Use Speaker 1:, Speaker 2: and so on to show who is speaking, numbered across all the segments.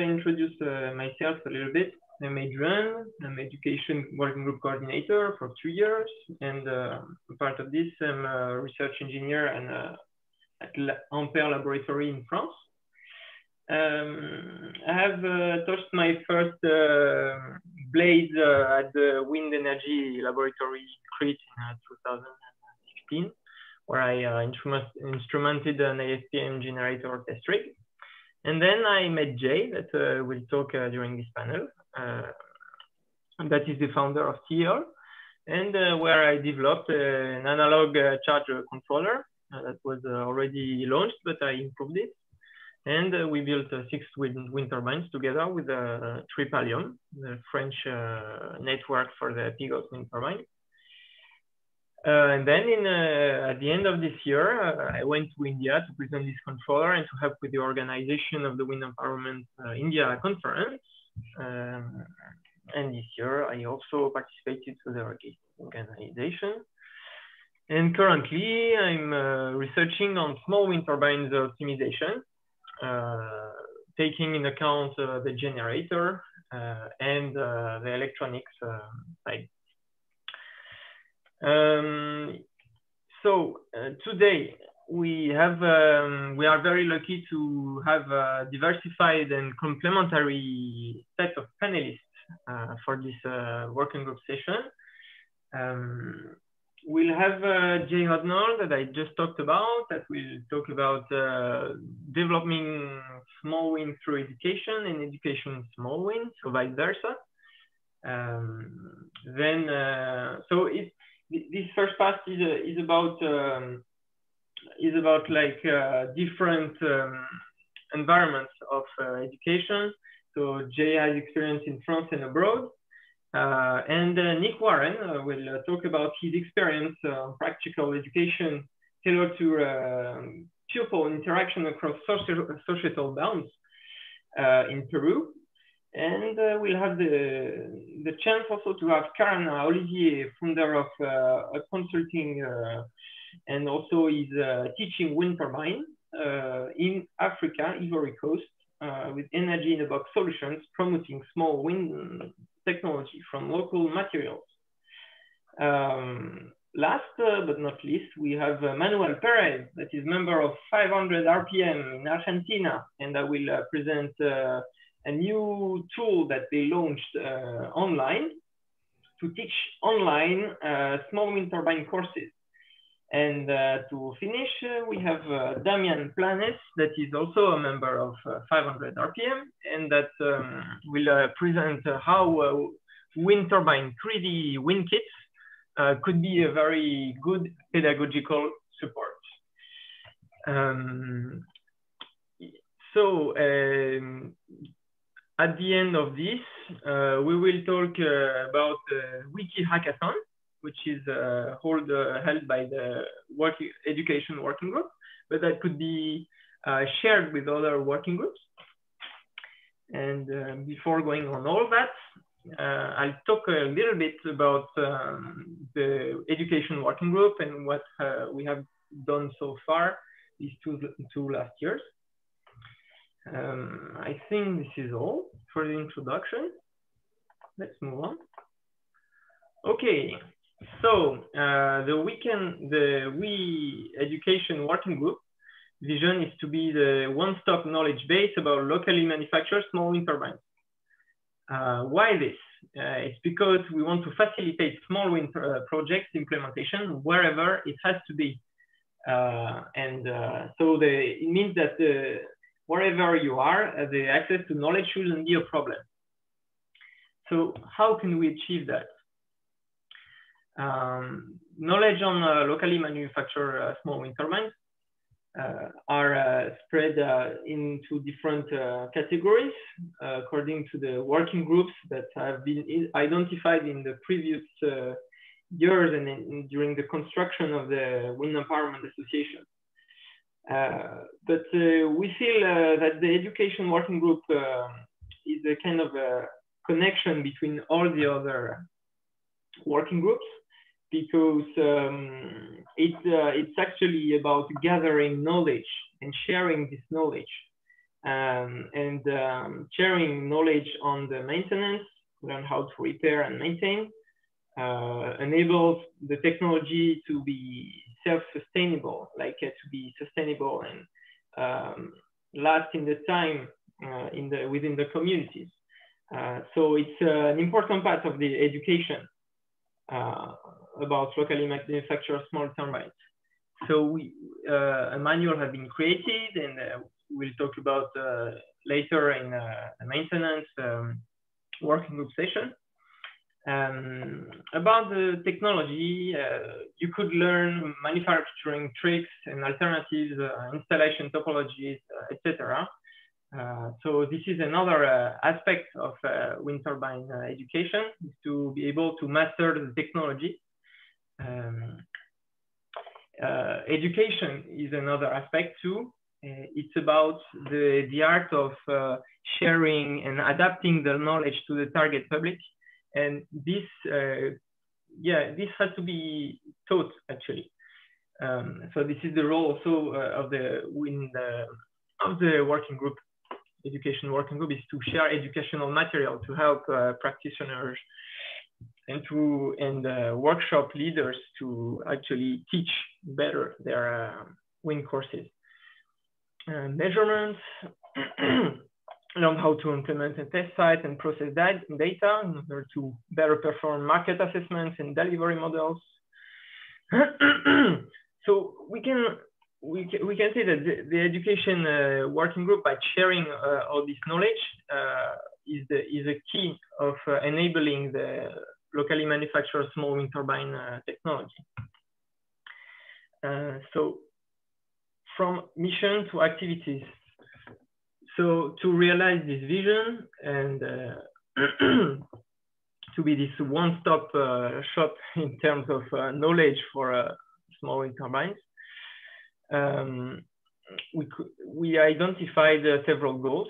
Speaker 1: introduce uh, myself a little bit. I'm Adrian. I'm education working group coordinator for two years, and uh, part of this, I'm a research engineer and uh, at Ampere Laboratory in France. Um, I have uh, touched my first uh, blade uh, at the Wind Energy Laboratory in Crete in 2016, where I instrument instrumented an ASTM generator test rig. And then I met Jay, that uh, will talk uh, during this panel. Uh, that is the founder of TEOL, and uh, where I developed uh, an analog charge controller that was already launched, but I improved it. And we built six wind, wind, turbines together with Tripalium, the French network for the Piggott wind turbine. Uh, and then in, uh, at the end of this year, uh, I went to India to present this controller and to help with the organization of the Wind Empowerment uh, India conference. Um, and this year, I also participated to the organization. And currently, I'm uh, researching on small wind turbines optimization, uh, taking in account the generator and the electronics side. Um, so uh, today we have um, we are very lucky to have a diversified and complementary set of panelists uh, for this uh, working group session. Um, we'll have uh, Jay Hudnall that I just talked about that will talk about uh, developing small wins through education and education small wins, so vice versa. Um, then, uh, so it's this first part is uh, is about um, is about like uh, different um, environments of uh, education. So has experience in France and abroad. Uh, and uh, Nick Warren uh, will talk about his experience on practical education tailored to um, pupil interaction across social, societal bounds in Peru. And uh, we'll have the, the chance also to have Karen Olivier, founder of uh, a consulting uh, and also is uh, teaching wind turbine uh, in Africa, Ivory Coast, uh, with energy in a box solutions, promoting small wind technology from local materials. Um, last but not least, we have Manuel Perez, that is member of 500 RPM in Argentina, and I will present a new tool that they launched uh, online to teach online uh, small wind turbine courses. And uh, to finish, uh, we have uh, Damian Planes, that is also a member of uh, 500 RPM, and that um, will present how wind turbine 3D wind kits could be a very good pedagogical support. Um, so um, at the end of this, uh, we will talk uh, about the Wiki Hackathon, which is uh, hold, held by the work, education working group, but that could be shared with other working groups. And before going on all that, uh, I'll talk a little bit about um, the education working group and what uh, we have done so far these two, two last years. Um, I think this is all for the introduction. Let's move on. Okay, so uh, the weekend, the We Education Working Group vision is to be the one-stop knowledge base about locally manufactured small wind turbines. Uh, why this? Uh, it's because we want to facilitate small wind uh, projects implementation wherever it has to be. Uh, and uh, so the, it means that the, wherever you are, uh, the access to knowledge shouldn't be a problem. So how can we achieve that? Um, knowledge on uh, locally manufactured uh, small wind turbines uh, are uh, spread uh, into different categories according to the working groups that have been identified in the previous years and in, during the construction of the Wind Empowerment Association. Uh, but uh, we feel uh, that the education working group is a kind of a connection between all the other working groups because um, it, uh, it's actually about gathering knowledge and sharing this knowledge um, and um, sharing knowledge on the maintenance, learn how to repair and maintain, uh, enables the technology to be self-sustainable, like uh, to be sustainable and um, last in the time uh, in the within the communities. Uh, so it's uh, an important part of the education uh, about locally manufactured small turbines. So we, a manual has been created and we'll talk about later in the maintenance um, working group session. Um, about the technology, uh, you could learn manufacturing tricks and alternatives, uh, installation topologies, uh, etc. Uh, so this is another uh, aspect of uh, wind turbine education, is to be able to master the technology. Um, education is another aspect too. it's about the, the art of sharing and adapting the knowledge to the target public and this uh, yeah this has to be taught actually. Um, so this is the role also uh, of the in the of the working group education working group is to share educational material to help uh, practitioners and to and uh, workshop leaders to actually teach better their uh, wind courses. Uh, measurements learn how to implement a test site and process data in order to better perform market assessments and delivery models. so we can we we can say that the, the education uh, working group by sharing uh, all this knowledge uh, is the is a key of uh, enabling the locally manufactured small wind turbine uh, technology. Uh, so from mission to activities so to realize this vision and uh, to be this one-stop uh, shop in terms of uh, knowledge for uh, small wind turbines, um, we, we identified uh, several goals.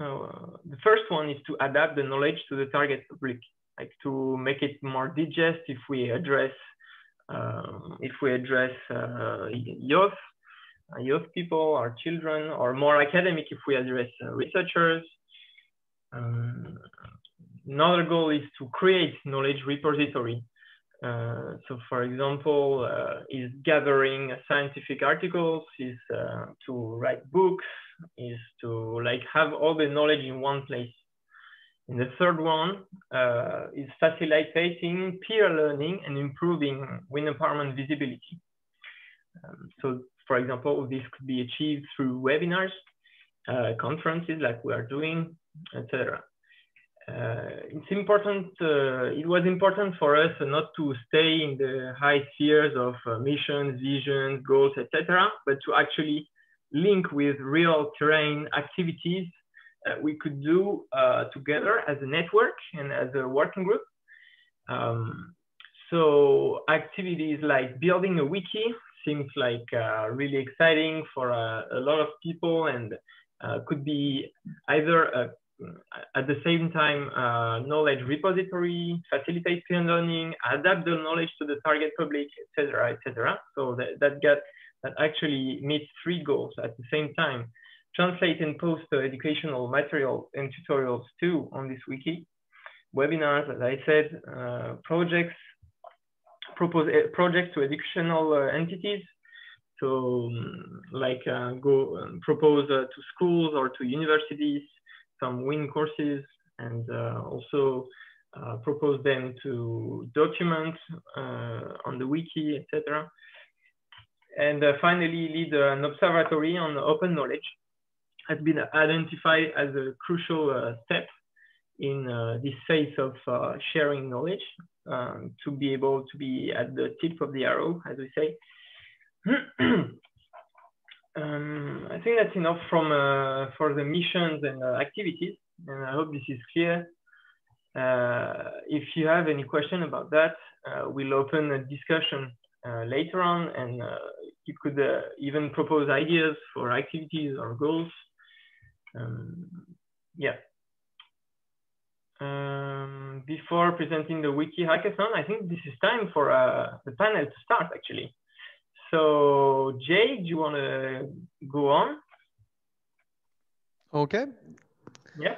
Speaker 1: Uh, the first one is to adapt the knowledge to the target public, like to make it more digest if we address um, if we address youth youth people or children, or more academic if we address uh, researchers. Um, another goal is to create knowledge repository. Uh, so for example, uh, is gathering scientific articles, is uh, to write books, is to like have all the knowledge in one place. And the third one uh, is facilitating peer learning and improving wind empowerment visibility. Um, so for example, this could be achieved through webinars, uh, conferences like we are doing, etc. Uh, it's important, uh, it was important for us not to stay in the high spheres of uh, missions, visions, goals, etc., but to actually link with real terrain activities we could do uh, together as a network and as a working group. Um, so activities like building a wiki seems like uh, really exciting for uh, a lot of people and uh, could be either uh, at the same time uh, knowledge repository, facilitate peer learning, adapt the knowledge to the target public, etc., etc. So that, that get that actually meets three goals at the same time. Translate and post educational material and tutorials too on this wiki. Webinars, as I said, uh, projects propose projects to educational uh, entities. So um, like uh, go um, propose uh, to schools or to universities some WIN courses and also propose them to document on the wiki, etc. And finally, lead an observatory on open knowledge has been identified as a crucial step in uh, this phase of uh, sharing knowledge um, to be able to be at the tip of the arrow, as we say. um, I think that's enough from uh, for the missions and uh, activities, and I hope this is clear. Uh, if you have any question about that, uh, we'll open a discussion uh, later on, and uh, you could even propose ideas for activities or goals. Um, yeah. Before presenting the Wiki Hackathon, I think this is time for uh, the panel to start actually. So Jay, do you want to go on?
Speaker 2: Okay.
Speaker 1: Yeah.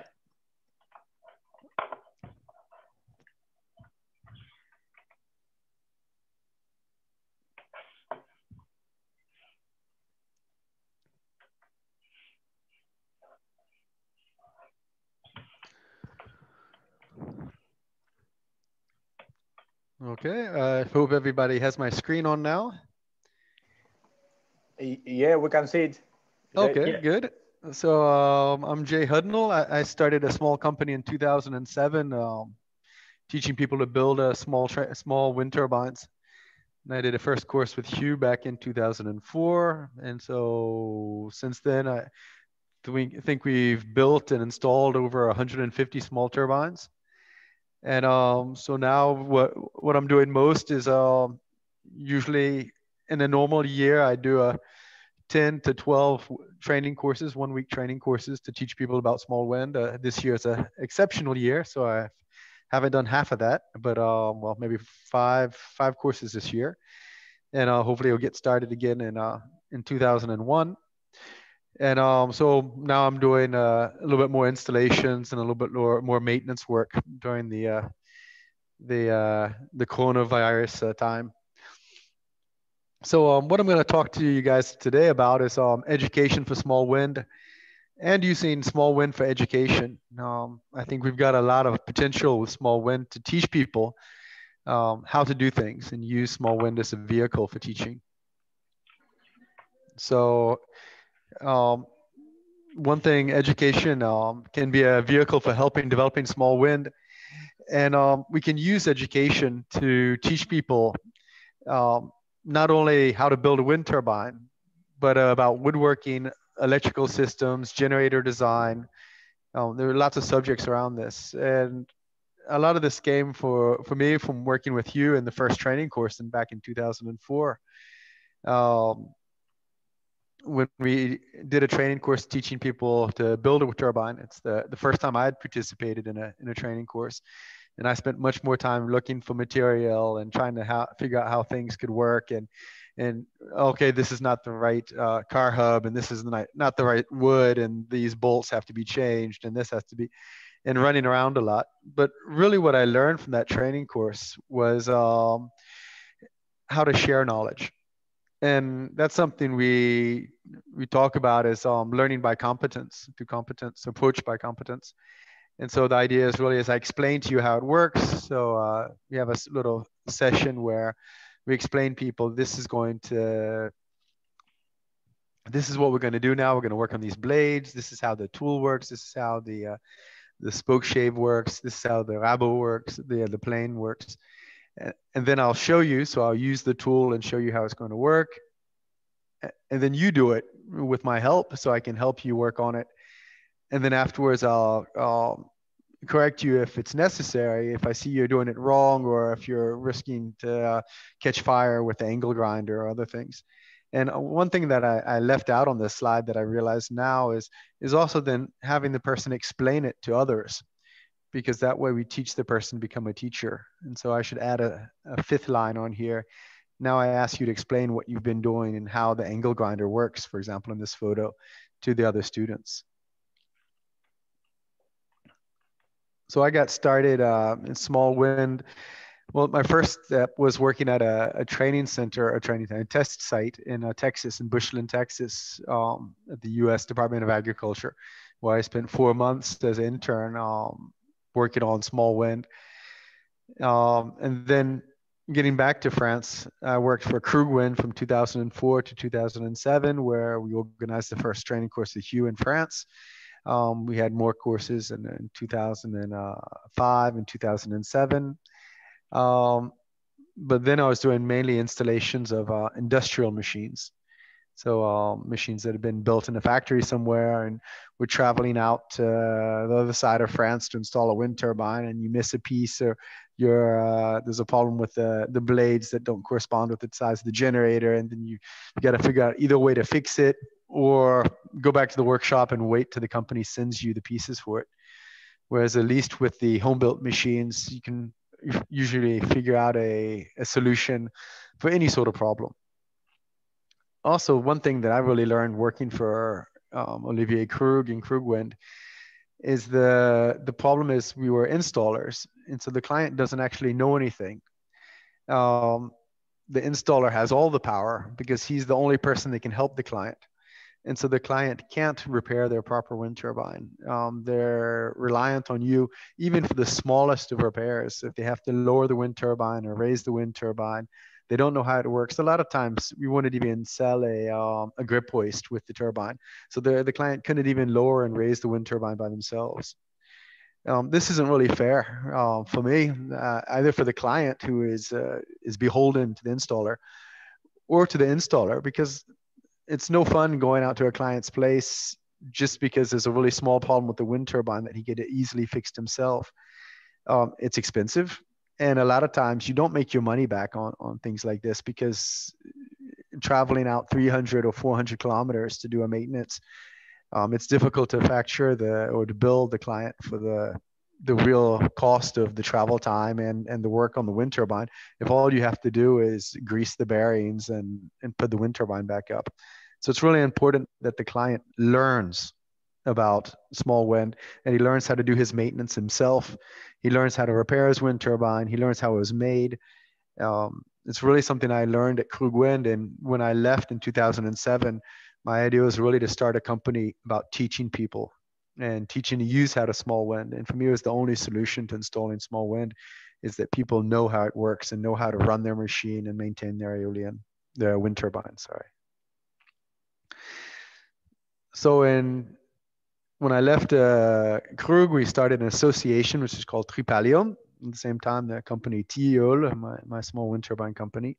Speaker 2: Okay, I hope everybody has my screen on now.
Speaker 3: Yeah, we can see it.
Speaker 2: Okay, yeah. good. So um, I'm Jay Hudnall. I, I, started a small company in 2007, um, teaching people to build a small small wind turbines. And I did a first course with Hugh back in 2004, and so since then I think we've built and installed over 150 small turbines. And um, so now what what I'm doing most is um, usually in a normal year I do a 10 to 12 training courses, one week training courses to teach people about small wind. Uh, this year is an exceptional year, so I haven't done half of that, but um, well, maybe five five courses this year, and uh, hopefully it'll get started again in uh, in 2001. And um, so now I'm doing uh, a little bit more installations and a little bit more, more maintenance work during the uh, the uh, the coronavirus uh, time. So um, what I'm going to talk to you guys today about is um, education for small wind and using small wind for education. Um, I think we've got a lot of potential with small wind to teach people um, how to do things and use small wind as a vehicle for teaching. So um, one thing, education um, can be a vehicle for helping developing small wind. And um, we can use education to teach people um, not only how to build a wind turbine, but uh, about woodworking, electrical systems, generator design. Um, there are lots of subjects around this. And a lot of this came for, for me from working with you in the first training course in back in 2004. Um, when we did a training course teaching people to build a turbine, it's the, the first time I had participated in a, in a training course. And I spent much more time looking for material and trying to ha- figure out how things could work. And, and okay, this is not the right uh, car hub, and this is not, not the right wood, and these bolts have to be changed, and this has to be, and running around a lot. But really, what I learned from that training course was um, how to share knowledge and that's something we we talk about as um, learning by competence to competence approach by competence. And so the idea is really as i explain to you how it works so uh, we have a little session where we explain people this is going to this is what we're going to do now. We're going to work on these blades. This is how the tool works. This is how the uh, the spoke shave works. This is how the rabot works the, the plane works and then I'll show you. So I'll use the tool and show you how it's going to work. And then you do it with my help so I can help you work on it. And then afterwards, I'll, I'll correct you if it's necessary, if I see you're doing it wrong or if you're risking to uh, catch fire with the angle grinder or other things. And one thing that I, I, left out on this slide that I realize now is, is also then having the person explain it to others because that way we teach the person to become a teacher. And so I should add a, a fifth line on here. Now I ask you to explain what you've been doing and how the angle grinder works, for example, in this photo to the other students. So I got started uh, in small wind. Well, my first step was working at a, a training center, a training a test site in uh, Texas, in Bushland, Texas, um, at the U.S. Department of Agriculture, where I spent four months as an intern um, working on small wind. Um, and then getting back to France, I worked for Krugwind from 2004 to 2007, where we organized the first training course with Hugh in France. Um, we had more courses in, in 2005 and 2007. Um, but then I was doing mainly installations of uh, industrial machines. So um, machines that have been built in a factory somewhere, and we're traveling out to the other side of France to install a wind turbine, and you miss a piece, or you're uh, there's a problem with the the blades that don't correspond with the size of the generator, and then you, you got to figure out either way to fix it, or go back to the workshop and wait till the company sends you the pieces for it. Whereas at least with the home built machines, you can usually figure out a, a solution for any sort of problem also one thing that I really learned working for um, Olivier Krug and Krugwind, is the the problem is we were installers, and so the client doesn't actually know anything. Um, the installer has all the power because he's the only person that can help the client. And so the client can't repair their proper wind turbine. Um, they're reliant on you, even for the smallest of repairs. If they have to lower the wind turbine or raise the wind turbine, they don't know how it works. A lot of times we wouldn't even sell a, um, a grip hoist with the turbine. So the, the client couldn't even lower and raise the wind turbine by themselves. Um, this isn't really fair uh, for me, uh, either for the client who is, uh, is beholden to the installer or to the installer, because it's no fun going out to a client's place just because there's a really small problem with the wind turbine that he could easily fix himself. Um, it's expensive and a lot of times you don't make your money back on on things like this because traveling out 300 or 400 kilometers to do a maintenance um, it's difficult to factor the or to bill the client for the the real cost of the travel time and and the work on the wind turbine. If all you have to do is grease the bearings and and put the wind turbine back up. So it's really important that the client learns about small wind and he learns how to do his maintenance himself. He learns how to repair his wind turbine. He learns how it was made. Um, it's really something i learned at Krug Wind. and when i left in 2007 my idea was really to start a company about teaching people and teaching to use how to small wind. And for me it was the only solution to installing small wind is that people know how it works and know how to run their machine and maintain their aeolian their wind turbine sorry. So in when I left uh, Krug, we started an association which is called Tripalium. At the same time, the company TEOL, my, my small wind turbine company.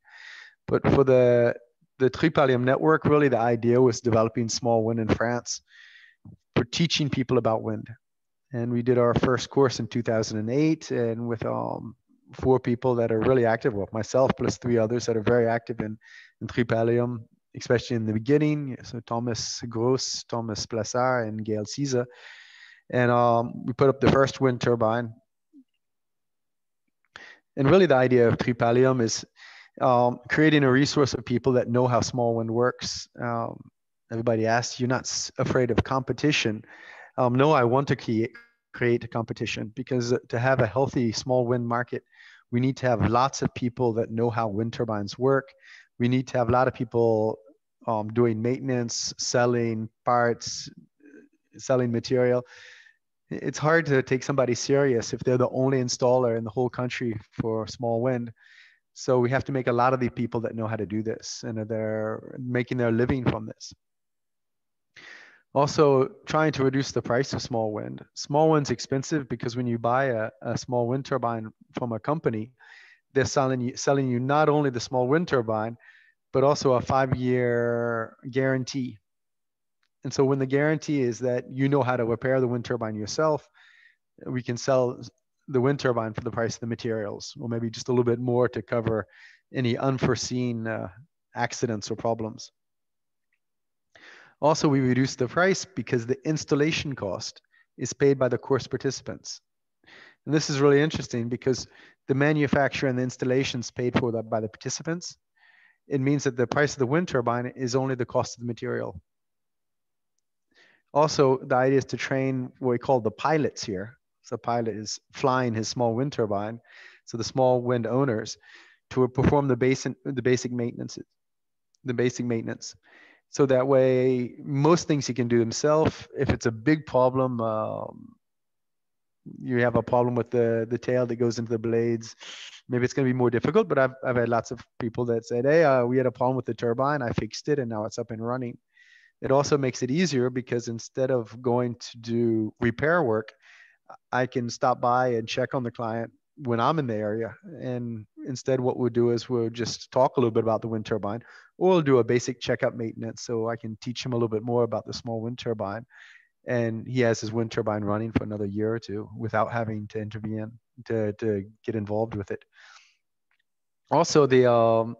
Speaker 2: But for the the Tripalium network, really the idea was developing small wind in France for teaching people about wind. And we did our first course in 2008, and with um, four people that are really active, well, myself plus three others that are very active in, in Tripalium, especially in the beginning. So Thomas Gross, Thomas Plassard, and Gail Caesar. And um, we put up the first wind turbine. And really the idea of Tripalium is um, creating a resource of people that know how small wind works. Um, everybody asks, you're not afraid of competition. Um, no, I want to create, create a competition because to have a healthy small wind market, we need to have lots of people that know how wind turbines work, we need to have a lot of people um, doing maintenance, selling parts, selling material. It's hard to take somebody serious if they're the only installer in the whole country for small wind. So we have to make a lot of the people that know how to do this and they're making their living from this. Also, trying to reduce the price of small wind. Small wind's expensive because when you buy a, a small wind turbine from a company, they're selling you, selling you not only the small wind turbine, but also a five year guarantee. And so when the guarantee is that you know how to repair the wind turbine yourself, we can sell the wind turbine for the price of the materials, or maybe just a little bit more to cover any unforeseen uh, accidents or problems. Also, we reduce the price because the installation cost is paid by the course participants. And this is really interesting because the manufacturer and the installations paid for that by the participants, it means that the price of the wind turbine is only the cost of the material. Also, the idea is to train what we call the pilots here. So pilot is flying his small wind turbine. So the small wind owners to perform the basic the basic maintenance, the basic maintenance. So that way, most things he can do himself. If it's a big problem, um, you have a problem with the the tail that goes into the blades maybe it's going to be more difficult but i've, I've had lots of people that said hey uh, we had a problem with the turbine. I fixed it and now it's up and running. It also makes it easier because instead of going to do repair work i can stop by and check on the client when i'm in the area. And instead what we'll do is we'll just talk a little bit about the wind turbine. Or we'll do a basic checkup maintenance so i can teach him a little bit more about the small wind turbine and he has his wind turbine running for another year or two without having to intervene to, to get involved with it. Also, the um,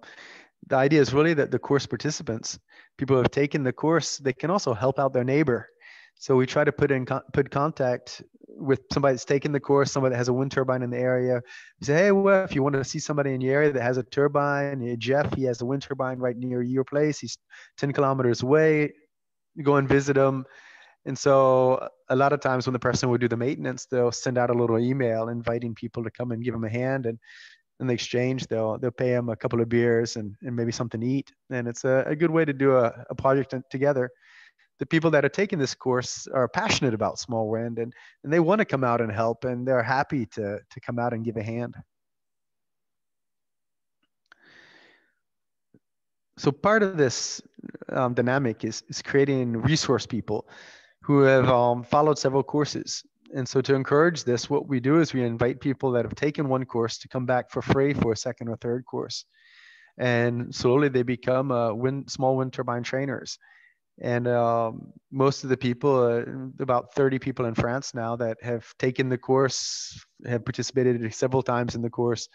Speaker 2: the idea is really that the course participants, people who have taken the course, they can also help out their neighbor. So we try to put in put contact with somebody that's taken the course, somebody that has a wind turbine in the area. We say, hey, well, if you want to see somebody in your area that has a turbine, Jeff, he has a wind turbine right near your place. He's 10 kilometers away You go and visit them. And so a lot of times when the person would do the maintenance, they'll send out a little email inviting people to come and give them a hand. And in the exchange, they'll they'll pay them a couple of beers and, and maybe something to eat. And it's a, a good way to do a, a project together. The people that are taking this course are passionate about small wind and, and they want to come out and help and they're happy to, to come out and give a hand. So part of this um, dynamic is, is creating resource people who have um, followed several courses. And so to encourage this, what we do is we invite people that have taken one course to come back for free for a second or third course. And slowly they become uh, wind, small wind turbine trainers. And um, most of the people, uh, about 30 people in France now that have taken the course, have participated several times in the course,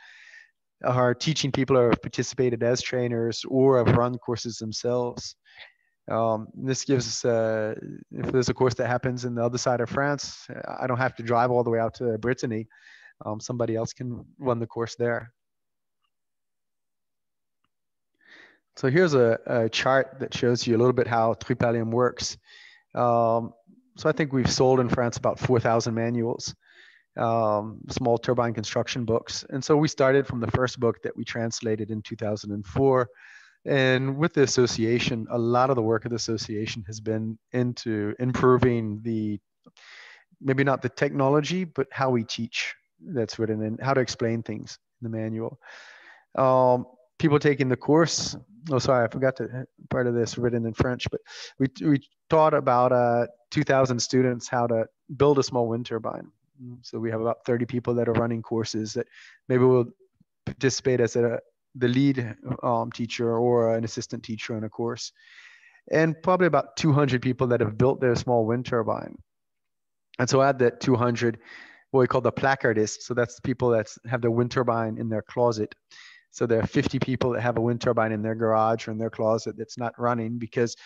Speaker 2: are teaching people or have participated as trainers or have run courses themselves. Um, this gives us, uh, if there's a course that happens in the other side of France, I don't have to drive all the way out to Brittany. Um, somebody else can run the course there. So here's a, a, chart that shows you a little bit how Tripalium works. Um, so I think we've sold in France about 4,000 manuals, um, small turbine construction books. And so we started from the first book that we translated in 2004 and with the association, a lot of the work of the association has been into improving the maybe not the technology, but how we teach that's written in, how to explain things in the manual. Um, people taking the course. Oh, sorry, I forgot to part of this written in French, but we we taught about uh, 2,000 students how to build a small wind turbine. So we have about 30 people that are running courses that maybe will participate as a the lead um, teacher or an assistant teacher in a course, and probably about 200 people that have built their small wind turbine. And so add that 200, what we call the placardists. So that's the people that have the wind turbine in their closet. So there are 50 people that have a wind turbine in their garage or in their closet that's not running because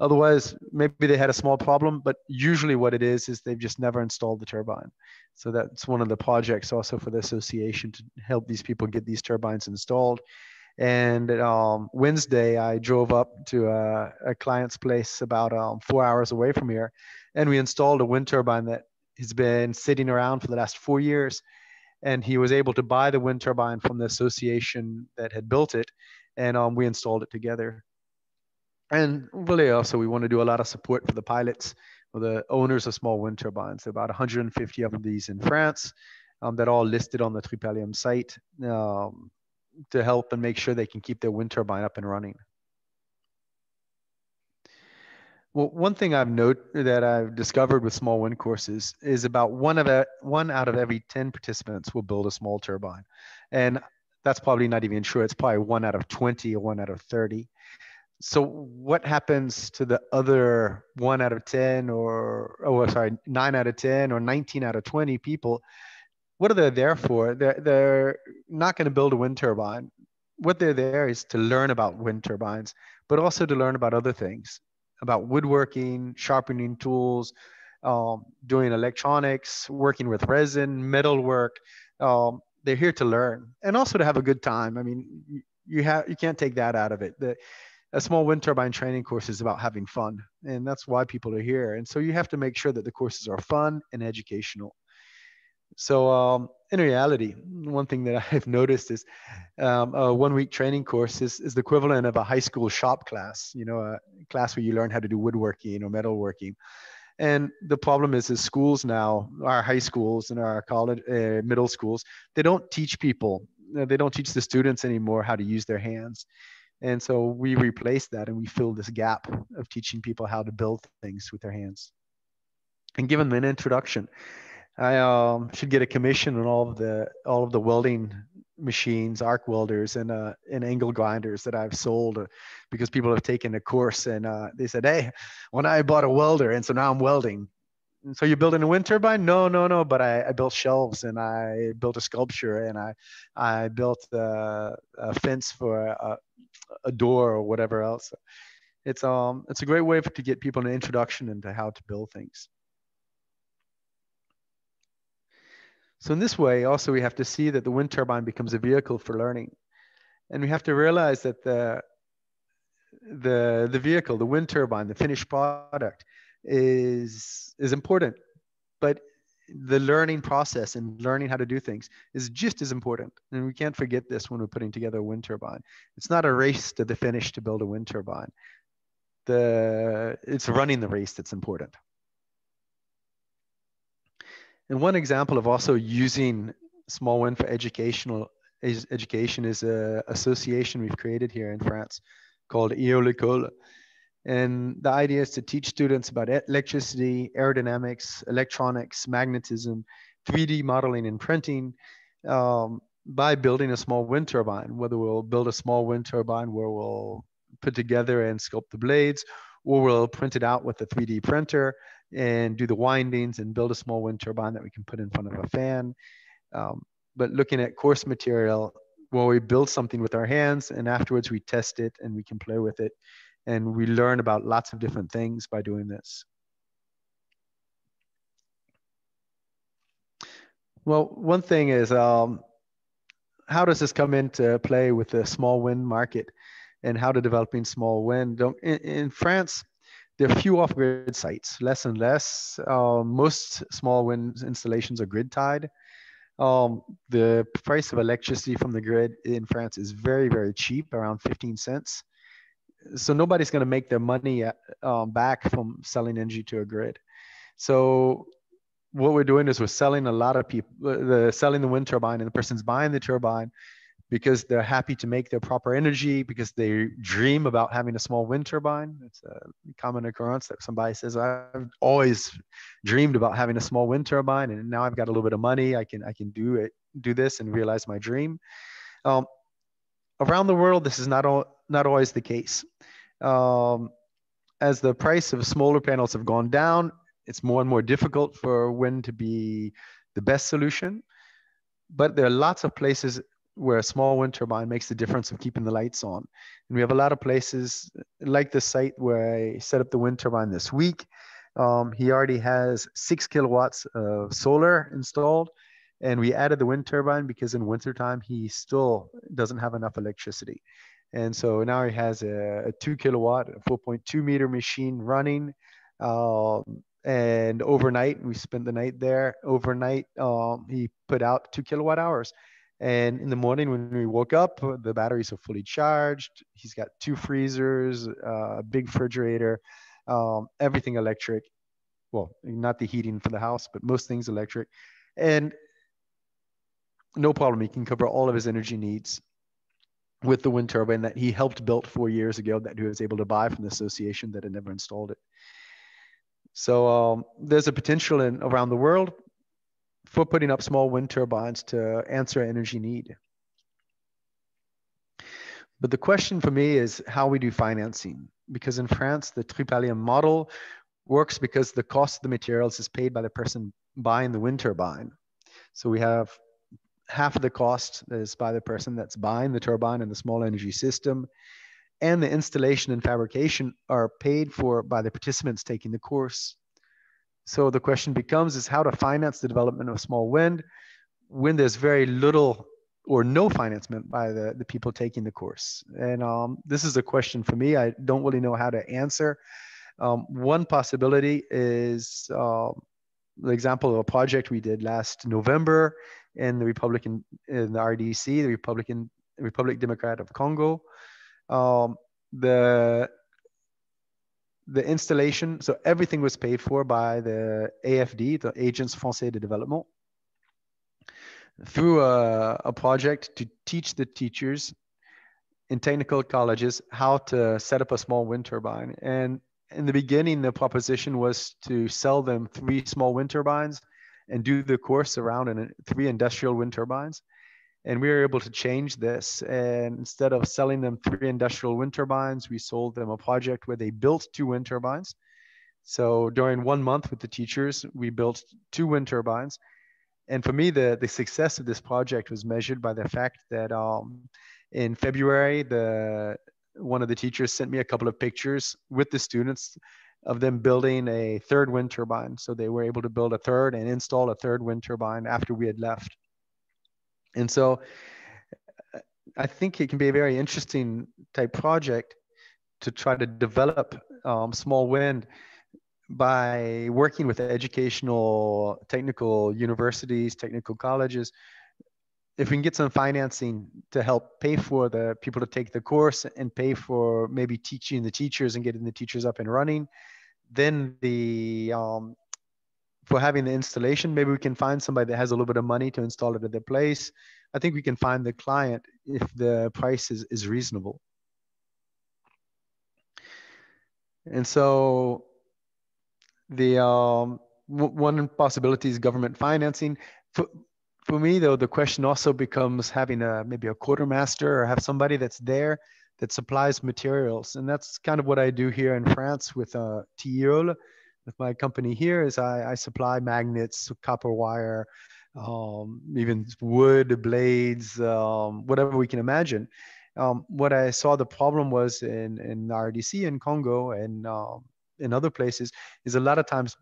Speaker 2: Otherwise, maybe they had a small problem, but usually what it is is they've just never installed the turbine. So that's one of the projects also for the association to help these people get these turbines installed. And um, Wednesday, I drove up to a, a client's place about um, four hours away from here, and we installed a wind turbine that has been sitting around for the last four years. And he was able to buy the wind turbine from the association that had built it, and um, we installed it together and really also we want to do a lot of support for the pilots or the owners of small wind turbines about 150 of these in france um, that are all listed on the tripalium site um, to help and make sure they can keep their wind turbine up and running well, one thing I've noted that I've discovered with small wind courses is about one of a, one out of every 10 participants will build a small turbine. And that's probably not even true. It's probably one out of 20 or one out of 30 so what happens to the other one out of 10 or oh sorry 9 out of 10 or 19 out of 20 people? What are they there for? They're, they're not going to build a wind turbine. What they're there is to learn about wind turbines but also to learn about other things about woodworking sharpening tools um, doing electronics working with resin metalwork. Um, they're here to learn and also to have a good time. I mean you have you can't take that out of it. The, a small wind turbine training course is about having fun and that's why people are here. And so you have to make sure that the courses are fun and educational. So um, in reality one thing that i've noticed is um, a one week training course is, is the equivalent of a high school shop class you know a class where you learn how to do woodworking or metalworking. And the problem is is schools now our high schools and our college uh, middle schools they don't teach people they don't teach the students anymore how to use their hands and so we replaced that and we filled this gap of teaching people how to build things with their hands and give them an introduction. I um, should get a commission on all of the all of the welding machines, arc welders, and uh, and angle grinders that I've sold uh, because people have taken a course and uh, they said, "Hey, when I bought a welder, and so now I'm welding." So you're building a wind turbine? No, no, no. But I, I built shelves and I built a sculpture and I I built a, a fence for a, a door or whatever else. It's um it's a great way to get people an introduction into how to build things. So in this way, also we have to see that the wind turbine becomes a vehicle for learning, and we have to realize that the the the vehicle, the wind turbine, the finished product is is important, but the learning process and learning how to do things is just as important. And we can't forget this when we're putting together a wind turbine. It's not a race to the finish to build a wind turbine. The it's running the race that's important. And one example of also using small wind for educational education is a association we've created here in France called EOLécole. And the idea is to teach students about electricity, aerodynamics, electronics, magnetism, 3D modeling and printing um, by building a small wind turbine, whether we'll build a small wind turbine where we'll put together and sculpt the blades, or we'll print it out with a 3D printer and do the windings and build a small wind turbine that we can put in front of a fan. Um, but looking at course material, well, we build something with our hands and afterwards we test it and we can play with it. And we learn about lots of different things by doing this. Well, one thing is, um, how does this come into play with the small wind market and how to developing small wind? In, in France, there are few off-grid sites, less and less. Uh, most small wind installations are grid tied. Um, the price of electricity from the grid in France is very, very cheap, around 15 cents. So nobody's going to make their money at, um, back from selling energy to a grid. So what we're doing is we're selling a lot of people, the selling the wind turbine, and the person's buying the turbine because they're happy to make their proper energy because they dream about having a small wind turbine. It's a common occurrence that somebody says, "I've always dreamed about having a small wind turbine, and now I've got a little bit of money. I can I can do it, do this, and realize my dream." Um, around the world, this is not all, not always the case. Um, as the price of smaller panels have gone down, it's more and more difficult for wind to be the best solution. But there are lots of places where a small wind turbine makes the difference of keeping the lights on. And we have a lot of places like the site where I set up the wind turbine this week. Um, he already has six kilowatts of solar installed. And we added the wind turbine because in wintertime, he still doesn't have enough electricity. And so now he has a, a two kilowatt, a 4.2 meter machine running. Um, and overnight, we spent the night there. Overnight, um, he put out two kilowatt hours. And in the morning when we woke up, the batteries are fully charged. He's got two freezers, uh, a big refrigerator, um, everything electric. Well, not the heating for the house, but most things electric. And no problem. He can cover all of his energy needs with the wind turbine that he helped build four years ago that he was able to buy from the association that had never installed it. So um, there's a potential in around the world for putting up small wind turbines to answer energy need. But the question for me is how we do financing. Because in France, the Tripalium model works because the cost of the materials is paid by the person buying the wind turbine. So we have half of the cost is by the person that's buying the turbine and the small energy system. And the installation and fabrication are paid for by the participants taking the course. So the question becomes is how to finance the development of small wind when there's very little or no financement by the, the people taking the course. And um, this is a question for me. I don't really know how to answer. Um, one possibility is uh, the example of a project we did last November in the Republican in the RDC, the Republican Republic Democrat of Congo. Um, the the installation, so everything was paid for by the AFD, the Agence Française de Développement, through a, a project to teach the teachers in technical colleges how to set up a small wind turbine. And in the beginning, the proposition was to sell them three small wind turbines and do the course around in three industrial wind turbines. And we were able to change this. And instead of selling them three industrial wind turbines we sold them a project where they built two wind turbines. So during one month with the teachers we built two wind turbines. And for me the, the success of this project was measured by the fact that um, in february the one of the teachers sent me a couple of pictures with the students of them building a third wind turbine. So they were able to build a third and install a third wind turbine after we had left. And so I think it can be a very interesting type project to try to develop um, small wind by working with educational technical universities technical colleges if we can get some financing to help pay for the people to take the course and pay for maybe teaching the teachers and getting the teachers up and running, then the um, for having the installation, maybe we can find somebody that has a little bit of money to install it at their place. I think we can find the client if the price is, is reasonable. And so the um, one possibility is government financing. For, for me though the question also becomes having a maybe a quartermaster or have somebody that's there that supplies materials and that's kind of what i do here in france with uh, Tilleul. with my company here is I, I supply magnets copper wire um, even wood blades um, whatever we can imagine um, what i saw the problem was in in rdc in congo and um, in other places is a lot of times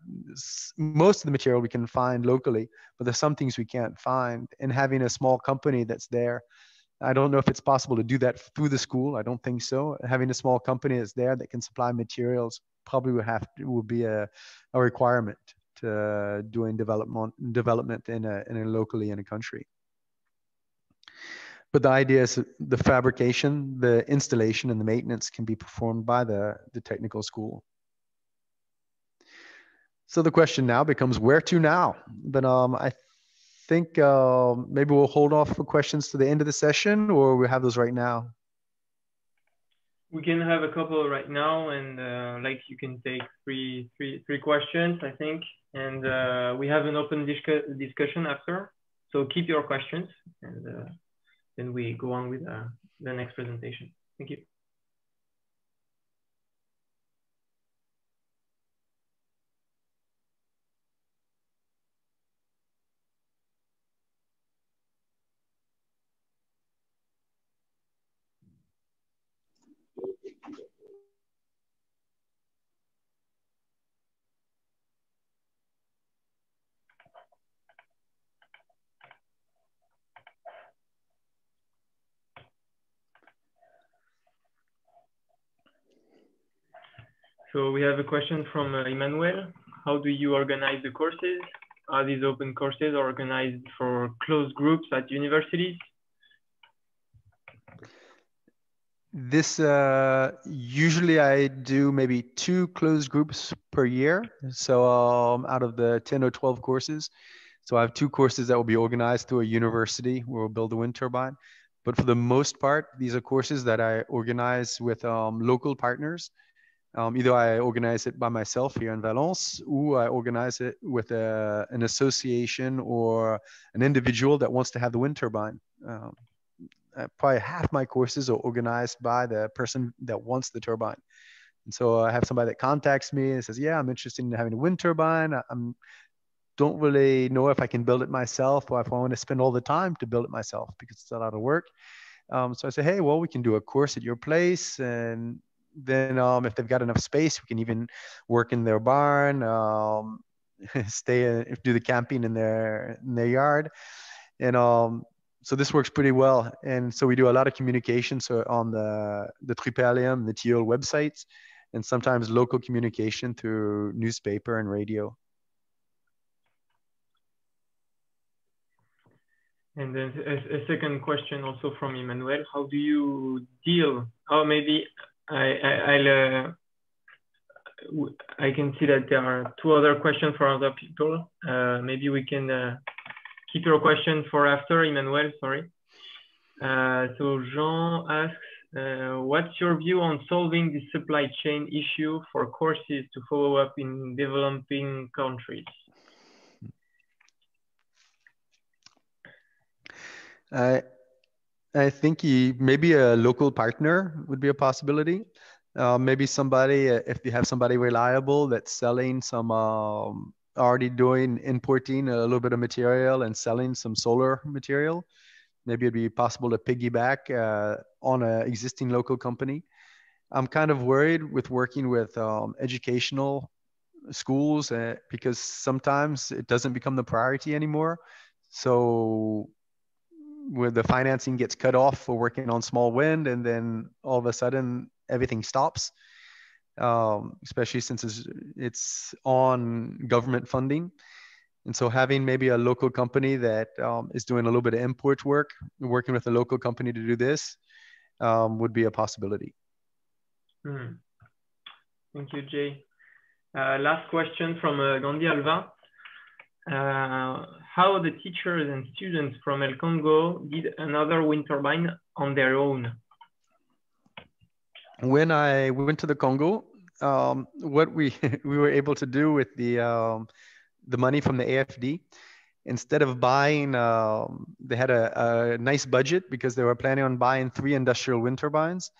Speaker 2: most of the material we can find locally, but there's some things we can't find. And having a small company that's there, I don't know if it's possible to do that through the school. I don't think so. Having a small company that's there that can supply materials probably would have to, would be a, a requirement to doing development development in a, in a locally in a country. But the idea is the fabrication, the installation, and the maintenance can be performed by the, the technical school. So the question now becomes where to now? But um, I think uh, maybe we'll hold off for questions to the end of the session or we have those right now.
Speaker 1: We can have a couple right now and uh, like you can take three, three, three questions, I think. And uh, we have an open discussion after. So keep your questions and uh, then we go on with uh, the next presentation. Thank you. So we have a question from uh, Emmanuel. How do you organize the courses? Are these open courses organized for closed groups at universities?
Speaker 2: This uh, usually I do maybe two closed groups per year. So um, out of the 10 or 12 courses. So I have two courses that will be organized through a university where we'll build a wind turbine. But for the most part, these are courses that I organize with um, local partners um, either I organize it by myself here in Valence, or I organize it with a, an association or an individual that wants to have the wind turbine. Um, uh, probably half my courses are organized by the person that wants the turbine. And so I have somebody that contacts me and says, "Yeah, I'm interested in having a wind turbine. I am don't really know if I can build it myself or if I want to spend all the time to build it myself because it's a lot of work." Um, so I say, "Hey, well, we can do a course at your place, and then um, if they've got enough space, we can even work in their barn, um, stay do the camping in their in their yard, and um, so this works pretty well. And so we do a lot of communication so on the the Tripalium, the Tilleul websites, and sometimes local communication through newspaper and radio.
Speaker 1: And then a, a, second question also from Emmanuel, how do you deal, or maybe I, I, will uh, I can see that there are two other questions for other people. Uh, maybe we can uh, keep your question for after, Emmanuel, sorry. Uh, so Jean asks, uh, what's your view on solving the supply chain issue for courses to follow up in developing countries?
Speaker 2: I think he, maybe a local partner would be a possibility. Uh, maybe somebody, uh, if you have somebody reliable that's selling some, um, already doing importing a little bit of material and selling some solar material, maybe it'd be possible to piggyback uh, on an existing local company. I'm kind of worried with working with um, educational schools uh, because sometimes it doesn't become the priority anymore. So where the financing gets cut off for working on small wind and then all of a sudden everything stops, um, especially since it's, it's on government funding. And so having maybe a local company that um, is doing a little bit of import work, working with a local company to do this um, would be a possibility.
Speaker 1: Hmm. Thank you, Jay. Uh, last question from uh, Gandhi Alva. Uh, how the teachers and students from El Congo did another wind turbine on their own?
Speaker 2: When I went to the Congo, um, what we we were able to do with the um, the money from the AFD. Instead of buying, um, they had a, a nice budget because they were planning on buying three industrial wind turbines.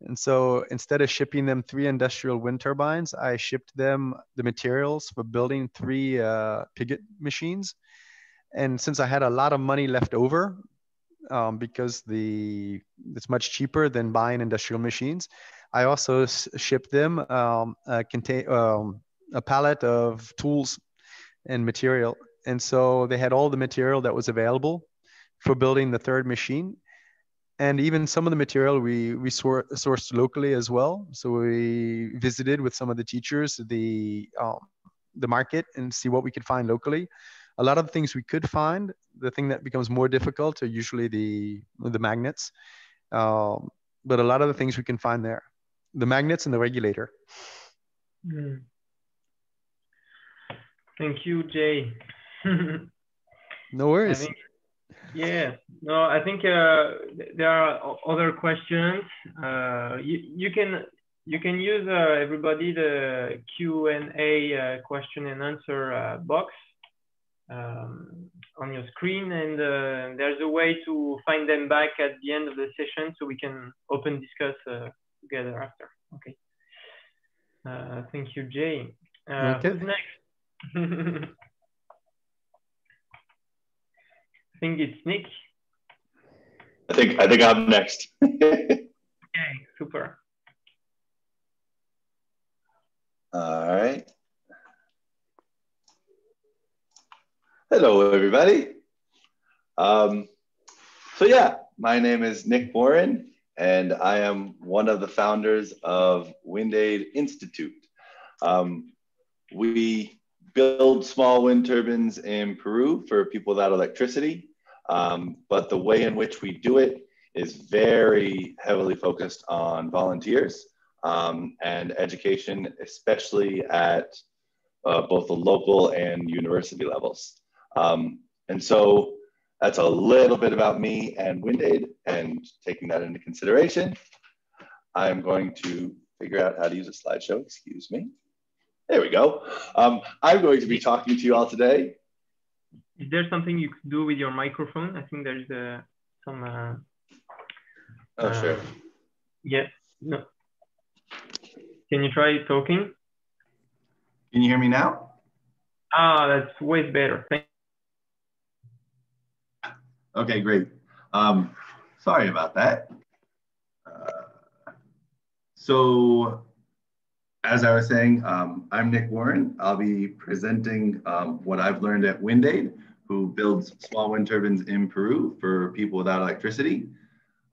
Speaker 2: And so instead of shipping them three industrial wind turbines, I shipped them the materials for building three uh, Piggott machines. And since I had a lot of money left over, um, because the it's much cheaper than buying industrial machines, I also shipped them um, a, contain, um, a pallet of tools and material. And so they had all the material that was available for building the third machine. And even some of the material we, we sor- sourced locally as well. So we visited with some of the teachers the, um, the market and see what we could find locally. A lot of the things we could find, the thing that becomes more difficult are usually the, the magnets. Um, but a lot of the things we can find there, the magnets and the regulator. Mm.
Speaker 1: Thank you, Jay.
Speaker 2: no worries.
Speaker 1: Yeah, no, I think uh, there are other questions. Uh, you, you can you can use uh, everybody the Q and A uh, question and answer uh, box um, on your screen, and uh, there's a way to find them back at the end of the session, so we can open discuss together after. Okay. thank you, Jay. okay. Next? I think it's Nick.
Speaker 3: I think I think I'm next.
Speaker 1: okay, super.
Speaker 3: All right. Hello, everybody. Um, so yeah, my name is Nick Warren, and I am one of the founders of WindAid Institute. Um, we build small wind turbines in Peru for people without electricity. Um, but the way in which we do it is very heavily focused on volunteers um, and education, especially at uh, both the local and university levels. Um, and so that's a little bit about me and WindAid and taking that into consideration. I'm going to figure out how to use a slideshow, excuse me. There we go. Um, I'm going to be talking to you all today.
Speaker 1: Is there something you could do with your microphone? I think there's uh, some. Uh,
Speaker 3: oh, sure. Uh,
Speaker 1: yeah. No. Can you try talking?
Speaker 3: Can you hear me now?
Speaker 1: Ah, that's way better. Thank
Speaker 3: okay, great. Um, sorry about that. Uh, so as I was saying, um, I'm Nick Warren. I'll be presenting um, what I've learned at WindAid, who builds small wind turbines in Peru for people without electricity.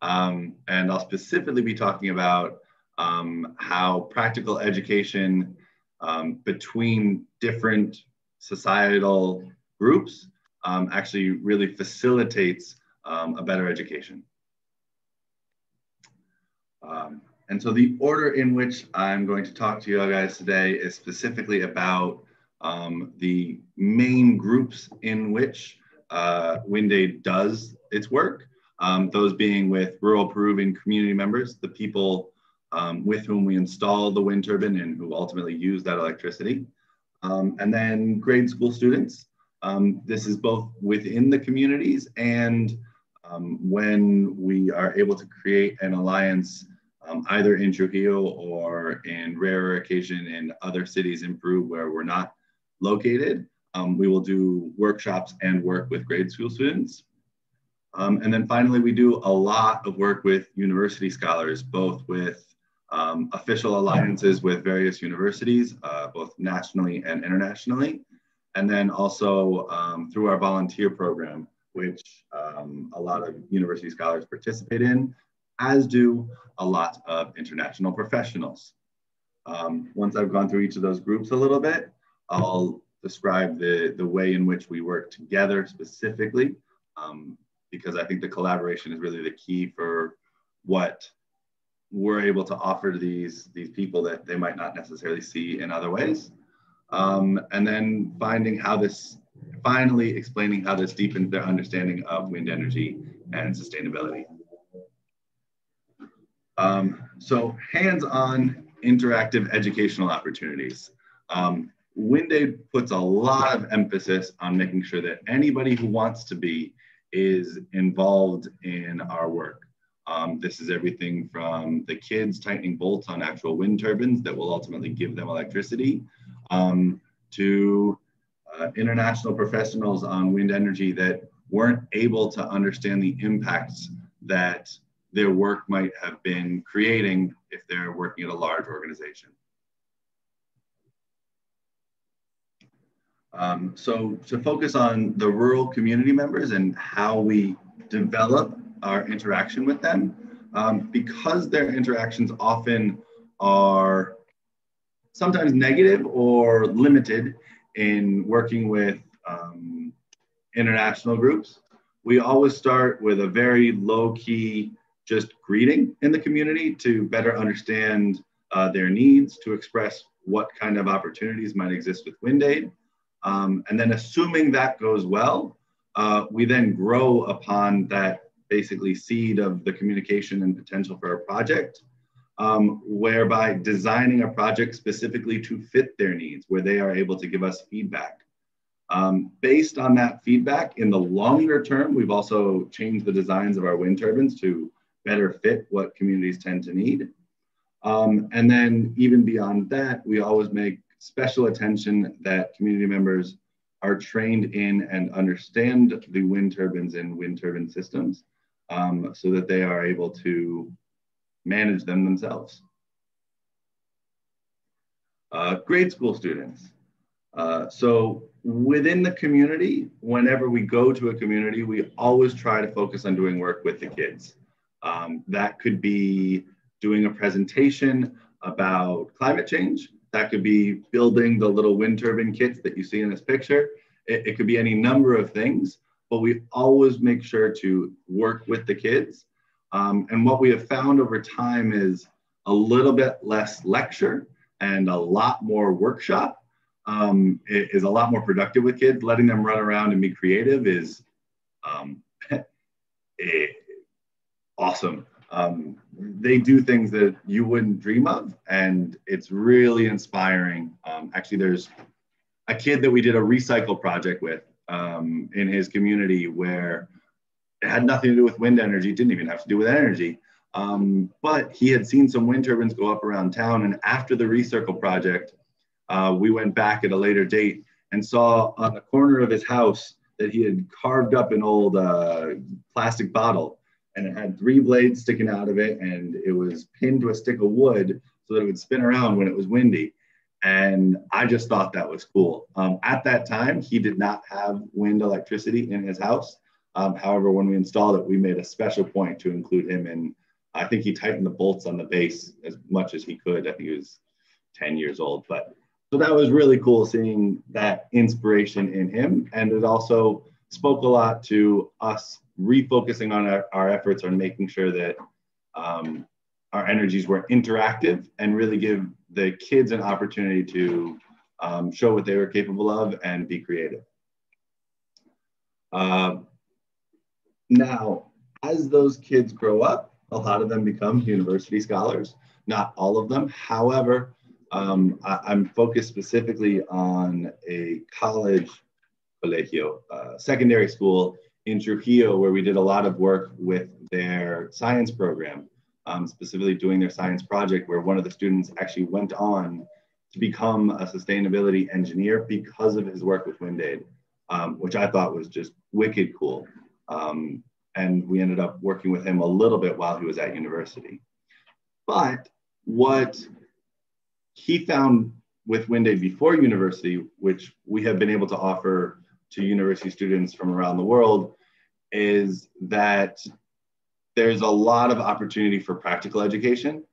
Speaker 3: Um, and I'll specifically be talking about um, how practical education um, between different societal groups um, actually really facilitates a better education. Um, and so the order in which I'm going to talk to you guys today is specifically about um, the main groups in which uh, WindAid does its work, um, those being with rural Peruvian community members, the people um, with whom we install the wind turbine and who ultimately use that electricity. Um, and then grade school students. Um, this is both within the communities and um, when we are able to create an alliance um, either in Trujillo or in rarer occasion in other cities in Peru where we're not located. Um, we will do workshops and work with grade school students. Um, and then finally, we do a lot of work with university scholars, both with um, official alliances with various universities, uh, both nationally and internationally. And then also um, through our volunteer program, which um, a lot of university scholars participate in, as do a lot of international professionals. Um, once I've gone through each of those groups a little bit, I'll describe the, the way in which we work together specifically, um, because I think the collaboration is really the key for what we're able to offer to these, these people that they might not necessarily see in other ways. Um, and then finding how this, finally explaining how this deepens their understanding of wind energy and sustainability. Um, so hands-on interactive educational opportunities. Um, WindAid puts a lot of emphasis on making sure that anybody who wants to be is involved in our work. Um, this is everything from the kids tightening bolts on actual wind turbines that will ultimately give them electricity um, to uh, international professionals on wind energy that weren't able to understand the impacts that their work might have been creating if they're working at a large organization. Um, so to focus on the rural community members and how we develop our interaction with them, um, because their interactions often are sometimes negative or limited in working with um, international groups, we always start with a very low key just greeting in the community to better understand uh, their needs, to express what kind of opportunities might exist with WindAid. Um, and then assuming that goes well, uh, we then grow upon that basically seed of the communication and potential for a project, um, whereby designing a project specifically to fit their needs, where they are able to give us feedback. Um, based on that feedback, in the longer term, we've also changed the designs of our wind turbines to better fit what communities tend to need. Um, and then even beyond that, we always make special attention that community members are trained in and understand the wind turbines and wind turbine systems um, so that they are able to manage them themselves. Uh, grade school students. Uh, so within the community, whenever we go to a community, we always try to focus on doing work with the kids. Um, that could be doing a presentation about climate change. That could be building the little wind turbine kits that you see in this picture. It, it could be any number of things, but we always make sure to work with the kids. Um, and what we have found over time is a little bit less lecture and a lot more workshop um, is a lot more productive with kids. Letting them run around and be creative is um, awesome. Um, they do things that you wouldn't dream of, and it's really inspiring. Um, actually, there's a kid that we did a recycle project with um, in his community where it had nothing to do with wind energy, didn't even have to do with energy. Um, but he had seen some wind turbines go up around town, and after the recircle project, uh, we went back at a later date and saw on the corner of his house that he had carved up an old uh, plastic bottle and it had three blades sticking out of it and it was pinned to a stick of wood so that it would spin around when it was windy. And i just thought that was cool. Um, at that time he did not have wind electricity in his house. Um, however when we installed it we made a special point to include him and i think he tightened the bolts on the base as much as he could. I think he was 10 years old but so that was really cool seeing that inspiration in him. And it also spoke a lot to us refocusing on our, our efforts on making sure that um, our energies were interactive and really give the kids an opportunity to um, show what they were capable of and be creative. Uh, now, as those kids grow up, a lot of them become university scholars, not all of them. However, um, I, am focused specifically on a college, colegio, uh, secondary school in Trujillo, where we did a lot of work with their science program, um, specifically doing their science project, where one of the students actually went on to become a sustainability engineer because of his work with WindAid, um, which I thought was just wicked cool. Um, and we ended up working with him a little bit while he was at university. But what he found with WindAid before university, which we have been able to offer to university students from around the world is that there's a lot of opportunity for practical education.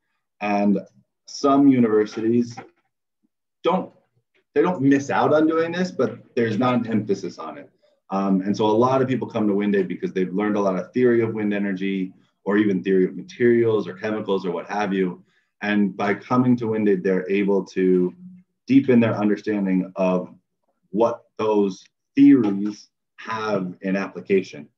Speaker 3: And some universities don't they don't miss out on doing this but there's not an emphasis on it. Um, and so a lot of people come to wind aid because they've learned a lot of theory of wind energy or even theory of materials or chemicals or what have you. And by coming to wind aid they're able to deepen their understanding of what those theories have in application.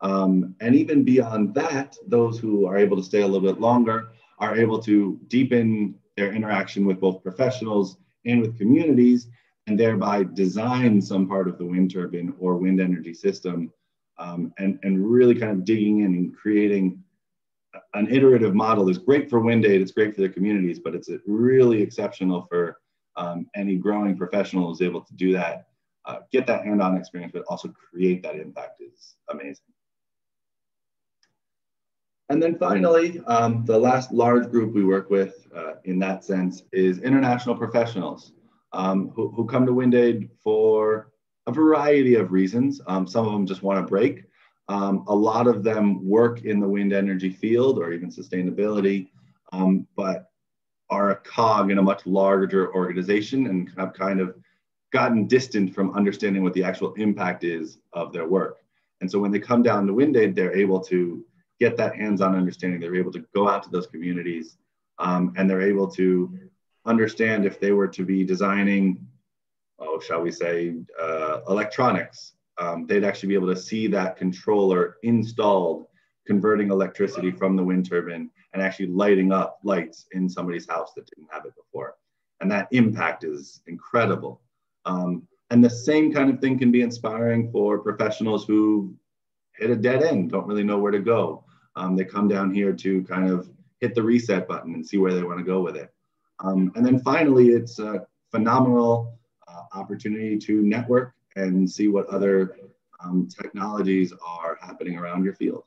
Speaker 3: Um, and even beyond that, those who are able to stay a little bit longer are able to deepen their interaction with both professionals and with communities, and thereby design some part of the wind turbine or wind energy system, um, and, and really kind of digging in and creating an iterative model is great for wind aid, it's great for the communities, but it's really exceptional for um, any growing professional who's able to do that, uh, get that hand-on experience, but also create that impact is amazing. And then finally, um, the last large group we work with uh, in that sense is international professionals um, who, who, come to Wind Aid for a variety of reasons. Um, some of them just want to break. Um, a lot of them work in the wind energy field or even sustainability, um, but are a cog in a much larger organization and have kind of gotten distant from understanding what the actual impact is of their work. And so when they come down to Wind Aid, they're able to get that hands-on understanding. They're able to go out to those communities um, and they're able to understand if they were to be designing, oh, shall we say, uh, electronics, um, they'd actually be able to see that controller installed, converting electricity from the wind turbine and actually lighting up lights in somebody's house that didn't have it before. And that impact is incredible. Um, and the same kind of thing can be inspiring for professionals who hit a dead end, don't really know where to go. Um, they come down here to kind of hit the reset button and see where they want to go with it. Um, and then finally, it's a phenomenal uh, opportunity to network and see what other um, technologies are happening around your field.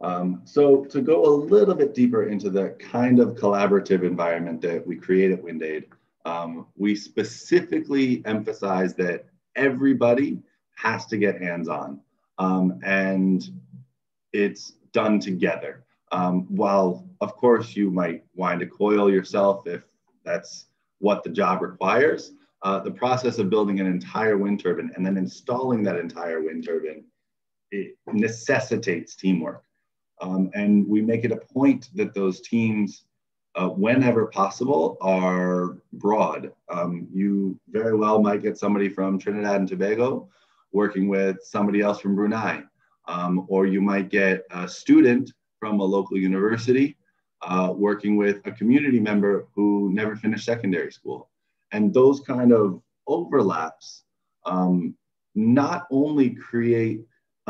Speaker 3: Um, so to go a little bit deeper into the kind of collaborative environment that we create at WindAid, um, we specifically emphasize that everybody has to get hands-on um, and it's done together. Um, while of course you might wind a coil yourself if that's what the job requires, uh, the process of building an entire wind turbine and then installing that entire wind turbine it necessitates teamwork. Um, and we make it a point that those teams, uh, whenever possible, are broad. Um, you very well might get somebody from Trinidad and Tobago working with somebody else from Brunei. Um, or you might get a student from a local university uh, working with a community member who never finished secondary school. And those kind of overlaps um, not only create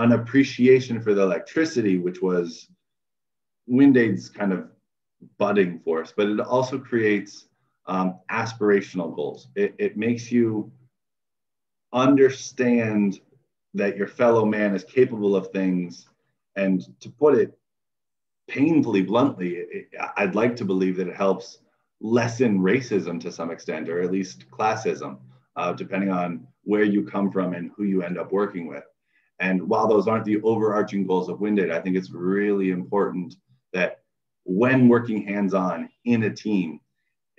Speaker 3: an appreciation for the electricity, which was WindAid's kind of budding force, but it also creates um, aspirational goals. It, it makes you understand that your fellow man is capable of things. And to put it painfully bluntly, it, I'd like to believe that it helps lessen racism to some extent, or at least classism, uh, depending on where you come from and who you end up working with. And while those aren't the overarching goals of WindAid, I think it's really important that when working hands on in a team,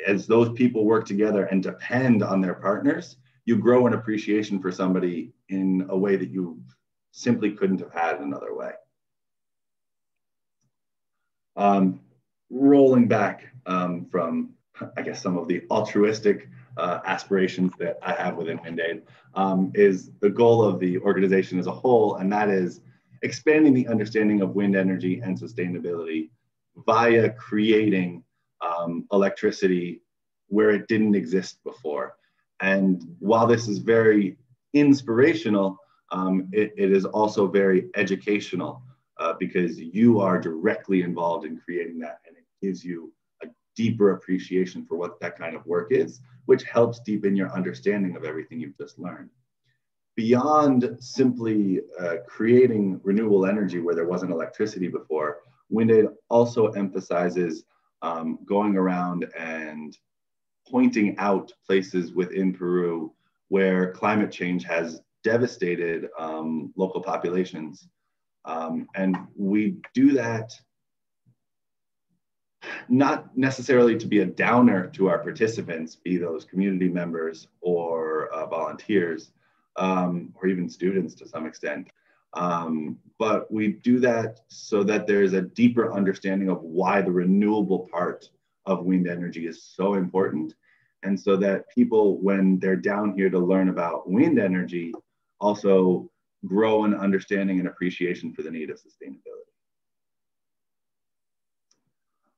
Speaker 3: as those people work together and depend on their partners, you grow an appreciation for somebody in a way that you simply couldn't have had another way. Um, rolling back um, from, I guess, some of the altruistic uh, aspirations that I have within WindAid um, is the goal of the organization as a whole, and that is expanding the understanding of wind energy and sustainability via creating um, electricity where it didn't exist before. And while this is very inspirational, um, it, it is also very educational uh, because you are directly involved in creating that and it gives you deeper appreciation for what that kind of work is, which helps deepen your understanding of everything you've just learned. Beyond simply uh, creating renewable energy where there wasn't electricity before, WindAid also emphasizes um, going around and pointing out places within Peru where climate change has devastated um, local populations Um, and we do that not necessarily to be a downer to our participants, be those community members or uh, volunteers, um, or even students to some extent. Um, but we do that so that there's a deeper understanding of why the renewable part of wind energy is so important. And so that people, when they're down here to learn about wind energy, also grow an understanding and appreciation for the need of sustainability.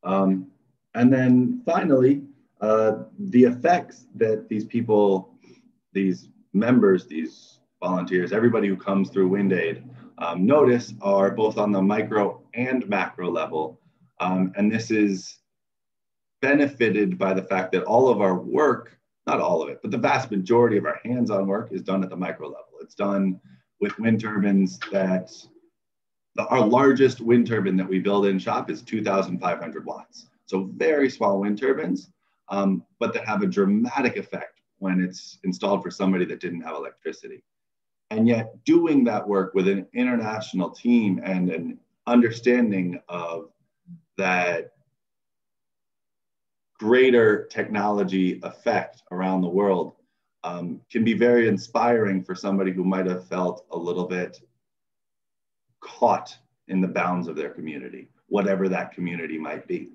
Speaker 3: Um, and then finally, uh, the effects that these people, these members, these volunteers, everybody who comes through WindAid um, notice are both on the micro and macro level. Um, and this is benefited by the fact that all of our work, not all of it, but the vast majority of our hands-on work is done at the micro level. It's done with wind turbines that the, our largest wind turbine that we build in shop is 2,500 watts. So very small wind turbines, um, but that have a dramatic effect when it's installed for somebody that didn't have electricity. And yet doing that work with an international team and an understanding of that greater technology effect around the world um, can be very inspiring for somebody who might have felt a little bit caught in the bounds of their community, whatever that community might be.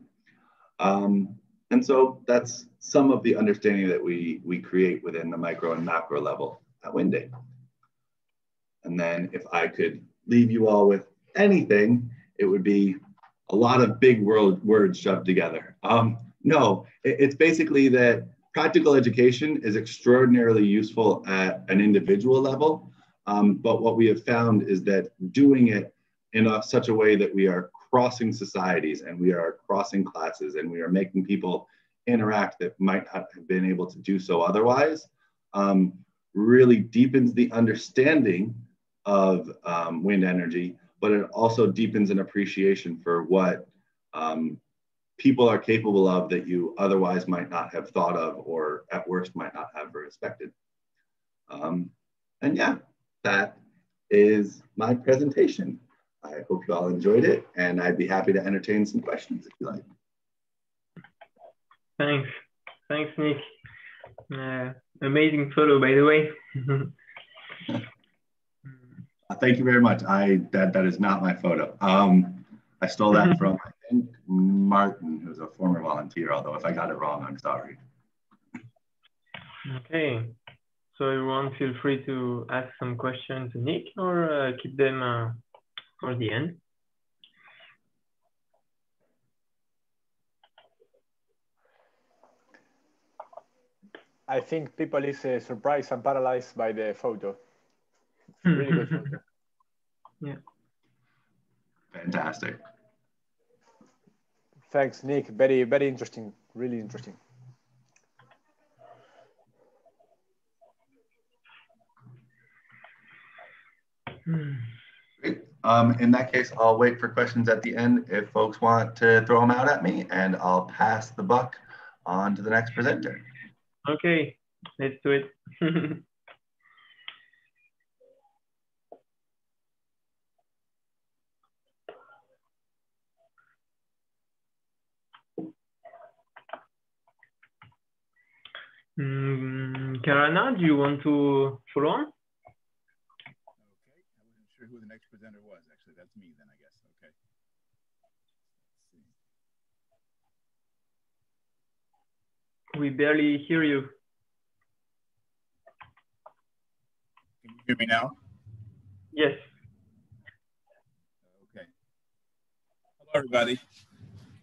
Speaker 3: Um, and so that's some of the understanding that we, we create within the micro and macro level at WindAid. And then if I could leave you all with anything, it would be a lot of big world words shoved together. Um, no, it, it's basically that practical education is extraordinarily useful at an individual level. Um, but what we have found is that doing it in a, such a way that we are crossing societies and we are crossing classes and we are making people interact that might not have been able to do so otherwise um, really deepens the understanding of um, wind energy, but it also deepens an appreciation for what um, people are capable of that you otherwise might not have thought of or at worst might not have respected. Um, and yeah, that is my presentation. I hope you all enjoyed it and I'd be happy to entertain some questions if you like.
Speaker 1: Thanks. Thanks, Nick. Uh, amazing photo, by the way.
Speaker 3: Uh, thank you very much. I that that is not my photo. Um, I stole that from I think Martin, who's a former volunteer. Although if I got it wrong, I'm sorry.
Speaker 1: Okay. So everyone, feel free to ask some questions to Nick or uh, keep them uh, for the end.
Speaker 4: I think people is uh, surprised and paralyzed by the photo. Really good photo.
Speaker 1: Yeah.
Speaker 3: Fantastic.
Speaker 4: Thanks, Nick. Very, very interesting. Really interesting.
Speaker 3: Um, in that case, I'll wait for questions at the end if folks want to throw them out at me, and I'll pass the buck on to the next presenter.
Speaker 1: Okay, let's do it. Mm, Karana, do you want to follow on?
Speaker 5: Okay, I wasn't sure who the next presenter was. Actually, that's me then, I guess. Okay.
Speaker 1: We barely hear you.
Speaker 5: Can you hear me now?
Speaker 1: Yes.
Speaker 5: Okay. Hello, everybody.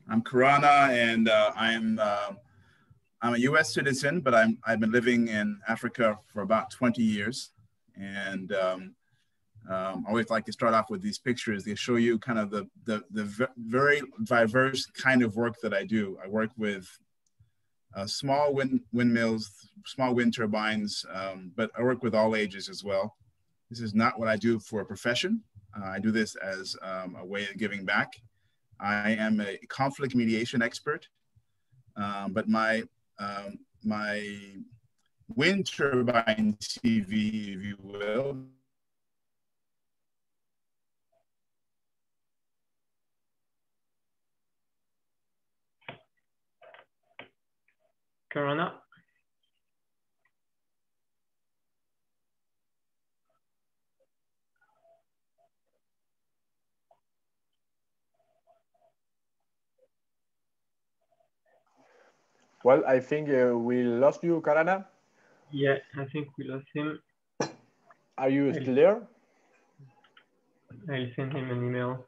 Speaker 5: I'm Karana, and uh, I'm uh, I'm a U.S. citizen, but I'm I've been living in Africa for about 20 years, and um, um, I always like to start off with these pictures. They show you kind of the the the very diverse kind of work that I do. I work with uh, small wind windmills, small wind turbines, um, but I work with all ages as well. This is not what I do for a profession. Uh, I do this as um, a way of giving back. I am a conflict mediation expert, um, but my um, my wind turbine TV, if you will,
Speaker 1: Karana?
Speaker 4: Well, I think uh, we lost you, Karana.
Speaker 1: Yeah, I think we lost him.
Speaker 4: Are you still there?
Speaker 1: I'll send him an email.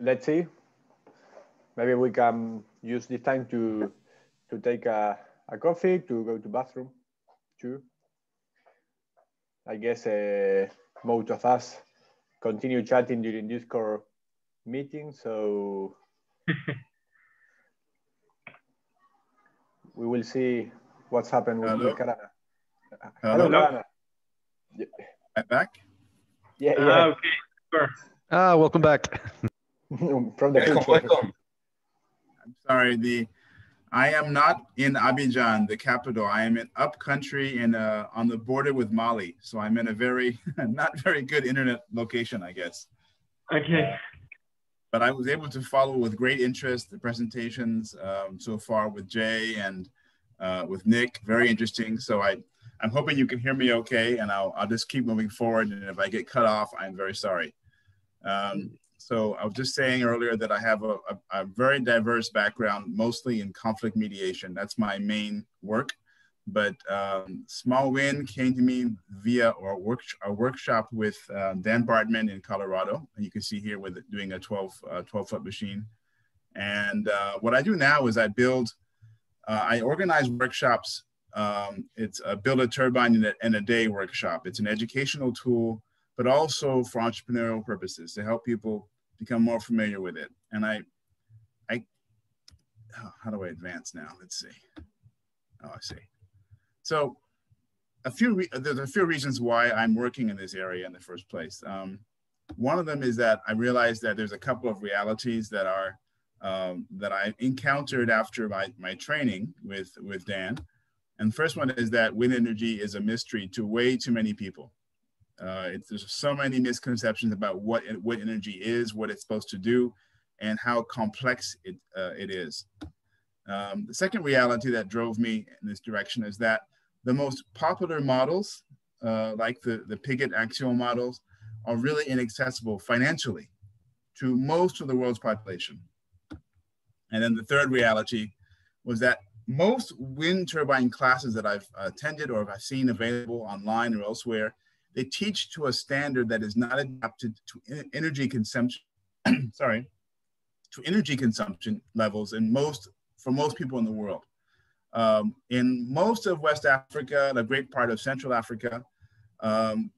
Speaker 4: Let's see. Maybe we can use this time to to take a, a coffee, to go to bathroom too. I guess uh, most of us continue chatting during Discord meeting, so we will see what's happened with
Speaker 5: Hello?
Speaker 4: Karana.
Speaker 5: Hello?
Speaker 4: Karana.
Speaker 5: I'm back.
Speaker 4: Yeah,
Speaker 1: Ah,
Speaker 4: yeah.
Speaker 1: okay, sure.
Speaker 2: Ah, welcome back.
Speaker 4: From the
Speaker 6: Welcome,
Speaker 4: future.
Speaker 5: I'm sorry. The I am not in Abidjan, the capital. I am in upcountry in uh, on the border with Mali. So I'm in a very not very good internet location, I guess.
Speaker 1: Okay.
Speaker 5: But I was able to follow with great interest the presentations um, so far with Jay and uh, with Nick. Very interesting. So I I'm hoping you can hear me okay, and I'll I'll just keep moving forward. And if I get cut off, I'm very sorry. Um, so I was just saying earlier that I have a, a, a very diverse background, mostly in conflict mediation. That's my main work. But um, Small Win came to me via or work, a workshop with uh, Dan Bartmann in Colorado. And you can see here with it doing a 12, uh, 12 foot machine. And uh, what I do now is I build, uh, I organize workshops. Um, it's a build a turbine in a, in a day workshop. It's an educational tool but also for entrepreneurial purposes to help people become more familiar with it. And I, I, oh, how do I advance now? Let's see. Oh, I see. So, a few there's a few reasons why I'm working in this area in the first place. Um, one of them is that I realized that there's a couple of realities that are um, that I encountered after my my training with with Dan. And the first one is that wind energy is a mystery to way too many people. Uh, there's so many misconceptions about what what energy is, what it's supposed to do, and how complex it uh, it is. Um, the second reality that drove me in this direction is that the most popular models, uh, like the the Piggott axial models, are really inaccessible financially to most of the world's population. And then the third reality was that most wind turbine classes that I've attended or I've seen available online or elsewhere they teach to a standard that is not adapted to energy consumption sorry to energy consumption levels in most for most people in the world. Um, in most of west africa and a great part of central africa um,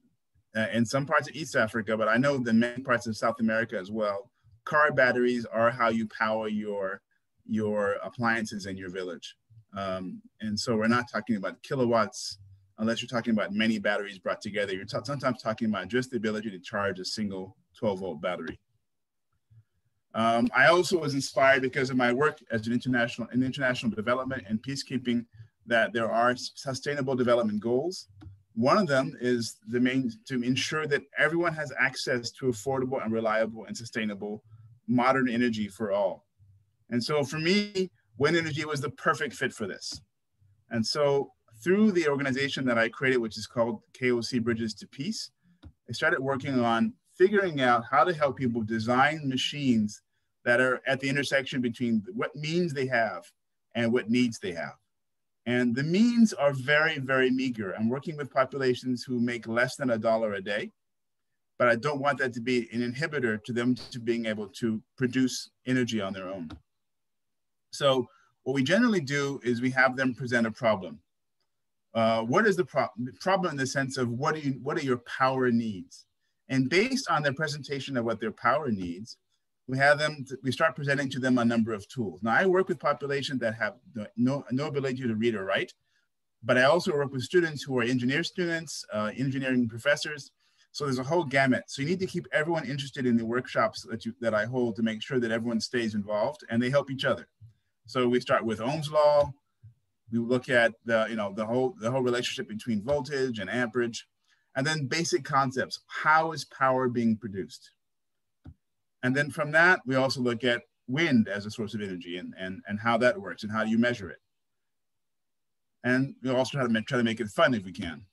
Speaker 5: and some parts of east africa but i know the many parts of south america as well car batteries are how you power your your appliances in your village. Um, and so we're not talking about kilowatts unless you're talking about many batteries brought together. You're sometimes talking about just the ability to charge a single 12 volt battery. Um, I also was inspired because of my work as an international in international development and peacekeeping that there are sustainable development goals. One of them is the main to ensure that everyone has access to affordable and reliable and sustainable modern energy for all. And so for me, wind energy was the perfect fit for this. And so through the organization that I created, which is called KOC Bridges to Peace, I started working on figuring out how to help people design machines that are at the intersection between what means they have and what needs they have. And the means are very, very meager. I'm working with populations who make less than a dollar a day, but I don't want that to be an inhibitor to them to being able to produce energy on their own. So what we generally do is we have them present a problem. Uh, what is the problem? Problem in the sense of what, do you, what are your power needs? And based on their presentation of what their power needs, we have them, we start presenting to them a number of tools. Now I work with populations that have no, no ability to read or write, but I also work with students who are engineer students, uh, engineering professors. So there's a whole gamut. So you need to keep everyone interested in the workshops that, you, that I hold to make sure that everyone stays involved and they help each other. So we start with Ohm's law. We look at the, you know, the whole, the whole relationship between voltage and amperage, and then basic concepts. How is power being produced? And then from that, we also look at wind as a source of energy and, and, and how that works and how do you measure it. And we also try to, make, try to make it fun if we can.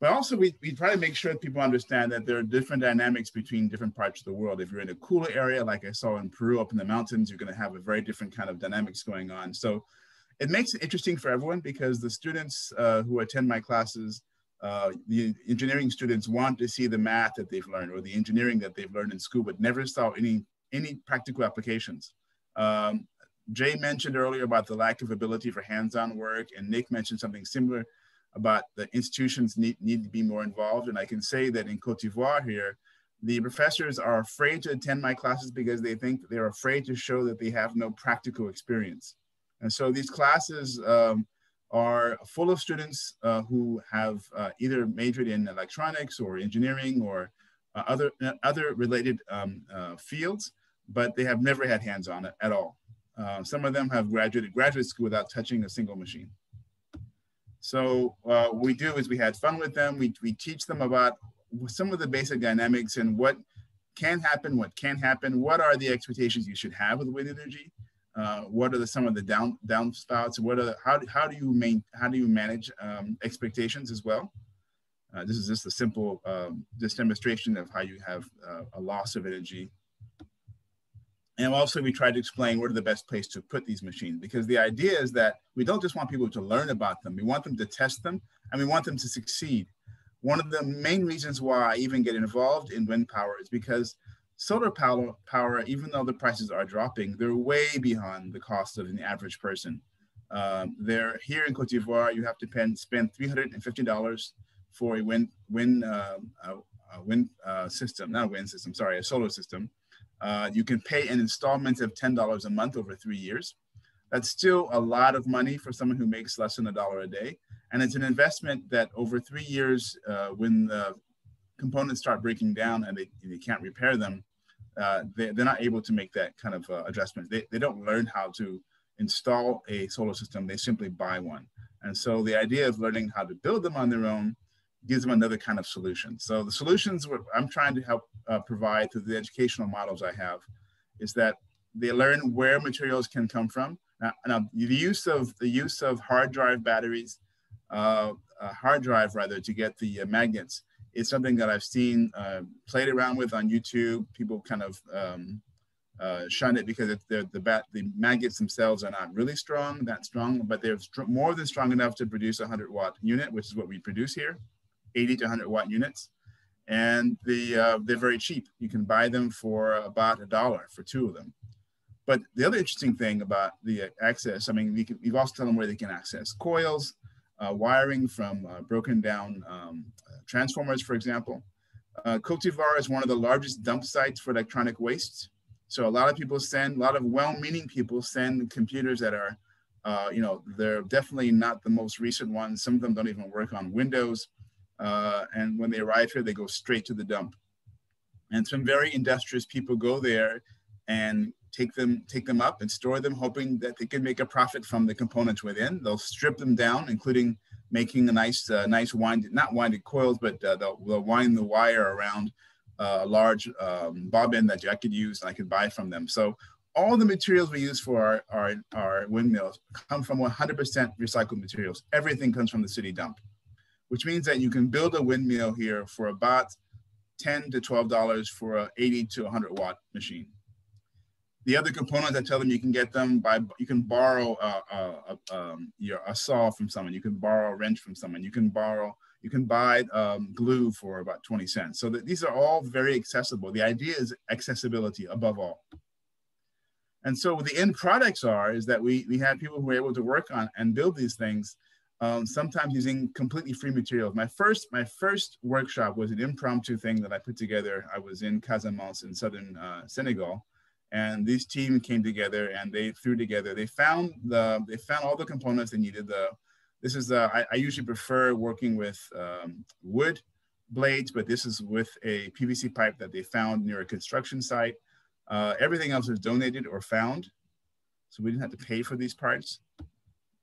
Speaker 5: But also we, we try to make sure that people understand that there are different dynamics between different parts of the world. If you're in a cooler area, like I saw in Peru up in the mountains, you're gonna have a very different kind of dynamics going on. So it makes it interesting for everyone because the students uh, who attend my classes, uh, the engineering students want to see the math that they've learned or the engineering that they've learned in school, but never saw any, any practical applications. Um, Jay mentioned earlier about the lack of ability for hands-on work, and Nick mentioned something similar about the institutions need, need to be more involved. And I can say that in Cote d'Ivoire here, the professors are afraid to attend my classes because they think they're afraid to show that they have no practical experience. And so these classes um, are full of students uh, who have uh, either majored in electronics or engineering or uh, other, other related um, uh, fields, but they have never had hands-on it at all. Uh, some of them have graduated graduate school without touching a single machine. So uh, what we do is we had fun with them. We, we teach them about some of the basic dynamics and what can happen, what can happen, what are the expectations you should have with wind energy, uh, what are the, some of the down downspouts, what are how, how do you main, how do you manage um, expectations as well? Uh, this is just a simple um, demonstration of how you have uh, a loss of energy and also we try to explain where the best place to put these machines because the idea is that we don't just want people to learn about them. We want them to test them and we want them to succeed. One of the main reasons why I even get involved in wind power is because solar power, power even though the prices are dropping, they're way beyond the cost of an average person. Um, they're here in Cote d'Ivoire, you have to spend, spend $350 for a wind, wind, uh, uh, wind uh, system, not a wind system, sorry, a solar system. Uh, you can pay an installment of $10 a month over three years. That's still a lot of money for someone who makes less than a dollar a day. And it's an investment that over three years, uh, when the components start breaking down and they, they can't repair them, uh, they, are not able to make that kind of uh, adjustment. They, they don't learn how to install a solar system, they simply buy one. And so the idea of learning how to build them on their own gives them another kind of solution. So the solutions I'm trying to help uh, provide through the educational models I have is that they learn where materials can come from. Now, now the use of the use of hard drive batteries, uh, hard drive rather, to get the uh, magnets is something that I've seen uh, played around with on YouTube. People kind of um, uh, shun it because the the, bat, the magnets themselves are not really strong, that strong, but they're more than strong enough to produce a 100 watt unit, which is what we produce here. 80 to 100 watt units. And the, uh, they're very cheap. You can buy them for about a dollar for two of them. But the other interesting thing about the access, I mean, we can, we've also tell them where they can access coils, wiring from uh, broken down um, transformers, for example. Uh, d'Ivoire is one of the largest dump sites for electronic waste. So a lot of people send, a lot of well-meaning people send computers that are, uh, you know, they're definitely not the most recent ones. Some of them don't even work on Windows. Uh, and when they arrive here, they go straight to the dump. And some very industrious people go there and take them take them up and store them, hoping that they can make a profit from the components within. They'll strip them down, including making a nice uh, nice wind not winded coils, but uh, they'll, they'll, wind the wire around uh, a large um, bobbin that I could use and I could buy from them. So all the materials we use for our, our, our windmills come from 100% recycled materials. Everything comes from the city dump which means that you can build a windmill here for about 10 to $12 for a 80 to 100 watt machine. The other components, I tell them you can get them by, you can borrow a, a, a, um, your, a saw from someone, you can borrow a wrench from someone, you can borrow, you can buy um, glue for about 20 cents. So that these are all very accessible. The idea is accessibility above all. And so the end products are, is that we, we have people who are able to work on and build these things um, sometimes using completely free materials. My first, my first workshop was an impromptu thing that I put together. I was in Casamance in southern uh, Senegal, and this team came together and they threw together. They found the, they found all the components they needed. The, this is the, I, I usually prefer working with um, wood blades, but this is with a PVC pipe that they found near a construction site. Uh, everything else was donated or found, so we didn't have to pay for these parts.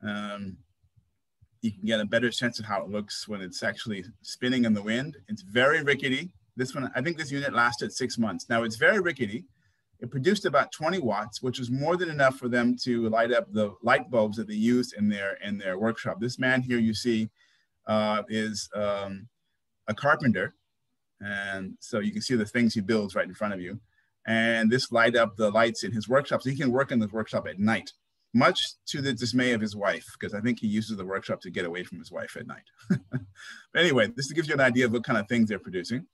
Speaker 5: Um, you can get a better sense of how it looks when it's actually spinning in the wind. It's very rickety. This one, I think this unit lasted six months. Now it's very rickety. It produced about 20 watts, which was more than enough for them to light up the light bulbs that they used in their in their workshop. This man here you see uh, is um, a carpenter, and so you can see the things he builds right in front of you. And this light up the lights in his workshop, so he can work in the workshop at night much to the dismay of his wife, because I think he uses the workshop to get away from his wife at night. but anyway, this gives you an idea of what kind of things they're producing.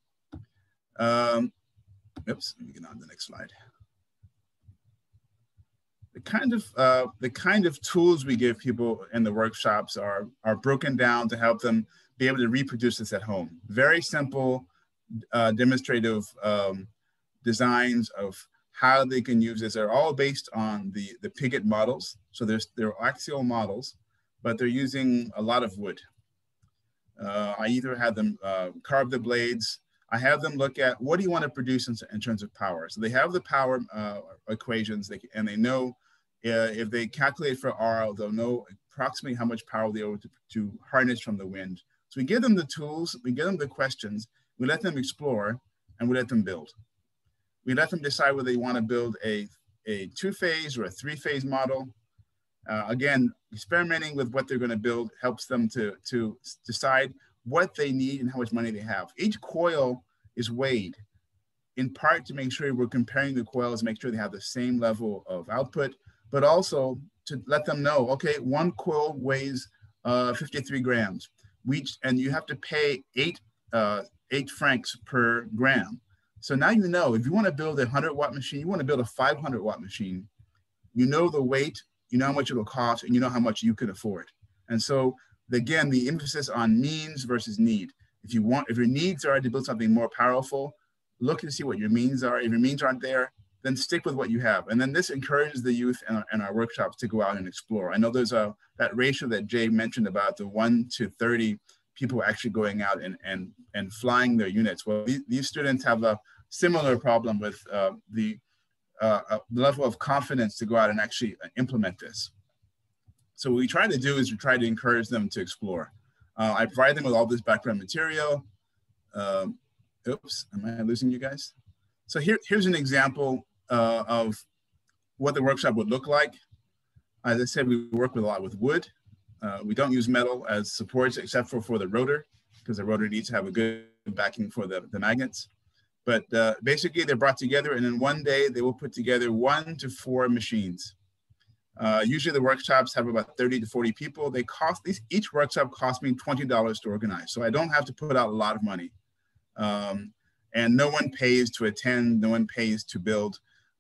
Speaker 5: Um, oops, let me get on to the next slide. The kind of uh, the kind of tools we give people in the workshops are are broken down to help them be able to reproduce this at home. Very simple, uh, demonstrative um, designs of how they can use this They're all based on the, the Piggott models. So there's, they're axial models, but they're using a lot of wood. Uh, I either have them uh, carve the blades, I have them look at what do you want to produce in, in terms of power. So they have the power uh, equations they, and they know uh, if they calculate for R, they'll know approximately how much power they're able to, to harness from the wind. So we give them the tools, we give them the questions, we let them explore, and we let them build. We let them decide whether they want to build a, a two-phase or a three-phase model. Uh, again, experimenting with what they're going to build helps them to, to decide what they need and how much money they have. Each coil is weighed in part to make sure we're comparing the coils, make sure they have the same level of output, but also to let them know, okay, one coil weighs uh, 53 grams. We, and you have to pay eight, uh, eight francs per gram. So now you know if you want to build a 100 watt machine, you want to build a 500 watt machine, you know the weight, you know how much it'll cost, and you know how much you can afford. And so again, the emphasis on means versus need. If you want, if your needs are to build something more powerful, look and see what your means are. If your means aren't there, then stick with what you have. And then this encourages the youth in our, in our workshops to go out and explore. I know there's a that ratio that Jay mentioned about the one to 30 people actually going out and, and, and flying their units. Well, these, these students have a similar problem with uh, the uh, uh, level of confidence to go out and actually implement this. So what we try to do is we try to encourage them to explore. Uh, I provide them with all this background material. Um, oops, am I losing you guys? So here, here's an example uh, of what the workshop would look like. As I said, we work with a lot with wood. Uh, we don't use metal as supports except for, for the rotor because the rotor needs to have a good backing for the, the magnets. But uh, basically they're brought together and in one day they will put together one to four machines. Uh, usually the workshops have about 30 to 40 people. They cost, these, each workshop costs me $20 to organize. So I don't have to put out a lot of money. Um, and no one pays to attend, no one pays to build.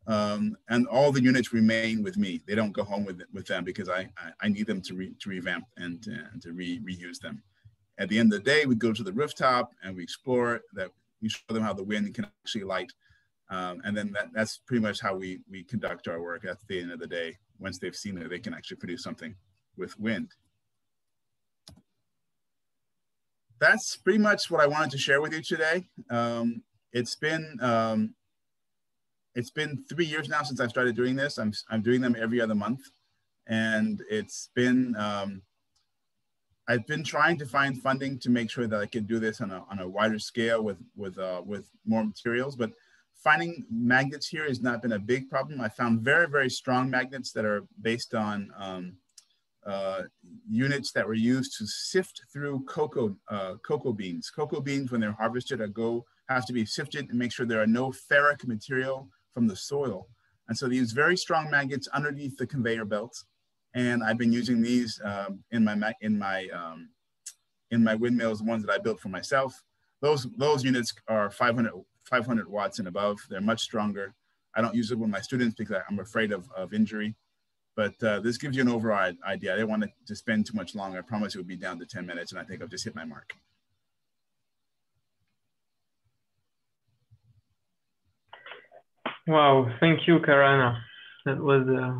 Speaker 5: Um, and all the units remain with me. They don't go home with, with them because I, I, I need them to, re, to revamp and, uh, to re, reuse them. At the end of the day, we go to the rooftop and we explore that. We show them how the wind can actually light. Um, and then that, that's pretty much how we, we conduct our work at the end of the day. Once they've seen it, they can actually produce something with wind. That's pretty much what I wanted to share with you today. Um, it's been um, it's been three years now since I started doing this. I'm, I'm doing them every other month. And it's been, um, I've been trying to find funding to make sure that I can do this on a, on a wider scale with, with, uh, with more materials. But finding magnets here has not been a big problem. I found very, very strong magnets that are based on um, uh, units that were used to sift through cocoa, uh, cocoa beans. Cocoa beans, when they're harvested, are go, have to be sifted and make sure there are no ferric material from the soil. And so these very strong magnets underneath the conveyor belts. And I've been using these um, in my, in my, um, in my windmills, the ones that I built for myself. Those, those units are 500, 500 watts and above. They're much stronger. I don't use it with my students because I'm afraid of, of injury. But uh, this gives you an overall idea. I didn't want to spend too much longer. I promise it would be down to 10 minutes, and I think I've just hit my mark.
Speaker 1: Wow, thank you, Karana. That was uh,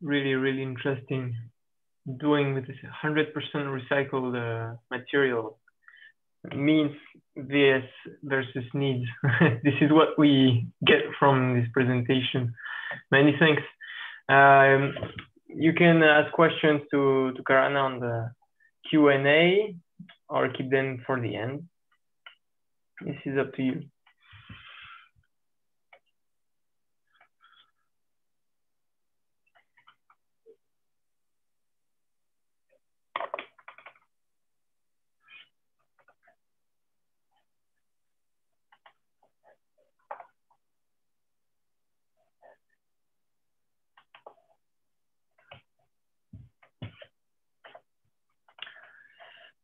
Speaker 1: really, really interesting. Doing with this 100% recycled uh, material means this versus needs. this is what we get from this presentation. Many thanks. Um, you can ask questions to, to Karana on the Q&A or keep them for the end. This is up to you.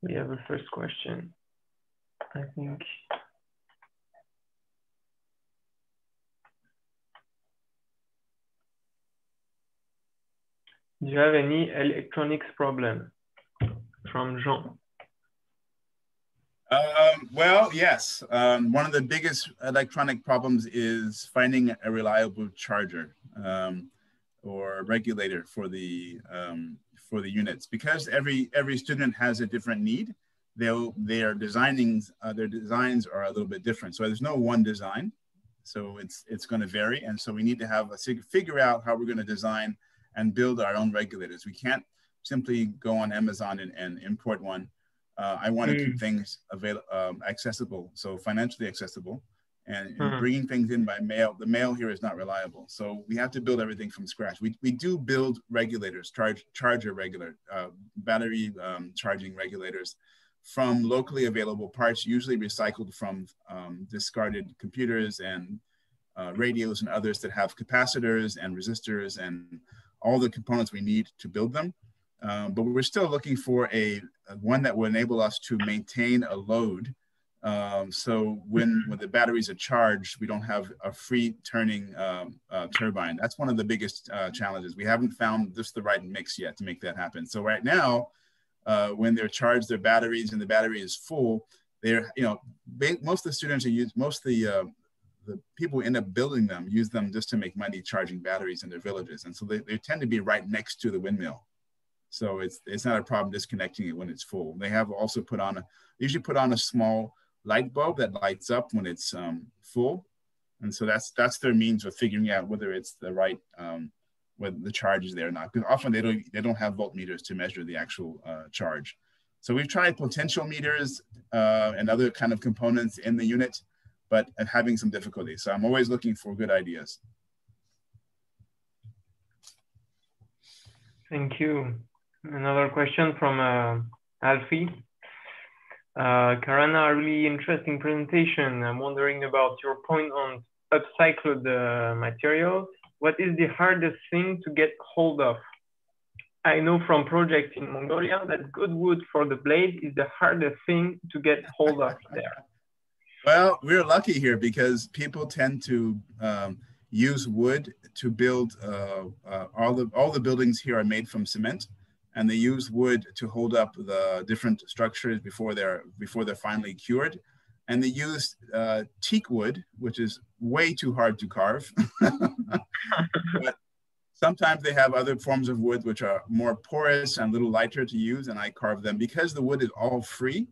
Speaker 1: We have a first question. I think. Do you have any electronics problem? From Jean.
Speaker 5: Um, well, yes. Um, one of the biggest electronic problems is finding a reliable charger um, or regulator for the um, for the units. Because every every student has a different need they'll their designing uh, their designs are a little bit different. So there's no one design. So it's it's going to vary. And so we need to have a figure out how we're going to design and build our own regulators. We can't simply go on amazon and, and import one. Uh, i want to mm. keep things available um, accessible so financially accessible and, and mm-hmm. bringing things in by mail the mail here is not reliable. So we have to build everything from scratch. We, we do build regulators charge charger regular uh, battery um, charging regulators from locally available parts usually recycled from um, discarded computers and uh, radios and others that have capacitors and resistors and all the components we need to build them. Um, but we're still looking for a, a one that will enable us to maintain a load um, so when, when the batteries are charged, we don't have a free turning um, uh, turbine. That's one of the biggest uh, challenges. We haven't found just the right mix yet to make that happen. So right now, uh, when they're charged their batteries and the battery is full, they're, you know, most of the students are used, most of the, uh, the people who end up building them use them just to make money charging batteries in their villages. And so they, they tend to be right next to the windmill. So it's, it's not a problem disconnecting it when it's full. They have also put on, a, usually put on a small light bulb that lights up when it's um, full. And so that's that's their means of figuring out whether it's the right um, whether the charge is there or not. Because often they don't they don't have voltmeters to measure the actual uh, charge. So we've tried potentiometers uh, and other kind of components in the unit, but I'm having some difficulty. So I'm always looking for good ideas.
Speaker 1: Thank you. Another question from uh, Alfie. Uh, Karana, really interesting presentation. I'm wondering about your point on upcycled uh, materials. What is the hardest thing to get hold of? I know from projects in Mongolia that good wood for the blade is the hardest thing to get hold of there.
Speaker 5: Well, we're lucky here because people tend to um, use wood to build uh, uh, all the all the buildings here are made from cement and they use wood to hold up the different structures before they're before they're finally cured. And they use uh, teak wood, which is way too hard to carve. but sometimes they have other forms of wood which are more porous and a little lighter to use, and I carve them because the wood is all free.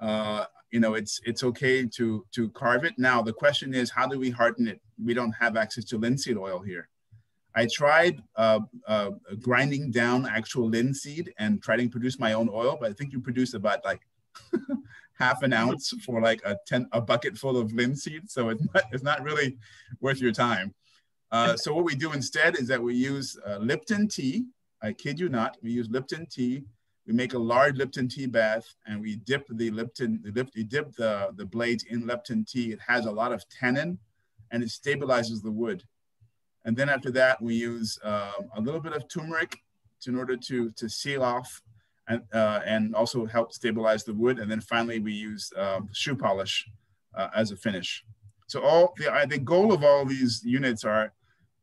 Speaker 5: Uh, you know, it's it's okay to to carve it. Now the question is, how do we harden it? We don't have access to linseed oil here. I tried uh, uh, grinding down actual linseed and trying to produce my own oil, but I think you produce about like half an ounce for like a ten a bucket full of linseed, so it's not it's not really worth your time. Uh, so what we do instead is that we use uh, Lipton tea. I kid you not, we use Lipton tea. We make a large Lipton tea bath and we dip the Lipton, the lip, we dip the, the blades in Lipton tea. It has a lot of tannin and it stabilizes the wood. And then after that, we use uh, a little bit of turmeric in order to, to seal off and, uh, and also help stabilize the wood. And then finally, we use um, shoe polish uh, as a finish. So all the, the goal of all these units are,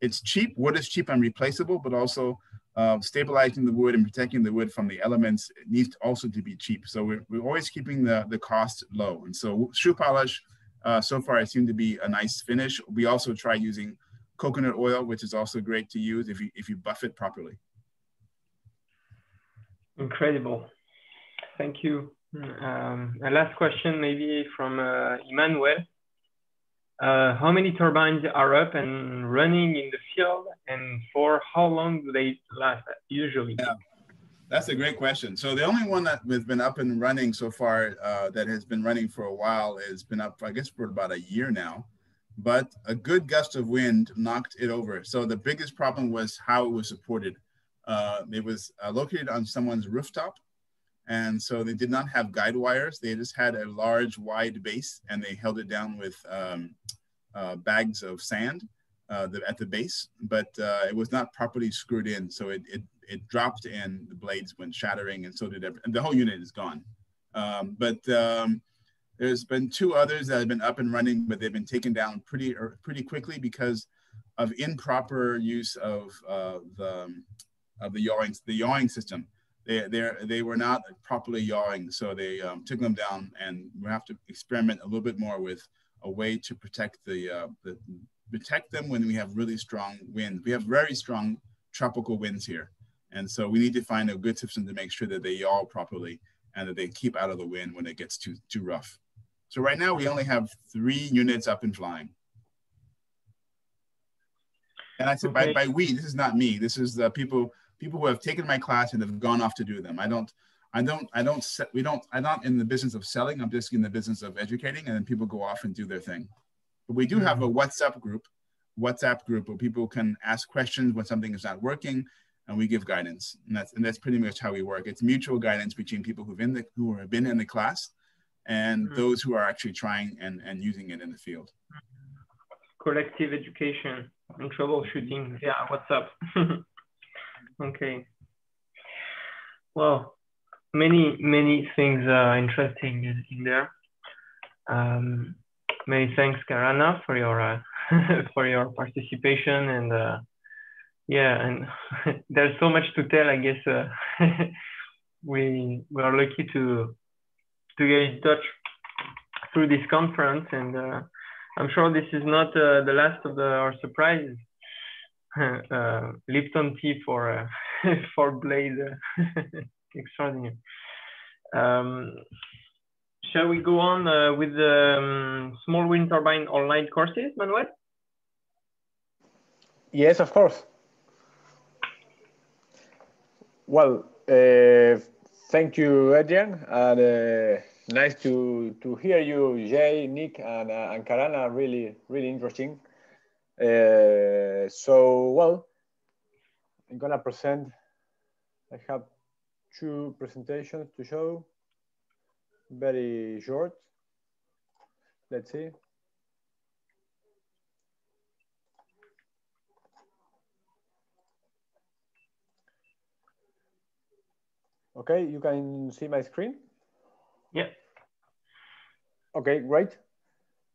Speaker 5: it's cheap, wood is cheap and replaceable, but also uh, stabilizing the wood and protecting the wood from the elements needs also to be cheap. So we're, we're always keeping the, the cost low. And so shoe polish, uh, so far it seemed to be a nice finish. We also try using coconut oil, which is also great to use if you, if you buff it properly.
Speaker 1: Incredible. Thank you. Um, a last question maybe from uh, Emmanuel. Uh, how many turbines are up and running in the field and for how long do they last usually?
Speaker 5: Yeah, that's a great question. So the only one that has been up and running so far uh, that has been running for a while has been up, I guess, for about a year now. But a good gust of wind knocked it over. So the biggest problem was how it was supported. Uh, it was uh, located on someone's rooftop. And so they did not have guide wires. They just had a large, wide base and they held it down with um, uh, bags of sand uh, the, at the base, but uh, it was not properly screwed in. So it, it, it dropped and the blades went shattering and so did and the whole unit is gone. Um, but um, there's been two others that have been up and running, but they've been taken down pretty, er, pretty quickly because of improper use of uh, the, of the yawing, the yawing system they they they were not properly yawing, so they um, took them down, and we have to experiment a little bit more with a way to protect the, uh, the protect them when we have really strong winds. We have very strong tropical winds here, and so we need to find a good system to make sure that they yaw properly and that they keep out of the wind when it gets too too rough. So right now we only have three units up and flying. And I said, okay. by, by we, this is not me. This is the people people who have taken my class and have gone off to do them. I don't, I don't, I don't, set, we don't, I'm not in the business of selling. I'm just in the business of educating and then people go off and do their thing. But we do hmm. have a. WhatsApp group, WhatsApp group where people can ask questions when something is not working and we give guidance. And that's, and that's pretty much how we work. It's mutual guidance between people who've, in the, who have been in the class and mm-hmm. those who are actually trying and, and using it in the field.
Speaker 1: Collective education and troubleshooting. Yeah, what's up? Okay. Well, many many things are interesting in, in there. Um, many thanks, Karana, for your uh, for your participation and uh, yeah, and there's so much to tell. I guess uh, we we are lucky to to get in touch through this conference, and uh, I'm sure this is not uh, the last of the, our surprises. uh, Lipton tea for uh, for Blade, extraordinary. Um, shall we go on uh, with the um, small wind turbine online courses, Manuel?
Speaker 4: Yes, of course. Well, uh, thank you, Adrian, and uh, nice to to hear you, Jay, Nick, and uh, and Karana. Really, really interesting. Uh, so, well, I'm gonna present, I have two presentations to show, very short. Let's see. Okay, you can see my screen?
Speaker 1: Yeah.
Speaker 4: Okay, great.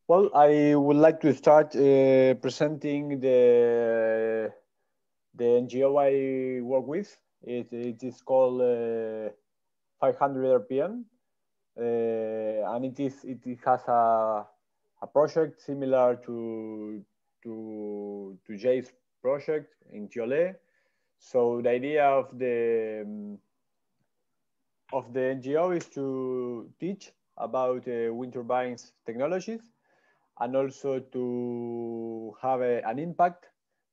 Speaker 4: Well, I would like to start uh, presenting the the NGO I work with. It, it is called uh, 500 RPM, uh, and it is it, it has a a project similar to to to Jay's project in Chile. So the idea of the um, of the NGO is to teach about uh, wind turbines technologies and also to have a, an impact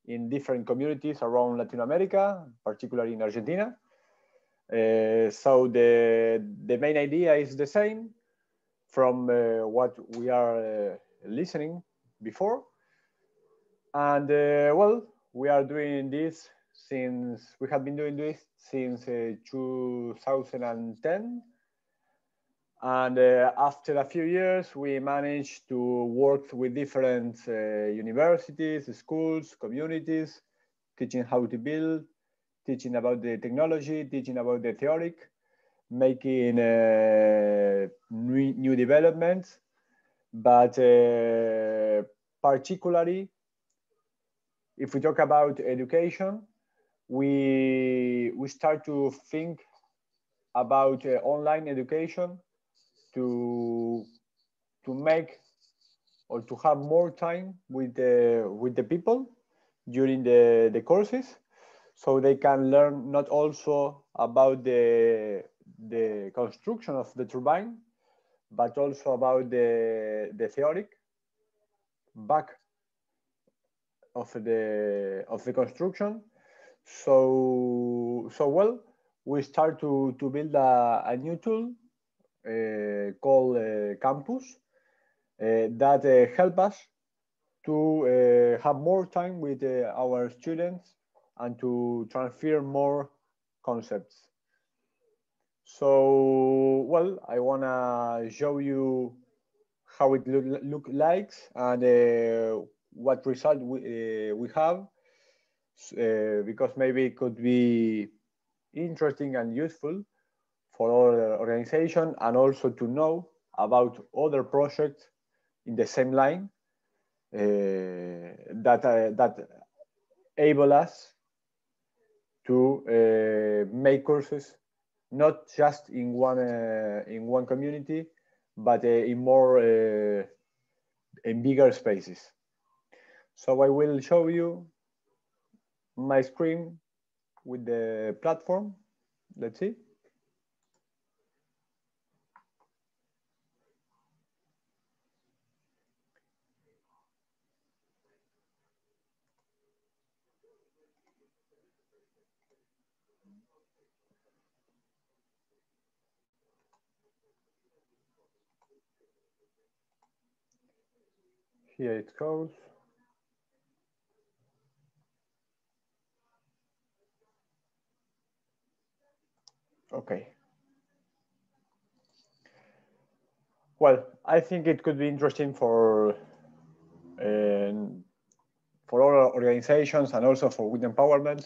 Speaker 4: in different communities around Latin America, particularly in Argentina. Uh, so the, the main idea is the same from uh, what we are uh, listening before. And uh, well, we are doing this since, we have been doing this since uh, 2010 and uh, after a few years, we managed to work with different uh, universities, schools, communities, teaching how to build, teaching about the technology, teaching about the theoric, making uh, new, new, developments. But uh, particularly, if we talk about education, we we start to think about uh, online education to to make or to have more time with the with the people during the the courses so they can learn not also about the the construction of the turbine but also about the the theoric back of the of the construction so so well we start to to build a, a new tool uh, called uh, campus uh, that uh, help us to uh, have more time with uh, our students and to transfer more concepts. So well i want to show you how it look, look like and what result we, we have uh, because maybe it could be interesting and useful for our organization and also to know about other projects in the same line uh, that uh, that able us to uh, make courses not just in one uh, in one community but uh, in more in bigger spaces. So i will show you my screen with the platform. Let's see. Here it goes. Okay. Well, I think it could be interesting for uh, for all organizations and also for wind empowerment,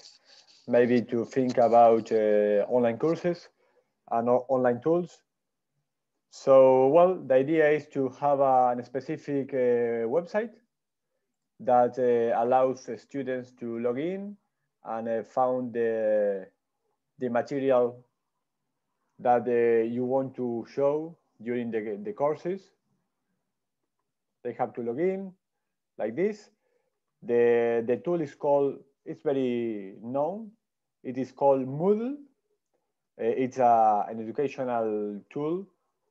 Speaker 4: maybe to think about uh, online courses and online tools. So, well, the idea is to have a, a specific uh, website that uh, allows students to log in and uh, found the, the material that uh, you want to show during the, the courses. They have to log in like this. The, the tool is called, it's very known. It is called Moodle. Uh, it's a, an educational tool,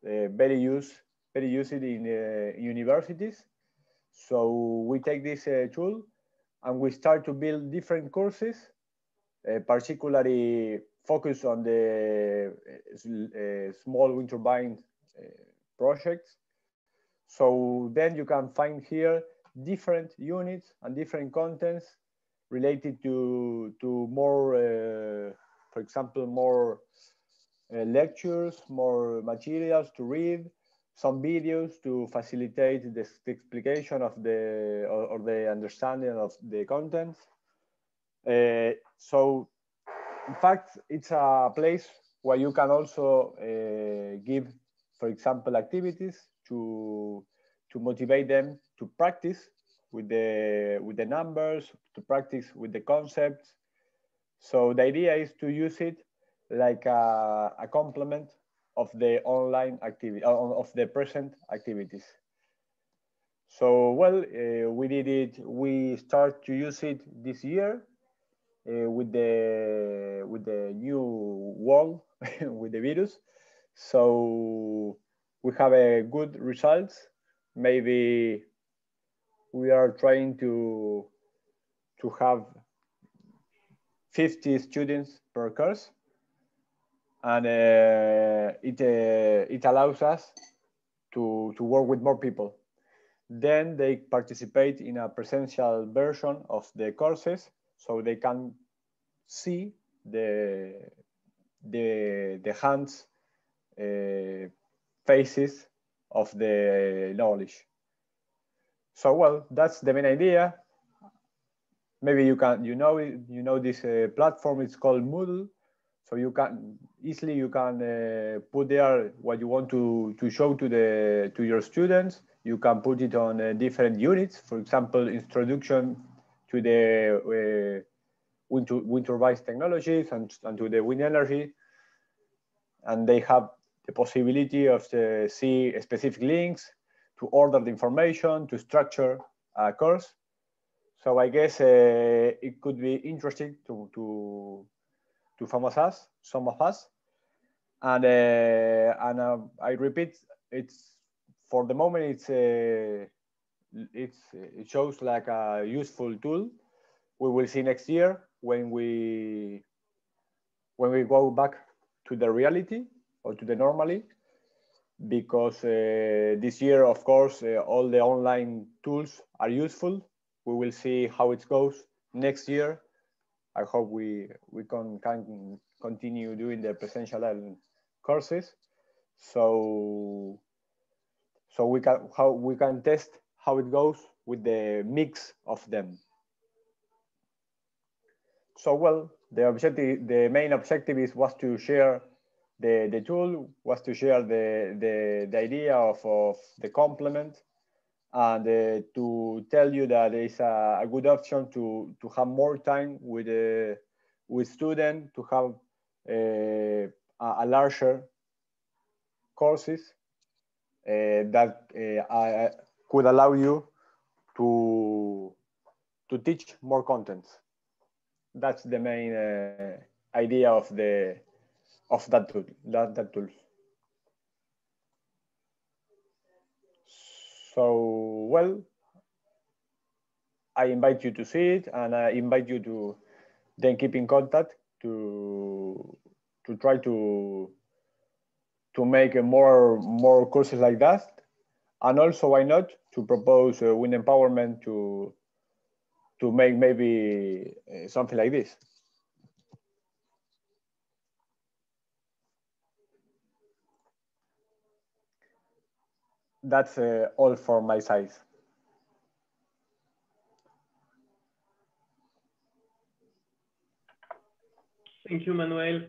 Speaker 4: uh, very used, very used in uh, universities. So we take this uh, tool and we start to build different courses, uh, particularly focus on the uh, small wind turbine uh, projects. So then you can find here different units and different contents related to, to more, uh, for example, more lectures, more materials to read, some videos to facilitate the, the explication of the, or, or, the understanding of the contents. So in fact, it's a place where you can also uh, give, for example, activities to to motivate them to practice with the with the numbers, to practice with the concepts. So the idea is to use it like a, a complement of the online activity of the present activities. So well, uh, we did it. We start to use it this year with the with the new world with the virus. So we have a good results. Maybe we are trying to to have 50 students per course, and uh, it uh, it allows us to to work with more people. Then they participate in a presential version of the courses so they can see the the the hands uh, faces of the knowledge. So well, that's the main idea. Maybe you can you know you know this uh, platform. It's called Moodle. So you can easily you can uh, put there what you want to to show to the to your students. You can put it on uh, different units. For example, introduction to the uh, wind, to, wind technologies and, and to the wind energy. And they have the possibility of the, see specific links to order the information, to structure a course. So I guess uh, it could be interesting to, to, to some of us, some of us. And, uh, and uh, I repeat, it's for the moment, it's, uh, it's, it shows like a useful tool. We will see next year when we, when we go back to the reality or to the normally because uh, this year, of course, uh, all the online tools are useful. We will see how it goes next year. I hope we, we can, can continue doing the presential courses. So, so we can, how we can test how it goes with the mix of them. So, well, the objective, the main objective is was to share the, the tool was to share the, the, the idea of, of the complement and uh, to tell you that it's a, a, good option to, to have more time with, uh, with students, to have uh, a, a, larger courses uh, that uh, could allow you to, to teach more content. That's the main uh, idea of the, of that tool, that, that tool. So, well, I invite you to see it and I invite you to then keep in contact to, to try to, to make more, more courses like that. And also, why not, to propose uh, wind empowerment to, to make maybe uh, something like this. that's uh, all for my side.
Speaker 1: Thank you, Manuel.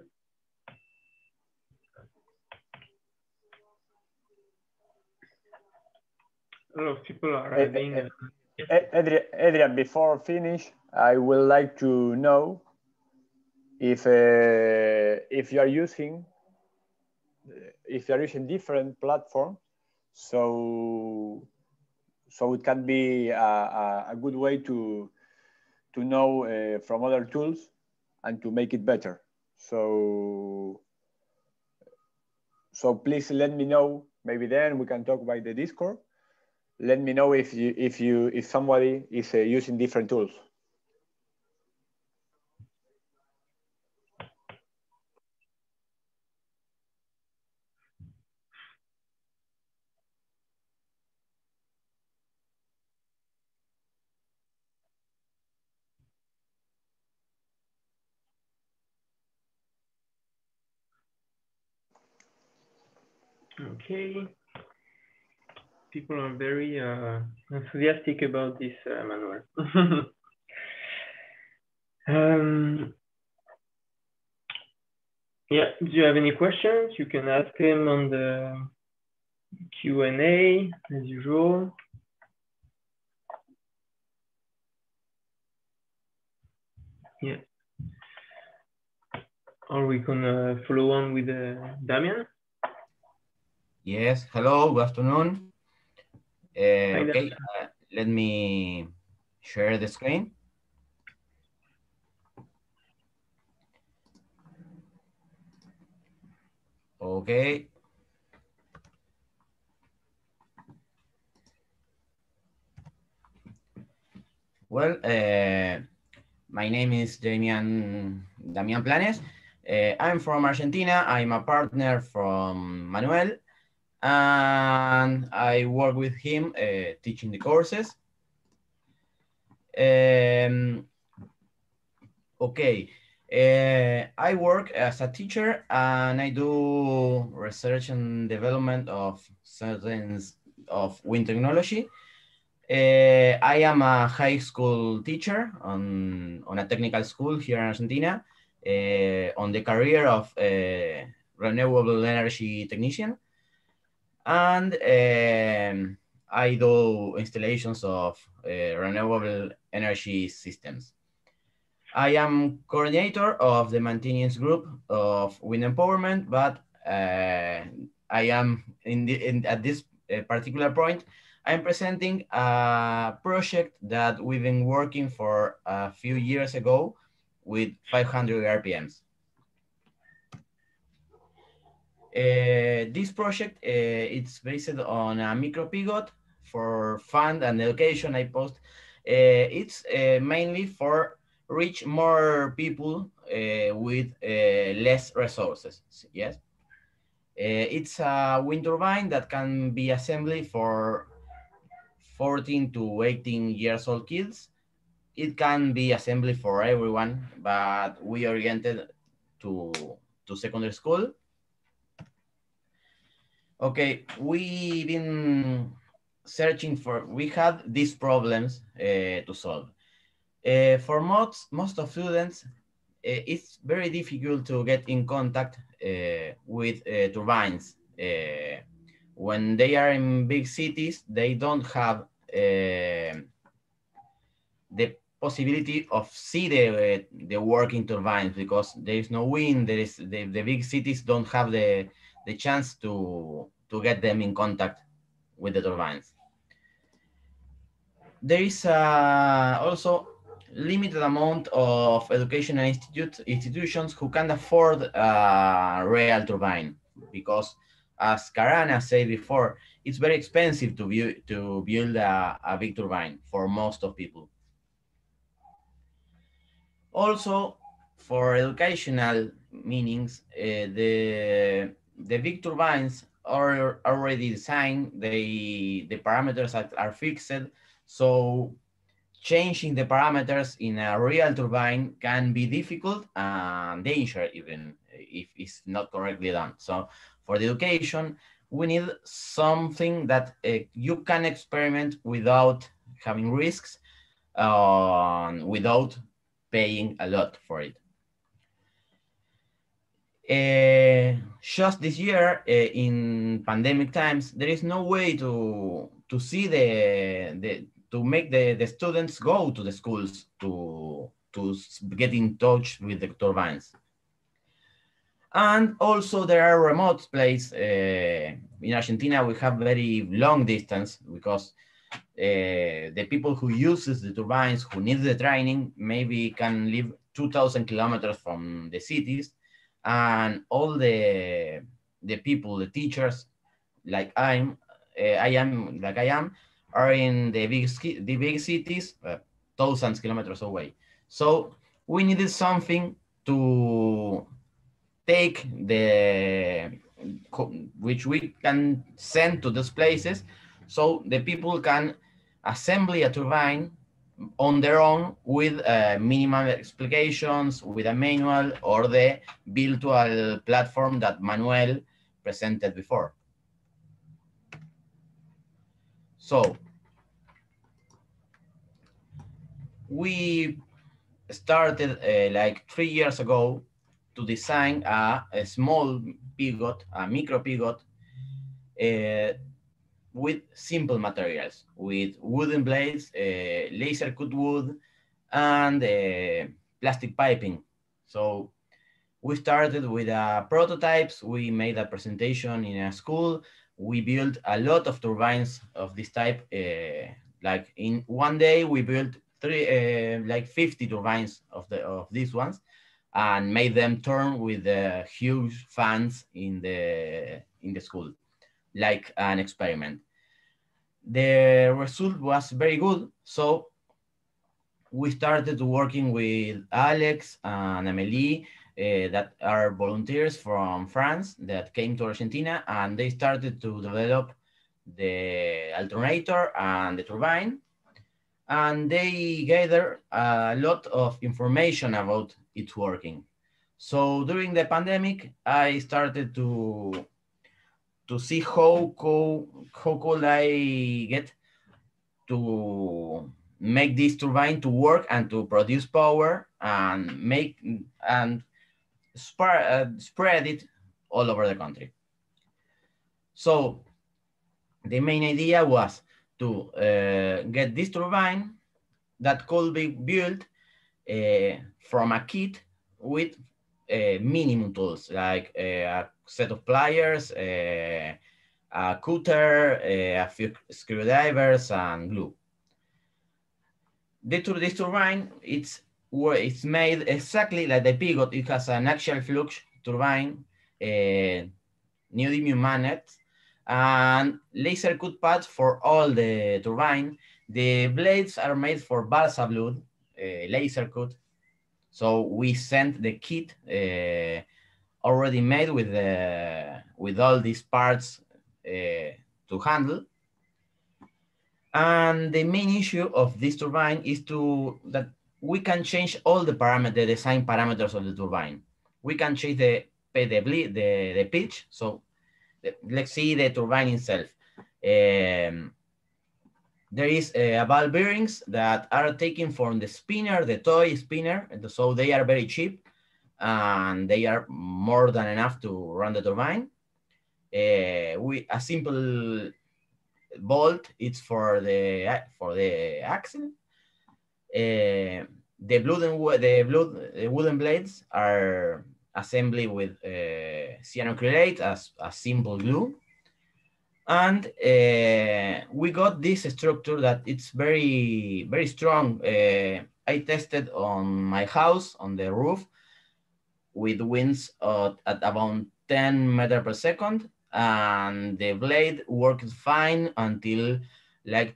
Speaker 1: A lot of people are having. Uh,
Speaker 4: Adrian, Adrian, before finish, I would like to know if uh, if you are using if you are using different platform, so, so it can be a, a good way to, to know uh, from other tools and to make it better. So, so please let me know. Maybe then we can talk by the Discord. Let me know if you if you if somebody is uh, using different tools.
Speaker 1: Okay. People are very uh, enthusiastic about this uh, Manuel. um, yeah, do you have any questions? You can ask them on the Q&A as usual. Yeah. Or we can uh, follow on with uh, Damian.
Speaker 6: Yes, hello, good afternoon. Uh, okay, uh, let me share the screen. Okay. Well, uh, my name is Damian, Damian Planes. Uh, I'm from Argentina. I'm a partner from Manuel and I work with him uh, teaching the courses. Um, okay, uh, I work as a teacher and I do research and development of certain of wind technology. Uh, I am a high school teacher on, on a technical school here in Argentina uh, on the career of uh, renewable energy technician and um, I do installations of uh, renewable energy systems. I am coordinator of the maintenance group of wind empowerment, but uh, I am in, the, in at this uh, particular point, I'm presenting a project that we've been working for a few years ago with 500 RPMs. Uh, this project, uh, it's based on a micro Piggott for fund and education I post. Uh, it's mainly for reach more people with less resources, yes? it's a wind turbine that can be assembled for 14 to 18 years old kids. It can be assembled for everyone, but we oriented to, to secondary school. Okay, we've been searching for, we had these problems uh, to solve. Uh, for most, most of students, uh, it's very difficult to get in contact uh, with uh, turbines. Uh, when they are in big cities, they don't have the possibility of see the, the working turbines because there is no wind, there is, the, the big cities don't have the, the chance to, to get them in contact with the turbines. There is uh, also limited amount of educational institute, institutions who can afford a real turbine because as Karana said before, it's very expensive to, view, to build a, a big turbine for most of people. Also, for educational meanings, uh, the, the big turbines are already designed, they, the parameters are, are fixed, so changing the parameters in a real turbine can be difficult and dangerous even if it's not correctly done. So for the education, we need something that uh, you can experiment without having risks, uh, without paying a lot for it. Uh, just this year, uh, in pandemic times, there is no way to to see the the to make the, the students go to the schools to, to get in touch with the turbines. And also there are remote places. Uh, in Argentina, we have very long distance because uh, the people who uses the turbines, who need the training, maybe can live 2000 kilometers from the cities. And all the, the people, the teachers, like I'm, uh, I am, like I am, are in the big, the big cities, uh, thousands kilometers away. So we needed something to take the, which we can send to those places so the people can assemble a turbine on their own with uh, minimal explications, with a manual or the virtual platform that Manuel presented before. So we started uh, like three years ago to design a, a small Piggott, a micro Piggott, uh, with simple materials, with wooden blades, uh, laser cut wood, and uh, plastic piping. So we started with uh, prototypes. We made a presentation in a school we built a lot of turbines of this type. Uh, like in one day, we built three, uh, like 50 turbines of the of these ones, and made them turn with the huge fans in the in the school, like an experiment. The result was very good, so we started working with Alex and Amelie uh, that are volunteers from France that came to Argentina and they started to develop the alternator and the turbine. And they gathered a lot of information about its working. So during the pandemic, I started to to see how co how could I get to make this turbine to work and to produce power and make and spread, uh, spread it all over the country. So the main idea was to uh, get this turbine that could be built uh, from a kit with minimum tools like uh, a set of pliers, uh, a cutter, a few screwdrivers, and glue. The, this turbine, it's, where it's made exactly like the Piggott. It has an axial flux turbine, uh, neodymium magnet, and laser cut pads for all the turbine. The blades are made for balsa uh, laser cut. So we sent the kit uh, already made with the with all these parts uh, to handle. And the main issue of this turbine is to that we can change all the parameter, the design parameters of the turbine. We can change the the, the, the pitch. So let's see the turbine itself. Um, there is uh, ball bearings that are taken from the spinner, the toy spinner. So they are very cheap and they are more than enough to run the turbine. Uh, we a simple bolt it's for the for the axle. Uh, the wooden the, blood, the wooden blades are assembly with uh, cyanoacrylate as a simple glue. And uh, we got this structure that it's very, very strong. Uh, I tested on my house, on the roof, with winds at, at about 10 meter per second. And the blade worked fine until like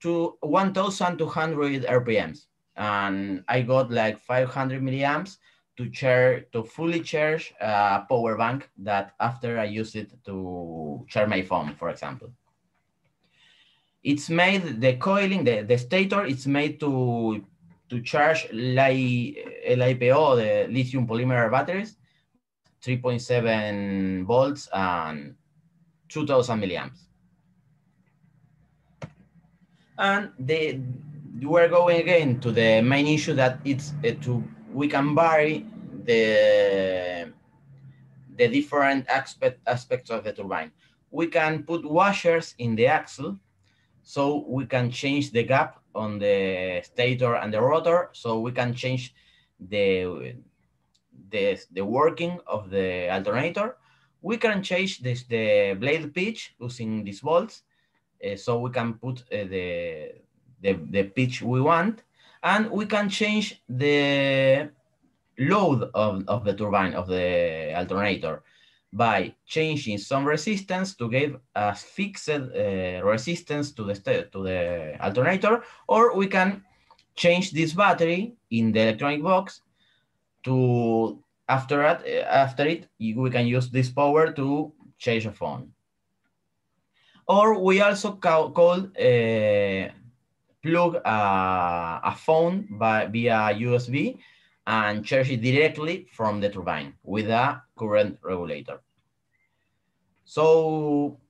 Speaker 6: to 1,200 RPMs. And I got like 500 milliamps to charge to fully charge a power bank that after I use it to charge my phone, for example. It's made the coiling, the, the stator, it's made to to charge LiPo, the lithium polymer batteries, 3.7 volts and 2000 milliamps. And the, we're going again to the main issue that it's uh, to we can vary the, the different aspect, aspects of the turbine. We can put washers in the axle, so we can change the gap on the stator and the rotor, so we can change the, the, the working of the alternator. We can change this, the blade pitch using these bolts, uh, so we can put uh, the, the, the pitch we want and we can change the load of, of the turbine, of the alternator, by changing some resistance to give a fixed uh, resistance to the, to the alternator, or we can change this battery in the electronic box to, after, that, after it, we can use this power to change a phone. Or we also call, call uh, plug a, a phone by, via USB and charge it directly from the turbine with a current regulator. So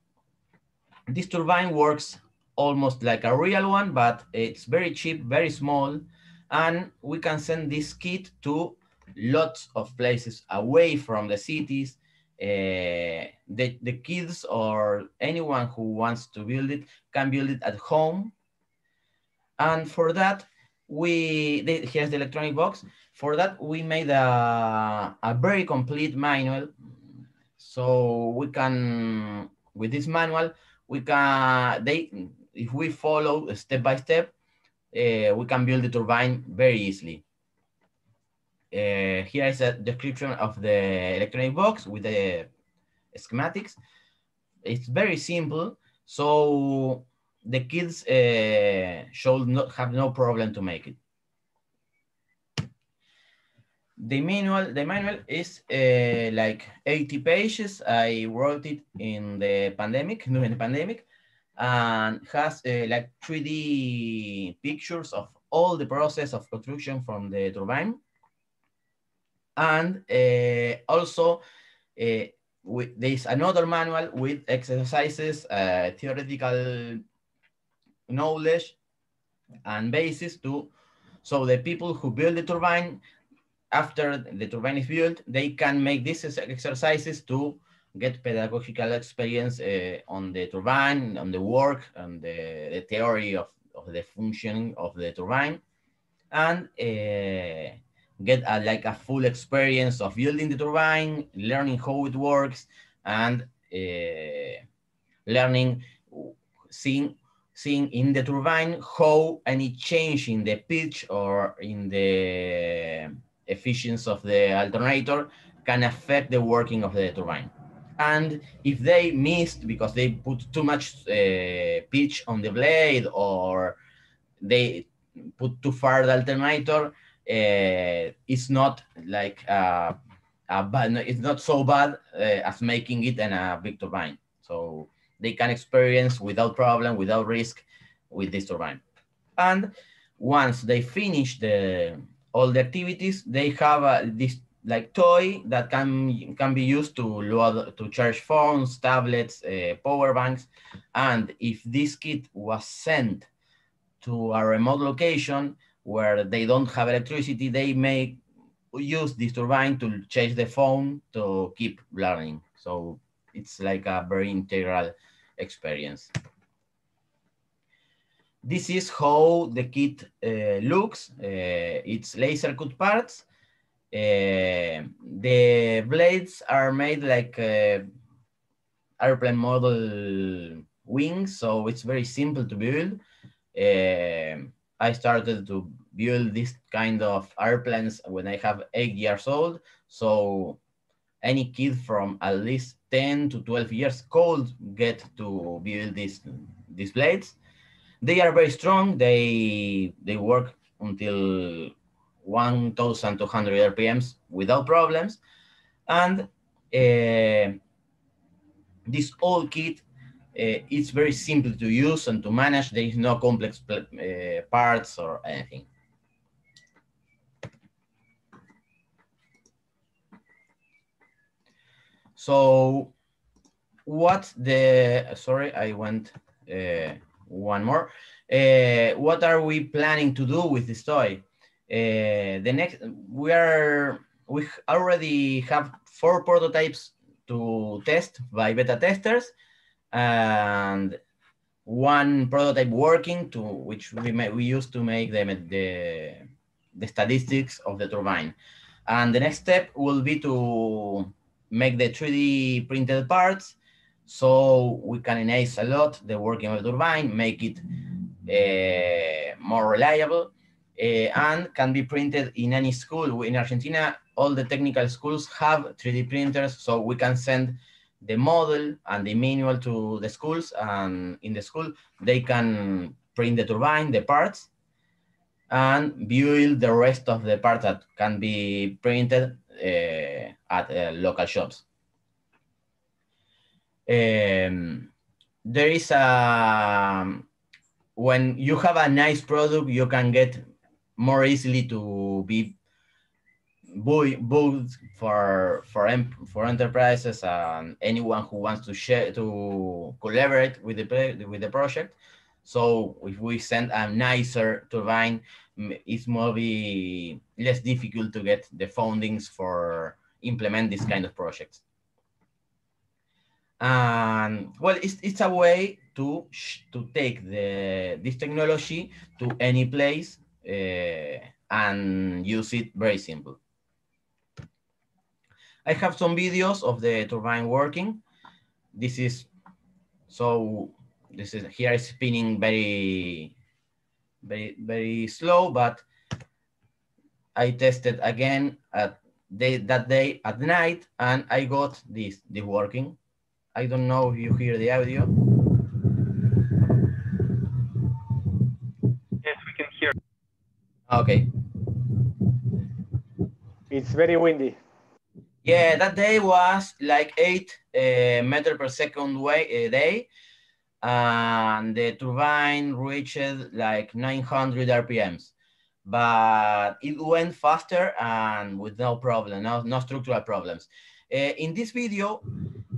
Speaker 6: this turbine works almost like a real one, but it's very cheap, very small, and we can send this kit to lots of places away from the cities. Uh, the, the kids or anyone who wants to build it can build it at home and for that, we, here's the electronic box. For that, we made a, a very complete manual. So we can, with this manual, we can, they, if we follow step by step, uh, we can build the turbine very easily. Uh, here is a description of the electronic box with the schematics. It's very simple. So the kids uh, should not have no problem to make it. The manual, the manual is uh, like 80 pages. I wrote it in the pandemic, during the pandemic, and has uh, like 3D pictures of all the process of construction from the turbine. And uh, also, uh, there's another manual with exercises, uh, theoretical knowledge and basis to, so the people who build the turbine, after the turbine is built, they can make these exercises to get pedagogical experience uh, on the turbine, on the work, and the, the theory of, of the functioning of the turbine. And uh, get a, like a full experience of building the turbine, learning how it works, and uh, learning, seeing, seeing in the turbine how any change in the pitch or in the efficiency of the alternator can affect the working of the turbine. And if they missed because they put too much uh, pitch on the blade or they put too far the alternator, uh, it's not like a bad, it's not so bad uh, as making it in a big turbine. So they can experience without problem, without risk with this turbine. And once they finish the all the activities, they have uh, this like toy that can can be used to load to charge phones, tablets, uh, power banks, and if this kit was sent to a remote location where they don't have electricity, they may use this turbine to change the phone to keep learning. So it's like a very integral experience. This is how the kit uh, looks. Uh, it's laser cut parts. Uh, the blades are made like uh, airplane model wings, so it's very simple to build. Uh, I started to build this kind of airplanes when I have eight years old. So any kid from at least 10 to 12 years old get to build these, these blades. They are very strong. They, they work until 1,200 RPMs without problems. And uh, this old kit uh, it's very simple to use and to manage. There is no complex uh, parts or anything. So what the, sorry, I went uh, one more. Uh, what are we planning to do with this toy? Uh, the next, we are, we already have four prototypes to test by beta testers and one prototype working to which we may, we used to make the, the, the statistics of the turbine. And the next step will be to make the 3D printed parts so we can enhance a lot the working of the turbine, make it uh, more reliable, uh, and can be printed in any school. In Argentina, all the technical schools have 3D printers, so we can send the model and the manual to the schools and in the school they can print the turbine the parts and build the rest of the parts that can be printed uh, at uh, local shops um, there is a when you have a nice product you can get more easily to be both for for for enterprises and anyone who wants to share to collaborate with the with the project. So if we send a nicer turbine, it's maybe less difficult to get the fundings for implement this kind of projects. And well, it's, it's a way to to take the this technology to any place uh, and use it very simple. I have some videos of the turbine working. This is, so this is, here is spinning very, very, very slow, but I tested again at day, that day at night and I got this, this working. I don't know if you hear the audio.
Speaker 1: Yes, we can hear.
Speaker 6: Okay.
Speaker 4: It's very windy.
Speaker 6: Yeah, that day was like eight uh, meter per second way a day, and the turbine reached like 900 RPMs. But it went faster and with no problem, no, no structural problems. Uh, in this video,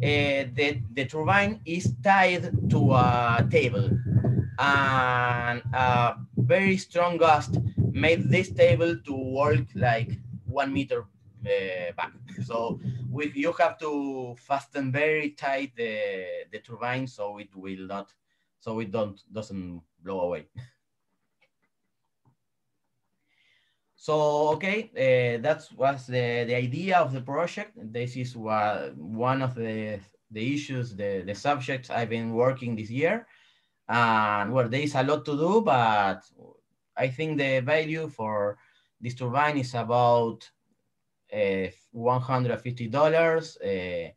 Speaker 6: uh, the, the turbine is tied to a table and a very strong gust made this table to work like one meter uh, back. So we, you have to fasten very tight the, the turbine so it will not, so it don't doesn't blow away. So, okay, uh, that was the, the idea of the project. This is what, one of the, the issues, the, the subjects I've been working this year. And well, there is a lot to do, but I think the value for this turbine is about uh, $150, uh,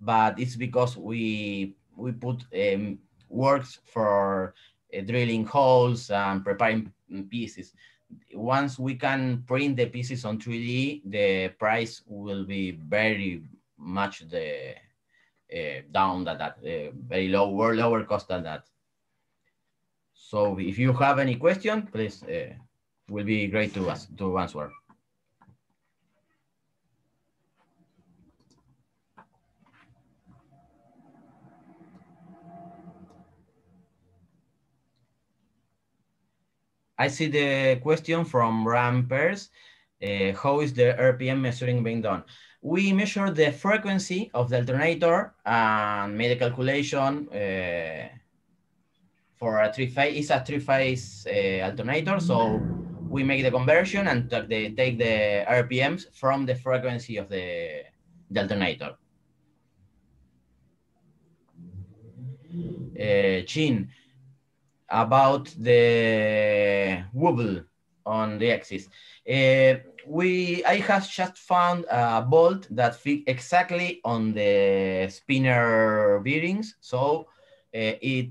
Speaker 6: but it's because we, we put um, works for drilling holes and preparing pieces once we can print the pieces on 3D, the price will be very much the uh, down than that, uh, very low, lower cost than that. So if you have any question, please, uh, will be great to, us, to answer. I see the question from Ram Pers. Uh, how is the RPM measuring being done? We measure the frequency of the alternator and made a calculation uh, for a three phase, it's a three phase uh, alternator. So we make the conversion and take the RPMs from the frequency of the, the alternator. Uh, Chin, about the wobble on the axis. Uh, we, I have just found a bolt that fit exactly on the spinner bearings, so uh, it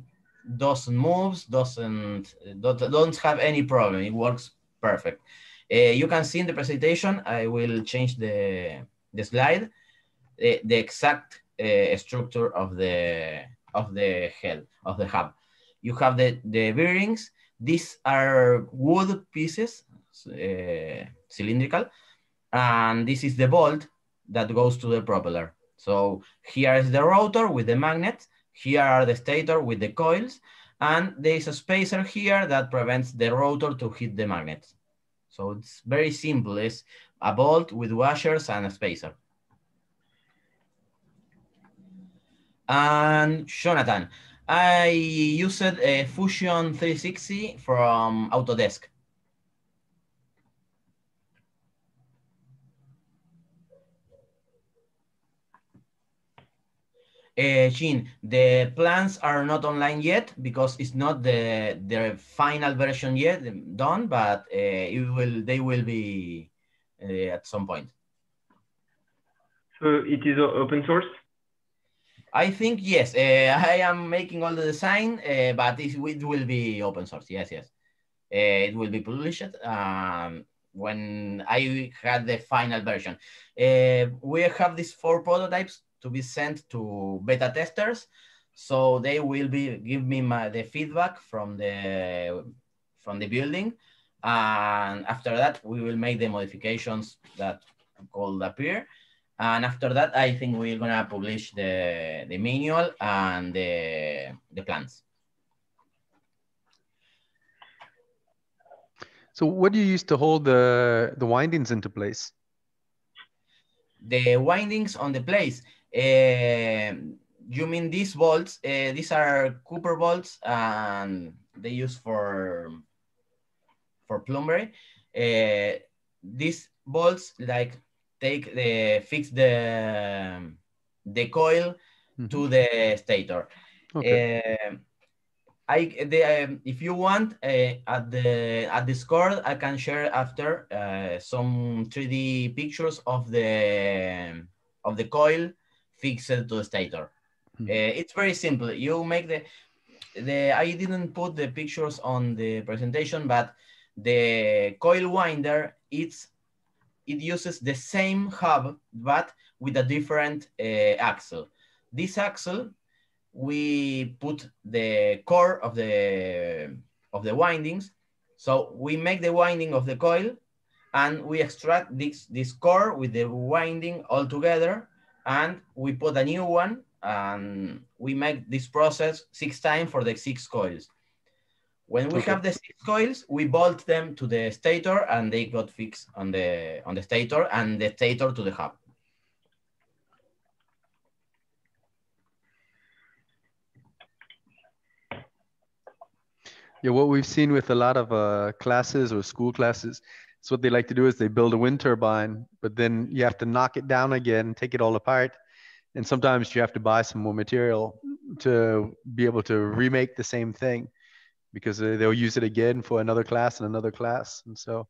Speaker 6: doesn't move, doesn't don't, have any problem. It works perfect. Uh, you can see in the presentation. I will change the the slide. The, the exact structure of the of the head of the hub you have the, the bearings. These are wood pieces, uh, cylindrical, and this is the bolt that goes to the propeller. So here is the rotor with the magnet, here are the stator with the coils, and there is a spacer here that prevents the rotor to hit the magnet. So it's very simple. It's a bolt with washers and a spacer. And Jonathan, I used a Fusion 360 from Autodesk. Uh, the plans are not online yet because it's not the the final version yet done, but uh, it will they will be uh, at some point.
Speaker 1: So it is open source.
Speaker 6: I think yes. Uh, I am making all the design, uh, but it, it, will be open source. Yes, yes. Uh, it will be published um, when I had the final version. Uh, we have these four prototypes to be sent to beta testers, so they will be give me my, the feedback from the from the building, and after that we will make the modifications that could appear and after that, I think we're gonna publish the, the manual and the, the plans.
Speaker 2: So what do you use to hold the, the windings into place?
Speaker 6: The windings on the place. Uh, you mean these bolts? Uh, these are Cooper bolts and they use for, for plumbery. Uh, these bolts like take the fix the the coil mm -hmm. to the stator. Okay. Uh, I the, um, if you want uh, at the at Discord, I can share after uh, some 3D pictures of the of the coil fixed to the stator. Mm -hmm. it's very simple. You make the the I didn't put the pictures on the presentation, but the coil winder it's it uses the same hub, but with a different uh, axle. This axle, we put the core of the, of the windings. So we make the winding of the coil and we extract this, this core with the winding all together and we put a new one and we make this process six times for the six coils. When we okay. have the six coils, we bolt them to the stator and they got fixed on the on the stator and the stator to the hub.
Speaker 2: Yeah, what we've seen with a lot of uh, classes or school classes, So what they like to do is they build a wind turbine, but then you have to knock it down again, take it all apart. And sometimes you have to buy some more material to be able to remake the same thing because they'll use it again for another class and another class. And so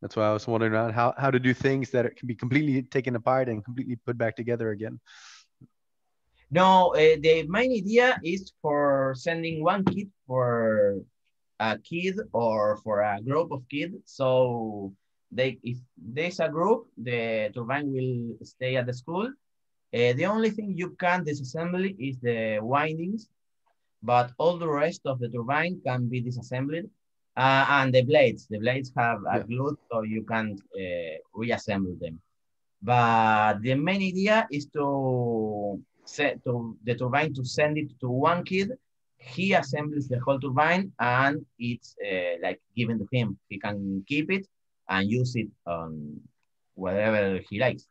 Speaker 2: that's why I was wondering around how, how to do things that can be completely taken apart and completely put back together again.
Speaker 6: No, uh, the main idea is for sending one kit for a kid or for a group of kids. So they, if there's a group, the turbine will stay at the school. Uh, the only thing you can disassemble is the windings, but all the rest of the turbine can be disassembled. Uh, and the blades, the blades have a yeah. glue, so you can uh, reassemble them. But the main idea is to set to the turbine to send it to one kid he assembles the whole turbine and it's uh, like given to him. He can keep it and use it on whatever he likes.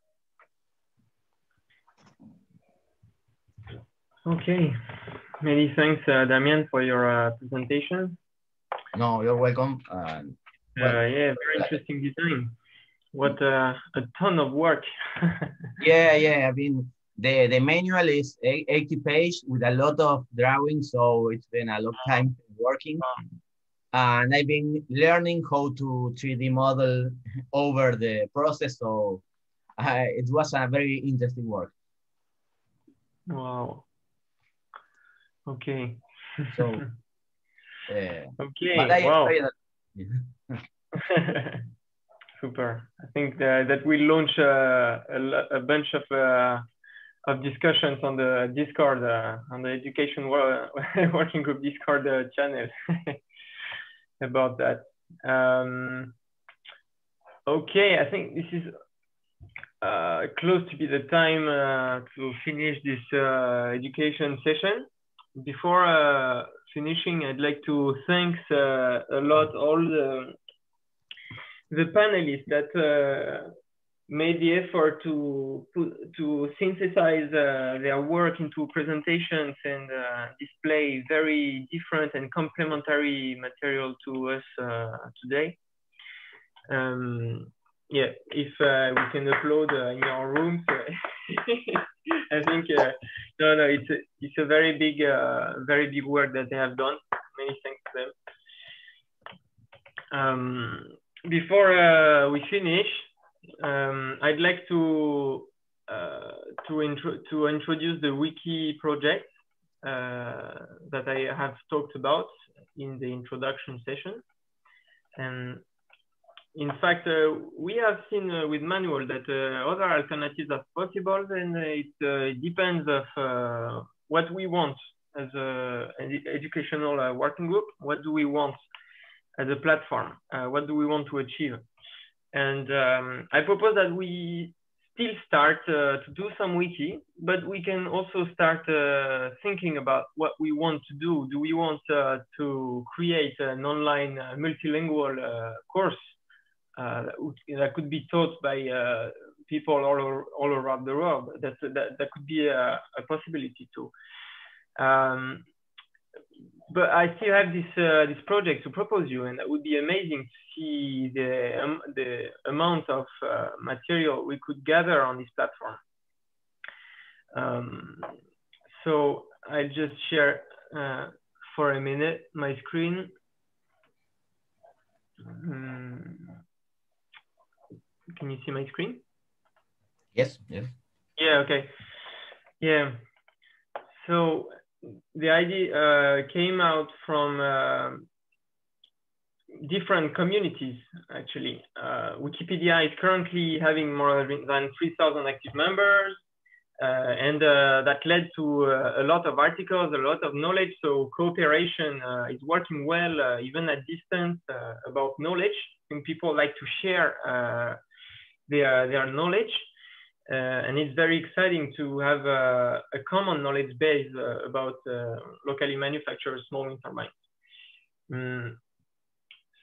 Speaker 1: Okay, many thanks, uh, Damien, for your uh, presentation.
Speaker 6: No, you're welcome.
Speaker 1: Uh, well, yeah, very interesting design. What uh, a ton of work.
Speaker 6: yeah, yeah. I mean, the, the manual is 80 page with a lot of drawing, so it's been a long time working. And I've been learning how to 3D model over the process, so I, it was a very interesting work.
Speaker 1: Wow. Okay.
Speaker 6: So,
Speaker 1: uh, okay. wow. Super. I think that, that we launch uh, a, a bunch of uh, of discussions on the Discord, uh, on the education working group Discord uh, channel about that. Um, okay, I think this is uh, close to be the time uh, to finish this uh, education session. Before uh, finishing, I'd like to thank a lot all the, the panelists that made the effort to to synthesize uh, their work into presentations and uh, display very different and complementary material to us uh, today. Um, yeah, if uh, we can upload uh, in our rooms, I think uh, no, no, it's a, it's a very big, very big work that they have done. Many thanks to them. Um, before we finish, um, I'd like to uh, to, intro to introduce the wiki project uh, that I have talked about in the introduction session. And in fact, uh, we have seen uh, with Manuel that uh, other alternatives are possible, and it depends of what we want as an educational working group. What do we want as a platform? what do we want to achieve? And um, I propose that we still start uh, to do some wiki, but we can also start uh, thinking about what we want to do. Do we want uh, to create an online multilingual course uh, that could be taught by people all, all around the world? That, that, that could be a, a possibility too. Um, but I still have this uh, this project to propose you, and it would be amazing to see the um, the amount of uh, material we could gather on this platform. Um, so I'll just share uh, for a minute my screen. Um, can you see my screen?
Speaker 6: Yes. Yes.
Speaker 1: Yeah. Okay. Yeah. So the idea uh, came out from uh, different communities, actually. Uh, Wikipedia is currently having more than 3,000 active members, uh, and uh, that led to uh, a lot of articles, a lot of knowledge. So cooperation is working well, even at distance, about knowledge. And people like to share their, their knowledge. Uh, and it's very exciting to have a, a common knowledge base uh, about uh, locally manufactured small wind turbines. Mm.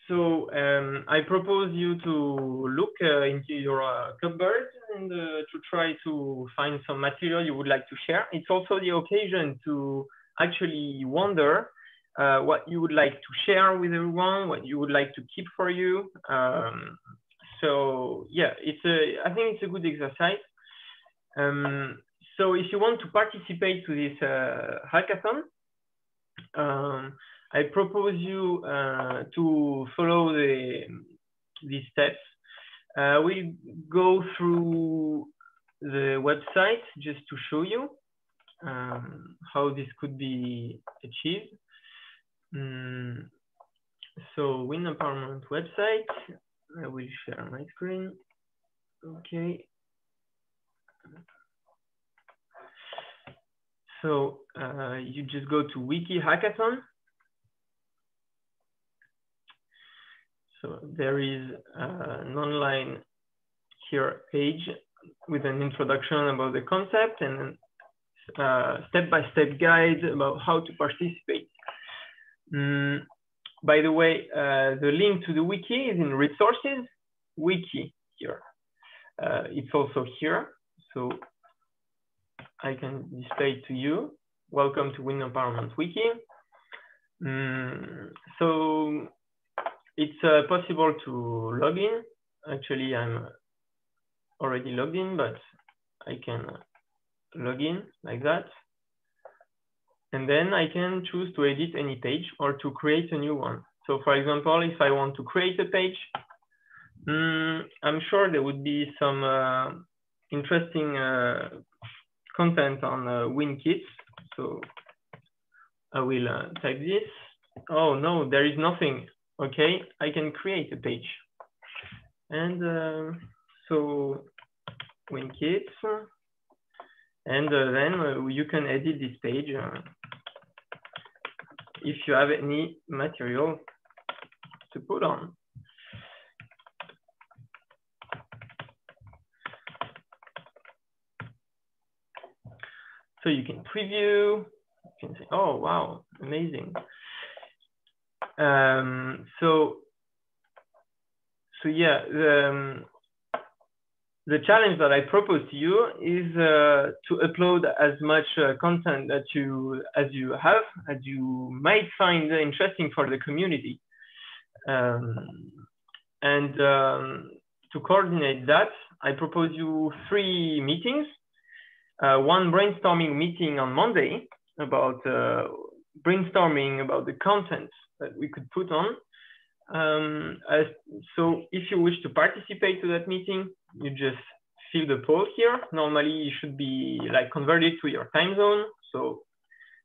Speaker 1: So um, I propose you to look uh, into your uh, cupboard and uh, to try to find some material you would like to share. It's also the occasion to actually wonder what you would like to share with everyone, what you would like to keep for you. Um, so yeah, it's a, I think it's a good exercise. Um, so if you want to participate to this uh, hackathon, um, I propose you uh, to follow the, these steps. Uh, we go through the website just to show you um, how this could be achieved. Mm, so Wind Empowerment website, I will share my screen. Okay. So uh, you just go to Wiki Hackathon. So there is uh, an online here page with an introduction about the concept and uh, step-by-step -step guide about how to participate. Mm, by the way, uh, the link to the wiki is in resources, wiki here. Uh, it's also here. So I can display to you. Welcome to Wind Empowerment Wiki. Mm, so it's uh, possible to log in. Actually, I'm already logged in, but I can log in like that. And then I can choose to edit any page or to create a new one. So for example, if I want to create a page, mm, I'm sure there would be some uh, interesting uh, content on uh, WinKits. So I will uh, type this. Oh no, there is nothing. Okay, I can create a page. And uh, so WinKits, and uh, then you can edit this page if you have any material to put on. So you can preview, you can say, oh, wow, amazing. Um, so, so yeah, um, the challenge that I propose to you is uh, to upload as much uh, content that you as you have, as you might find interesting for the community. Um, and um, to coordinate that, I propose you three meetings. Uh, one brainstorming meeting on Monday about uh, brainstorming about the content that we could put on. Um, as, so if you wish to participate to that meeting, you just fill the poll here. Normally, it should be like converted to your time zone. So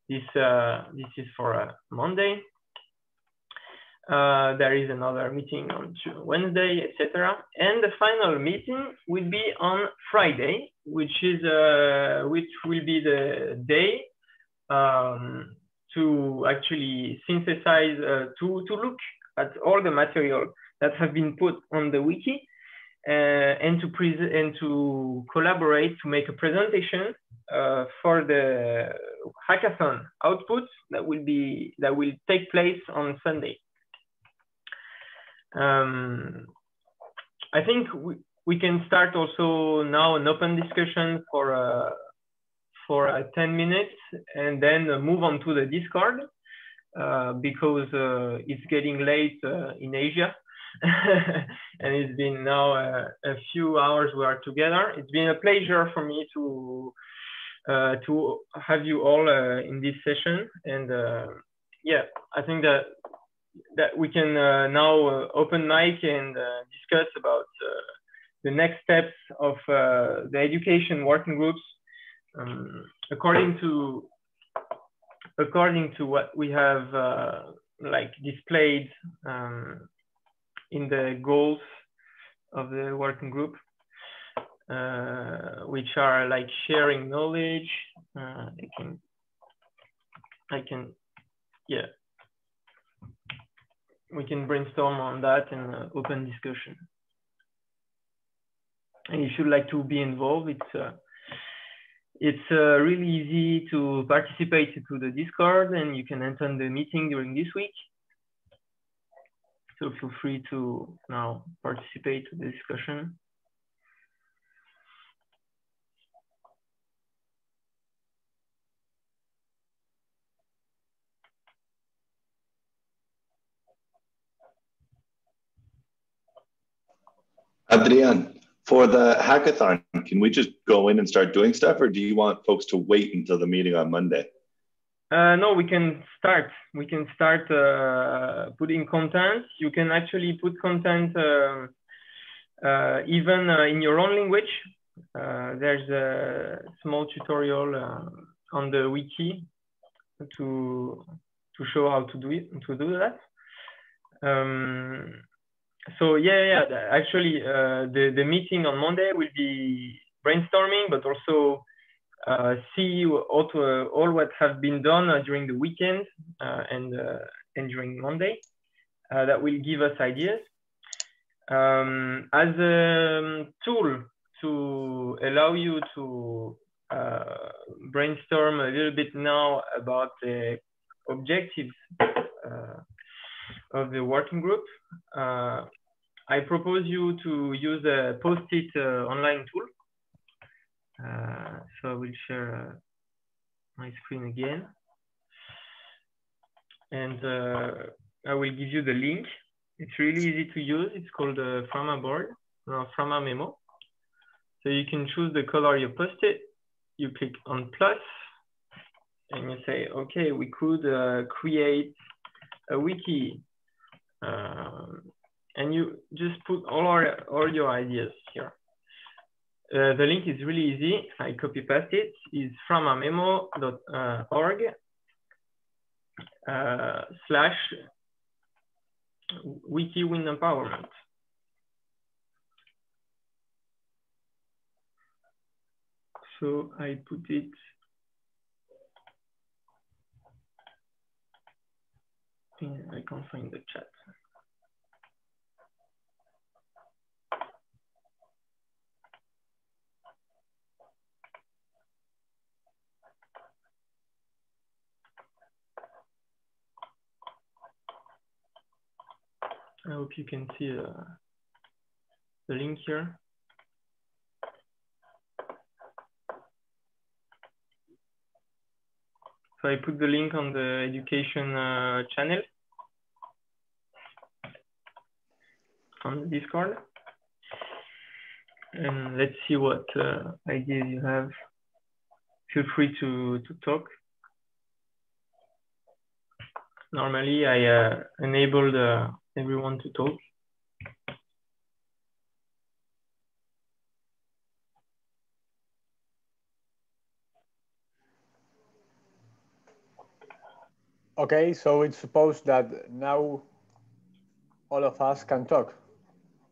Speaker 1: this uh, this is for uh, Monday. Uh, there is another meeting on Wednesday, etc. And the final meeting will be on Friday, which is uh, which will be the day um, to actually synthesize uh, to to look at all the material that have been put on the wiki uh, and to present and to collaborate to make a presentation uh, for the hackathon output that will be that will take place on Sunday. Um, I think we, we can start also now an open discussion for uh, for uh, 10 minutes and then move on to the Discord because uh, it's getting late in Asia. and it's been now a, few hours we are together. It's been a pleasure for me to uh, to have you all uh, in this session. And uh, yeah, I think that that we can uh, now uh, open mic and uh, discuss about the next steps of the education working groups. Um, according to according to what we have like displayed um, in the goals of the working group, uh, which are like sharing knowledge. Uh, I can, I can, yeah, we can brainstorm on that and uh, open discussion. And if you'd like to be involved, it's uh, it's uh, really easy to participate to the Discord and you can attend the meeting during this week. So feel free to now participate to the discussion.
Speaker 7: Adrian, for the hackathon, can we just go in and start doing stuff, or do you want folks to wait until the meeting on Monday?
Speaker 1: Uh, no, we can start. We can start uh, putting content. You can actually put content uh, uh even uh, in your own language. Uh, there's a small tutorial on the wiki to to show how to do it to do that. Um, so yeah, yeah. Actually, uh, the the meeting on Monday will be brainstorming, but also uh, see all, to, uh, all what have been done uh, during the weekend uh, and uh, and during Monday. that will give us ideas um, as a um, tool to allow you to brainstorm a little bit now about the objectives of the working group. Uh, I propose you to use a post-it uh, online tool. Uh, so I will share uh, my screen again. And uh, I will give you the link. It's really easy to use. It's called the Frama board, or Frama memo. So you can choose the color you post-it. You click on plus and you say, okay, we could uh, create a wiki um, and you just put all, our, all your ideas here. Uh, the link is really easy. I copy paste it. It's framamemo.org uh, slash wiki wind empowerment. So I put it I can't find the chat. I hope you can see uh, the link here. So I put the link on the education uh, channel on Discord. And let's see what uh, ideas you have. Feel free to, to talk. Normally I uh, enabled uh, everyone to talk.
Speaker 4: Okay, so it's supposed that now all of us can talk.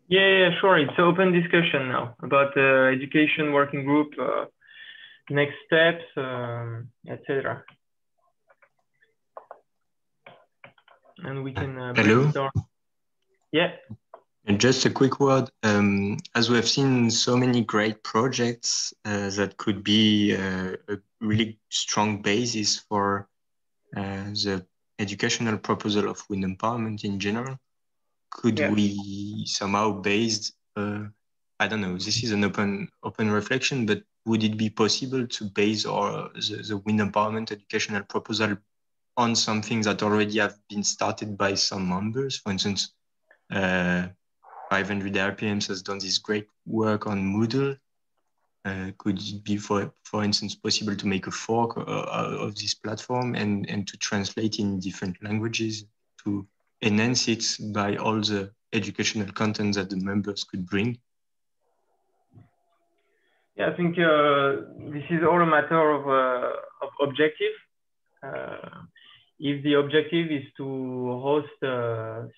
Speaker 1: Yeah, yeah, sure. It's open discussion now about the education working group, uh, next steps, um, etc. And we can. Uh,
Speaker 8: Hello.
Speaker 1: Start. Yeah.
Speaker 8: And just a quick word. Um, as we have seen so many great projects uh, that could be uh, a really strong basis for uh, the educational proposal of wind empowerment in general, could yeah. we somehow based, uh, I don't know, this is an open open reflection, but would it be possible to base our the, the wind empowerment educational proposal on something that already have been started by some members? For instance, uh, 500 RPMs has done this great work on Moodle uh, could it be, for, for instance, possible to make a fork uh, uh, of this platform and, and to translate in different languages to enhance it by all the educational content that the members could bring?
Speaker 1: Yeah, I think uh, this is all a matter of, uh, of objective. If the objective is to host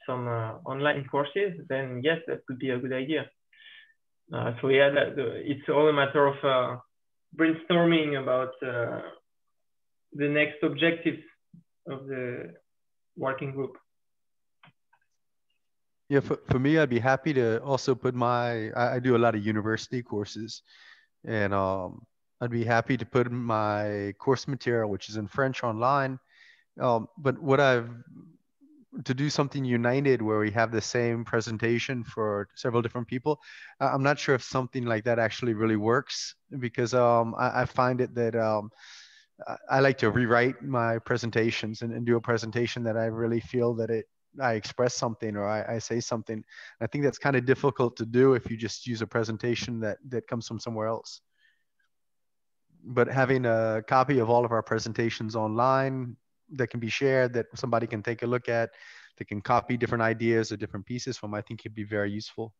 Speaker 1: some online courses, then yes, that could be a good idea. Uh, so yeah, that, it's all a matter of uh, brainstorming about uh, the next objectives of the working group.
Speaker 2: Yeah, for, for me, I'd be happy to also put my, I, I do a lot of university courses and um, I'd be happy to put my course material, which is in French online. Um, but what I've to do something united where we have the same presentation for several different people i'm not sure if something like that actually really works because um, I, I, find it that um, I like to rewrite my presentations and, and, do a presentation that I really feel that it I express something or I, I say something. I think that's kind of difficult to do if you just use a presentation that that comes from somewhere else. But having a copy of all of our presentations online that can be shared, that somebody can take a look at, that can copy different ideas or different pieces from, I think could be very useful.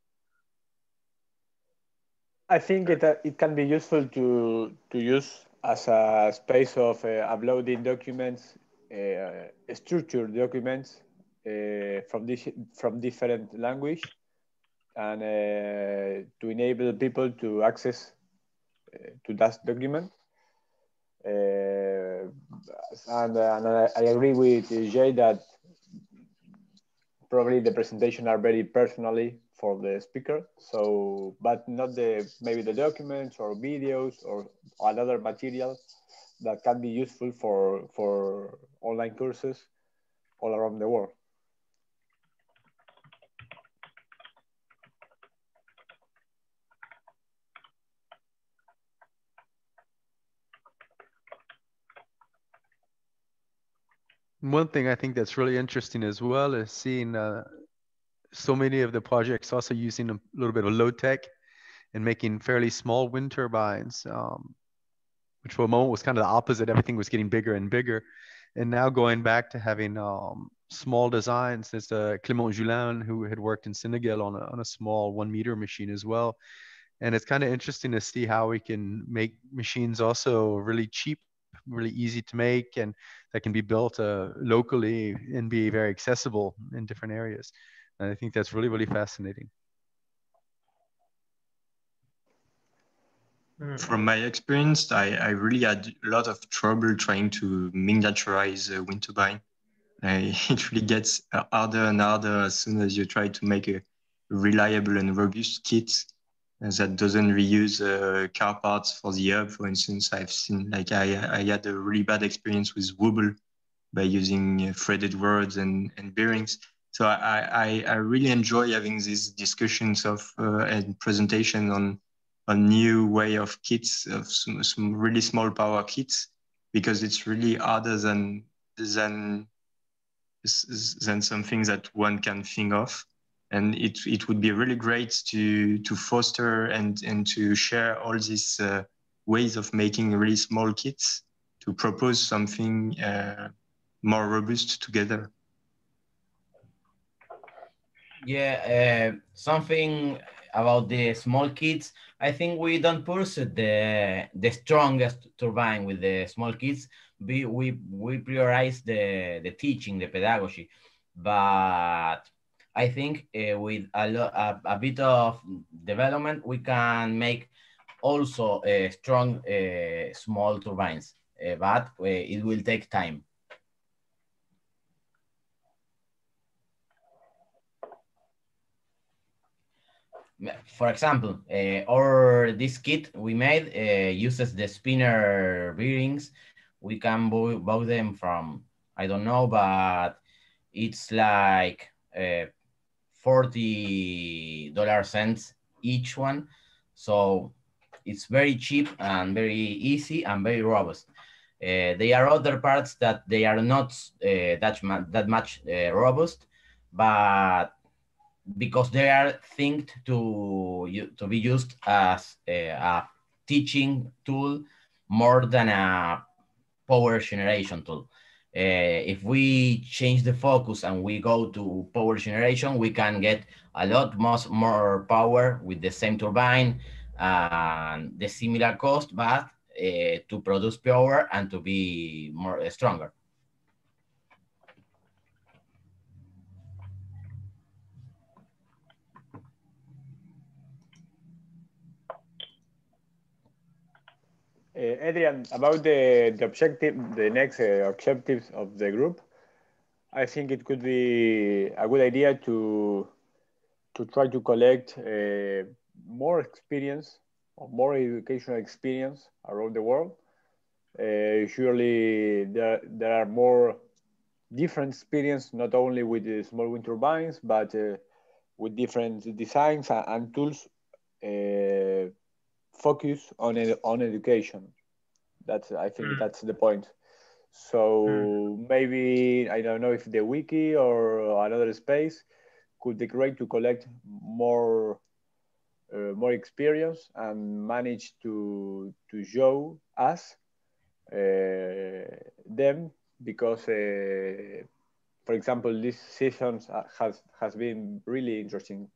Speaker 4: I think it, uh, it can be useful to, to use as a space of uh, uploading documents, uh, structured documents uh, from, this, from different language and uh, to enable people to access uh, to that document. Uh, and, uh, and I, I, agree with Jay that probably the presentation are very personally for the speaker. So, but not the maybe the documents or videos or another material that can be useful for for online courses all around the world.
Speaker 2: One thing I think that's really interesting as well is seeing uh, so many of the projects also using a little bit of low tech and making fairly small wind turbines, um, which for a moment was kind of the opposite. Everything was getting bigger and bigger. And now going back to having um, small designs, there's uh, Clément Julin who had worked in Senegal on a, on a small one meter machine as well. And it's kind of interesting to see how we can make machines also really cheap, really easy to make, and that can be built uh, locally and be very accessible in different areas. And I think that's really, really fascinating.
Speaker 8: Hmm. From my experience, I, I really had a lot of trouble trying to miniaturize a wind turbine. I, it really gets harder and harder as soon as you try to make a reliable and robust kit that doesn't reuse uh, car parts for the hub. For instance, I've seen like I, I had a really bad experience with Wobble by using uh, threaded rods and, and bearings so I, I, I really enjoy having these discussions of uh, and presentation on a new way of kits of some, some really small power kits because it's really harder than than than something that one can think of and it, it would be really great to to foster and and to share all these uh, ways of making really small kits to propose something uh, more robust together
Speaker 6: yeah, uh, something about the small kits. I think we don't pursue the the strongest turbine with the small kids. We we we prioritize the the teaching, the pedagogy, but I think uh, with a, a, a bit of development, we can make also uh, strong uh, small turbines, but it will take time. for example, or this kit we made uses the spinner bearings. We can buy them from, I don't know, but it's like 40 dollar cents each one. So it's very cheap and very easy and very robust. Uh, there are other parts that they are not uh, that, that much uh, robust, but because they are think to to be used as a, a, teaching tool more than a power generation tool. Uh, if we change the focus and we go to power generation, we can get a lot more, more power with the same turbine and the similar cost, but uh, to produce power and to be more uh, stronger.
Speaker 4: Adrian, about the, the objective, the next uh, objectives of the group, I think it could be a good idea to to try to collect uh, more experience or more educational experience around the world. Uh, usually, there, there are more different experience, not only with the small wind turbines, but uh, with different designs and, and tools uh, focus on on education. That's I think mm. that's the point. So mm. maybe I don't know if the wiki or another space could be great to collect more uh, more experience and manage to to show us uh, them because uh, for example this session has has been really interesting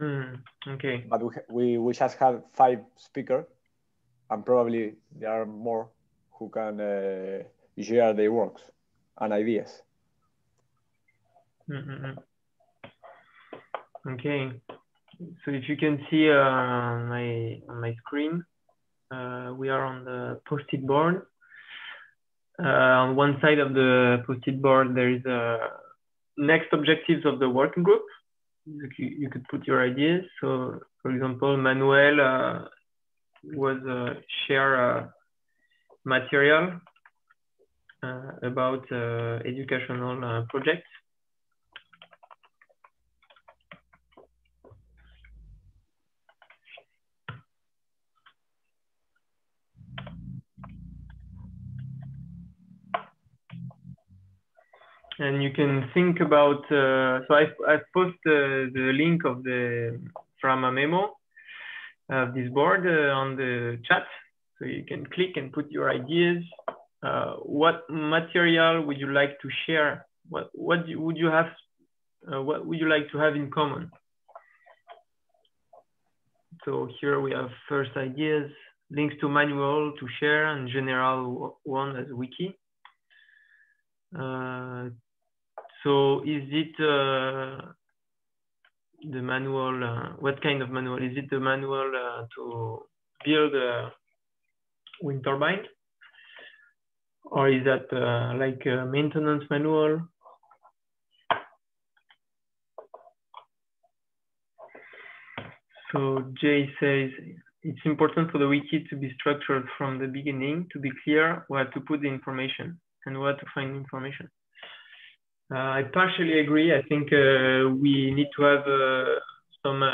Speaker 1: mm, okay
Speaker 4: but we, we we just have five speakers and probably there are more who can uh, share their works and ideas
Speaker 1: mm -hmm. Okay, so if you can see uh, on my on my screen, uh, we are on the post-it board. Uh, on one side of the post-it board, there is a next objectives of the working group. You, you could put your ideas. So, for example, Manuel uh, was uh, share uh, material about educational projects and you can think about uh, so I, I post the link of the Framamemo of this board uh, on the chat. So you can click and put your ideas. Uh, what material would you like to share? What what would you have uh, what would you like to have in common? So here we have first ideas links to manual to share and general one as wiki. Uh, so is it uh, the manual, uh, what kind of manual? Is it the manual uh, to build a wind turbine? Or is that like a maintenance manual? So Jay says, it's important for the wiki to be structured from the beginning to be clear where to put the information and where to find information. Uh, I partially agree. I think uh, we need to have uh, some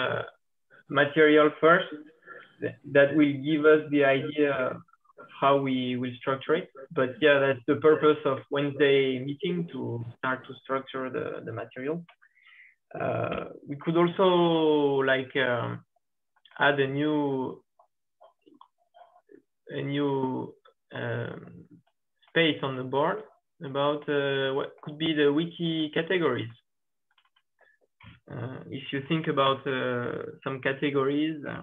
Speaker 1: material first that will give us the idea how we will structure it. But yeah, that's the purpose of Wednesday meeting to start to structure the, the material. Uh, we could also like um, add a new a new um, space on the board about uh, what could be the wiki categories. Uh, if you think about uh, some categories uh,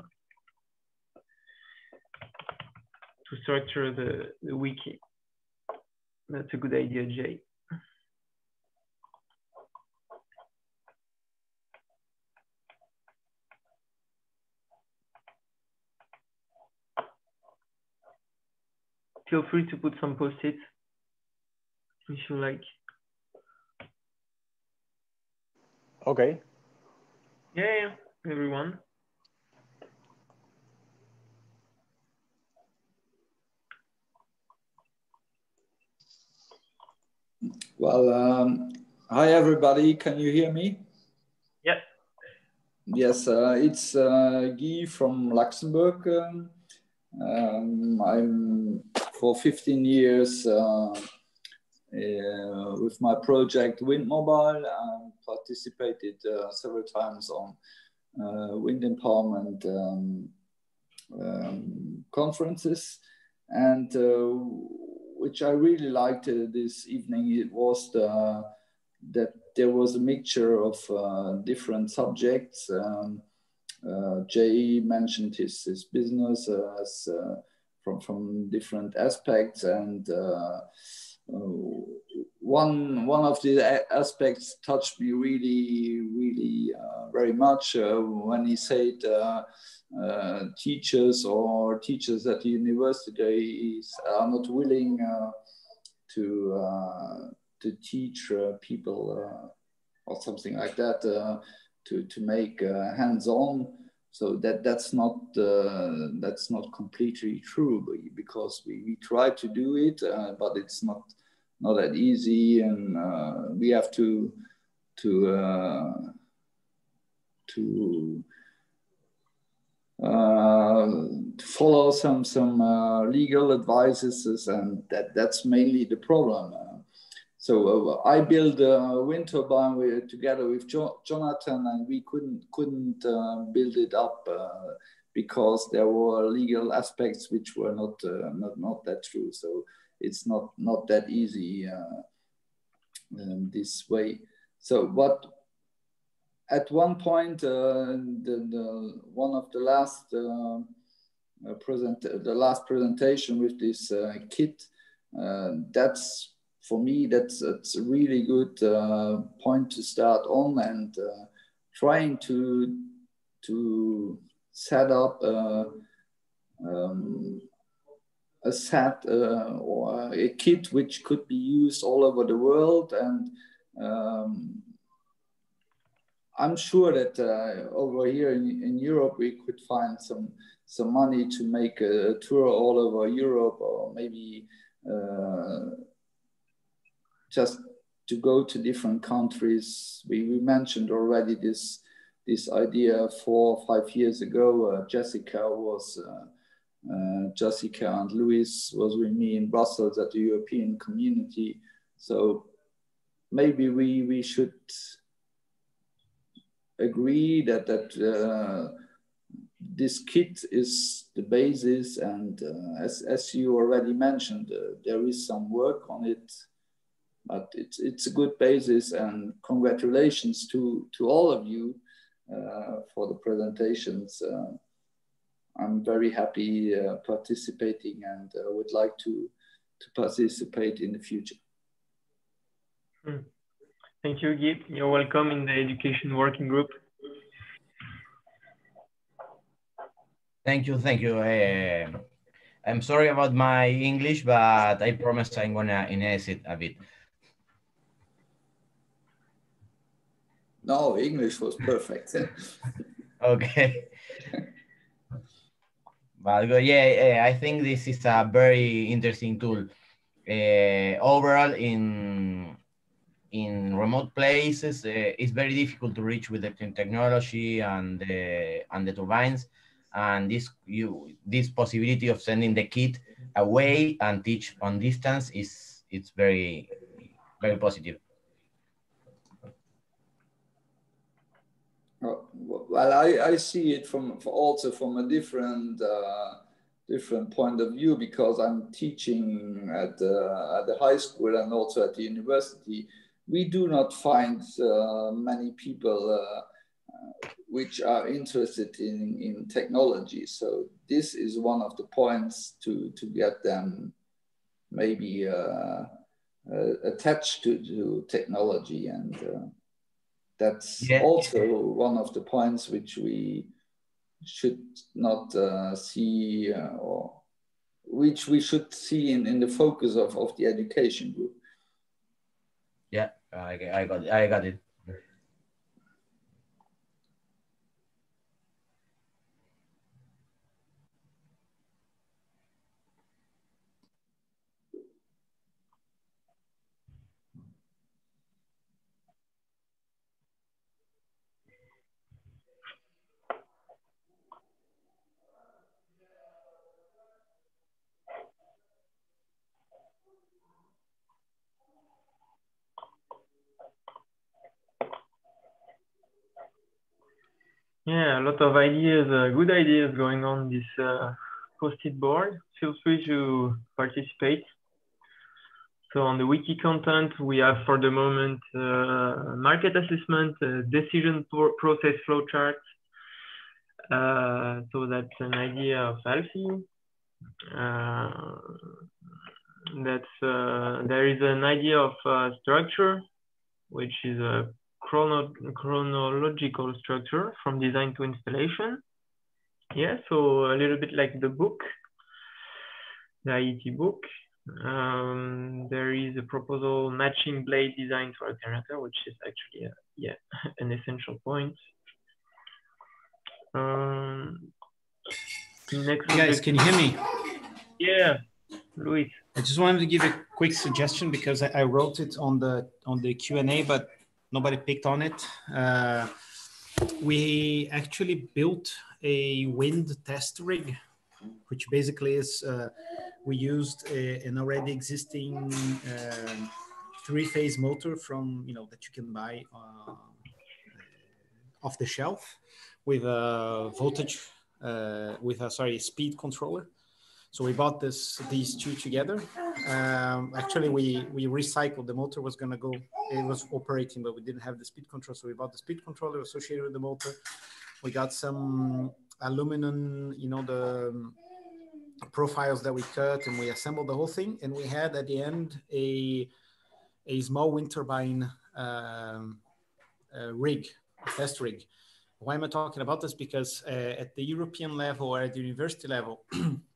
Speaker 1: to structure the, the wiki, that's a good idea, Jay. Feel free to put some post-its if you like.
Speaker 4: Okay.
Speaker 1: Yeah, yeah, everyone.
Speaker 9: Well, um, hi everybody. Can you hear me?
Speaker 1: Yes.
Speaker 9: Yes, uh, it's uh, Guy from Luxembourg. Um, um, I'm for 15 years uh, with my project Wind Mobile. I participated uh, several times on uh, wind empowerment um, um, conferences. And which I really liked this evening, it was the, that there was a mixture of different subjects. Um, uh, Jay mentioned his, his business uh, as, uh, from, from different aspects and uh, one one of the aspects touched me really really uh, very much uh, when he said uh, uh teachers or teachers at the universities are not willing uh, to to teach people or something like that to to make hands-on so that that's not uh, that's not completely true because we, we try to do it uh, but it's not not that easy, and uh, we have to to uh, to uh, follow some some uh, legal advices, and that that's mainly the problem. So uh, I built a wind turbine with, together with jo Jonathan, and we couldn't couldn't uh, build it up uh, because there were legal aspects which were not not not that true. So it's not not that easy um, this way. So what at one point, uh, the, the, one of the last uh, present, the last presentation with this uh, kit, that's for me, that's, that's a really good uh, point to start on and trying to, to set up um, a set or a kit which could be used all over the world. And um, I'm sure that uh, over here in, in, Europe we could find some some money to make a, tour all over Europe, or maybe uh, just to go to different countries. We, we mentioned already this this idea four or five years ago. Uh, Jessica was. Uh, uh, Jessica and Luis was with me in Brussels at the European community. So maybe we, we should agree that that uh, this kit is the basis, and uh, as as you already mentioned, uh, there is some work on it, but it's it's a good basis. And congratulations to to all of you uh, for the presentations. Uh, I'm very happy uh, participating and would like to to participate in the future.
Speaker 1: Hmm. Thank you, Guy. You're welcome in the education working group.
Speaker 6: Thank you, thank you. Uh, I'm sorry about my English, but I promise I'm gonna enhance it a bit.
Speaker 9: No, English was perfect.
Speaker 6: okay. but yeah, I think this is a very interesting tool. Uh, overall, in in remote places, uh, it's very difficult to reach with the technology and the, and the turbines. And this, you, this possibility of sending the kit away and teach on distance is it's very, very positive.
Speaker 9: Well, I, I see it from also from a different uh, different point of view because I'm teaching at uh, at the high school and also at the university we do not find uh, many people uh, which are interested in, in technology. So this is one of the points to, to get them maybe uh, uh, attached to, to technology. And uh, that's yeah. also one of the points which we should not uh, see uh, or which we should see in, in the focus of, of the education group.
Speaker 6: Yeah, I, I got it. I got it.
Speaker 1: Yeah, a lot of ideas, uh, good ideas going on this uh, board. Feel free to participate. So on the wiki content, we have for the moment uh, market assessment, uh, decision process flowchart. Uh, so that's an idea of Alfie. Uh, that's there is an idea of structure, which is a chrono chronological structure from design to installation. Yeah, so a little bit like the book, the IET book. Um, there is a proposal matching blade design to alternator, which is actually a, yeah an essential point. Um,
Speaker 10: next guys, can you hear me?
Speaker 1: Yeah, Luis.
Speaker 10: I just wanted to give a quick suggestion because I, I wrote it on the on the Q and A, but nobody picked on it. Uh, we actually built a wind test rig, which basically is uh, we used a, an already existing um, three-phase motor from you know that you can buy uh, off the shelf with a voltage uh, with a sorry speed controller. So we bought this these two together. Um, actually, we we recycled. The motor was gonna go. It was operating, but we didn't have the speed control. So we bought the speed controller associated with the motor. We got some aluminum, you know, the profiles that we cut, and we assembled the whole thing. And we had at the end a a small wind turbine um, rig, test rig. Why am I talking about this? Because uh, at the European level or at the university level,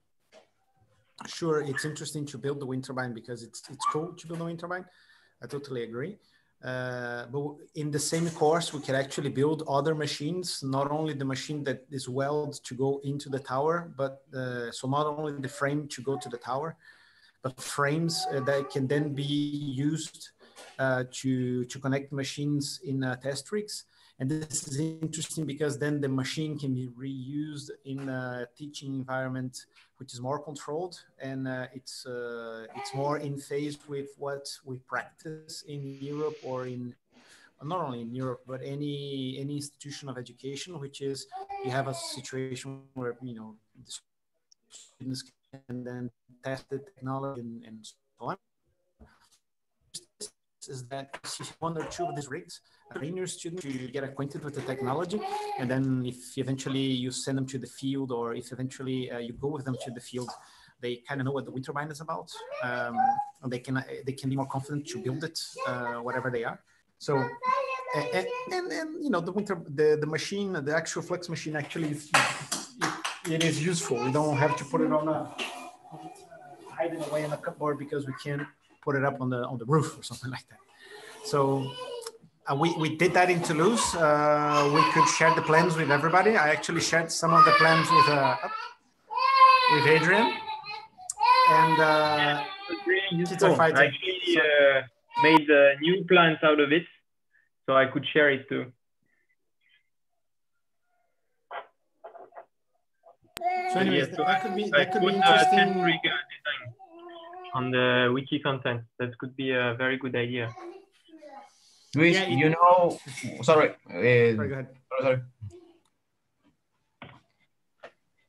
Speaker 10: sure, it's interesting to build the wind turbine because it's, it's cool to build a wind turbine. I totally agree. Uh, but in the same course, we can actually build other machines, not only the machine that is welded to go into the tower, but uh, so not only the frame to go to the tower, but frames uh, that can then be used uh, to, to connect machines in uh, test rigs. And this is interesting because then the machine can be reused in a teaching environment, which is more controlled and uh, it's, uh, it's more in phase with what we practice in Europe or in, not only in Europe, but any, any institution of education, which is you have a situation where, you know, students can then test the technology and, and so on is that one or two of these rigs train your student to get acquainted with the technology. And then if eventually you send them to the field or if eventually uh, you go with them to the field they kind of know what the wind turbine is about. Um, and they can they can be more confident to build it uh, whatever they are. So and, and, and, you know the winter the, the machine the axial flux machine actually is, it, is useful. We don't have to put it on a hide it away in a cupboard because we can't put it up on the on the roof or something like that. So uh, we, we did that in Toulouse. Uh, we could share the plans with everybody. I actually shared some of the plans with uh, with Adrian. And uh,
Speaker 1: really. I actually uh, made uh, new plans out of it, so I could share it too.
Speaker 10: So anyways, that could be that could be interesting
Speaker 1: on the wiki content. That could be a very good idea.
Speaker 6: Luis, yeah, you know, sorry. Uh, sorry, go ahead. Sorry.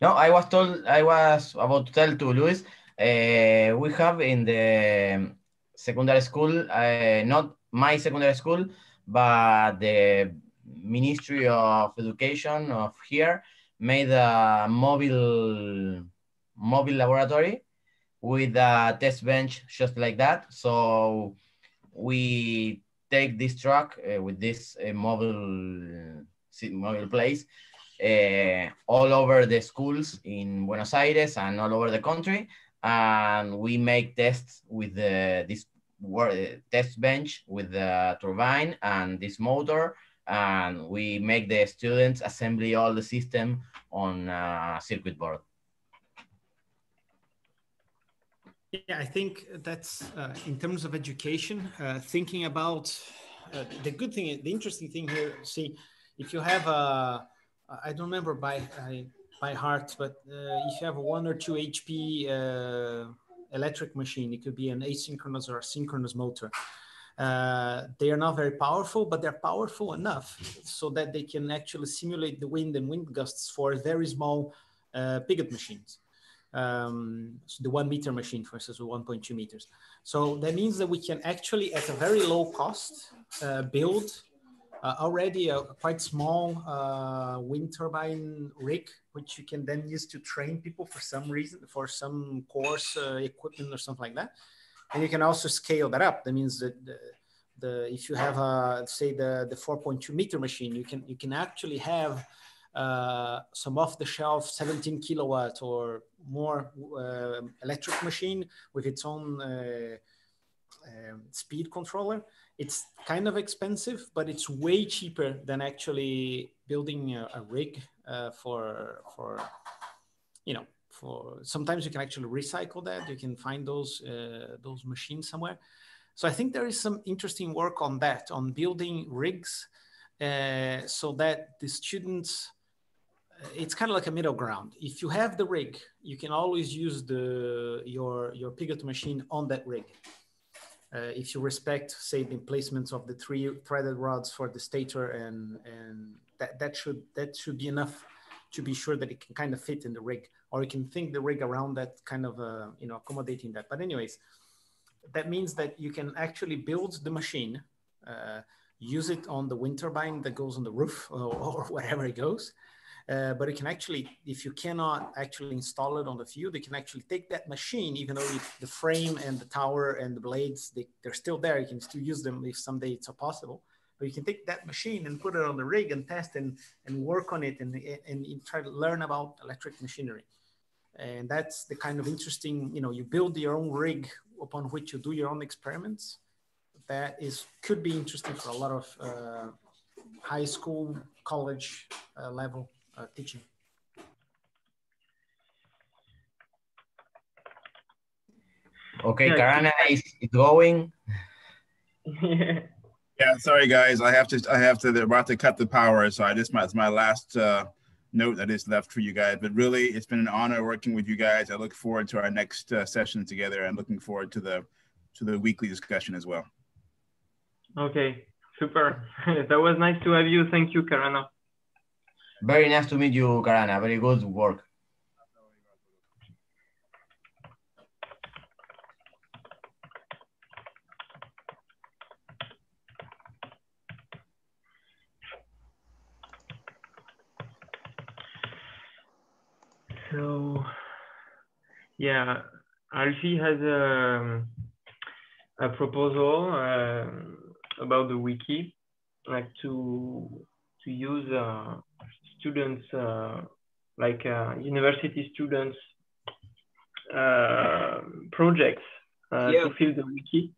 Speaker 6: No, I was told, I was about to tell to Luis, uh, we have in the secondary school, uh, not my secondary school, but the Ministry of Education of here made a mobile mobile laboratory with a test bench just like that. So we take this truck uh, with this uh, mobile mobile place uh, all over the schools in Buenos Aires and all over the country, and we make tests with the, this test bench with the turbine and this motor, and we make the students assembly all the system on circuit board.
Speaker 10: Yeah, I think that's uh, in terms of education, uh, thinking about uh, the good thing, the interesting thing here. See, if you have a, I don't remember by by heart, but uh, if you have one or two HP uh, electric machine, it could be an asynchronous or synchronous motor. Uh, they are not very powerful, but they're powerful enough so that they can actually simulate the wind and wind gusts for very small Piggott machines um, so the one meter machine versus 1.2 meters. So that means that we can actually, at a very low cost, uh, build uh, already a, quite small uh, wind turbine rig, which you can then use to train people for some reason, for some course uh, equipment or something like that. And you can also scale that up. That means that the, the if you have a, say the, the 4.2 meter machine, you can, you can actually have uh, some off-the-shelf 17 kilowatt or more uh, electric machine with its own uh, um, speed controller. It's kind of expensive, but it's way cheaper than actually building a, a rig uh, for for you know for sometimes you can actually recycle that. You can find those uh, those machines somewhere. So I think there is some interesting work on that on building rigs uh, so that the students, it's kind of like a middle ground. If you have the rig, you can always use the your your Piggott machine on that rig. Uh, if you respect, say, the placements of the three threaded rods for the stator, and and that that should that should be enough to be sure that it can kind of fit in the rig, or you can think the rig around that kind of uh, you know accommodating that. But anyways, that means that you can actually build the machine. Uh, use it on the wind turbine that goes on the roof or, or wherever it goes. Uh, but it can actually, if you cannot actually install it on the field, you can actually take that machine, even though the frame and the tower and the blades, they, they're still there. You can still use them if someday it's possible. But you can take that machine and put it on the rig and test and, and work on it and, and, and try to learn about electric machinery. And that's the kind of interesting, you know, you build your own rig upon which you do your own experiments that is could be interesting for a lot of uh, high school, college uh, level uh, teaching.
Speaker 6: Okay, Karana is going.
Speaker 5: yeah, sorry guys, I have to, I have to, they're about to cut the power, so I just, my, it's my last uh, note that is left for you guys. But really, it's been an honor working with you guys. I look forward to our next uh, session together, and looking forward to the, to the weekly discussion as well.
Speaker 1: Okay, super. that was nice to have you. Thank you, Karana.
Speaker 6: Very nice to meet you, Karana. Very good work.
Speaker 1: So, yeah, Alfie has a, a proposal. Um, about the wiki, like to to use uh, students uh, like uh, university students uh, projects uh,
Speaker 11: yeah.
Speaker 1: to fill the wiki.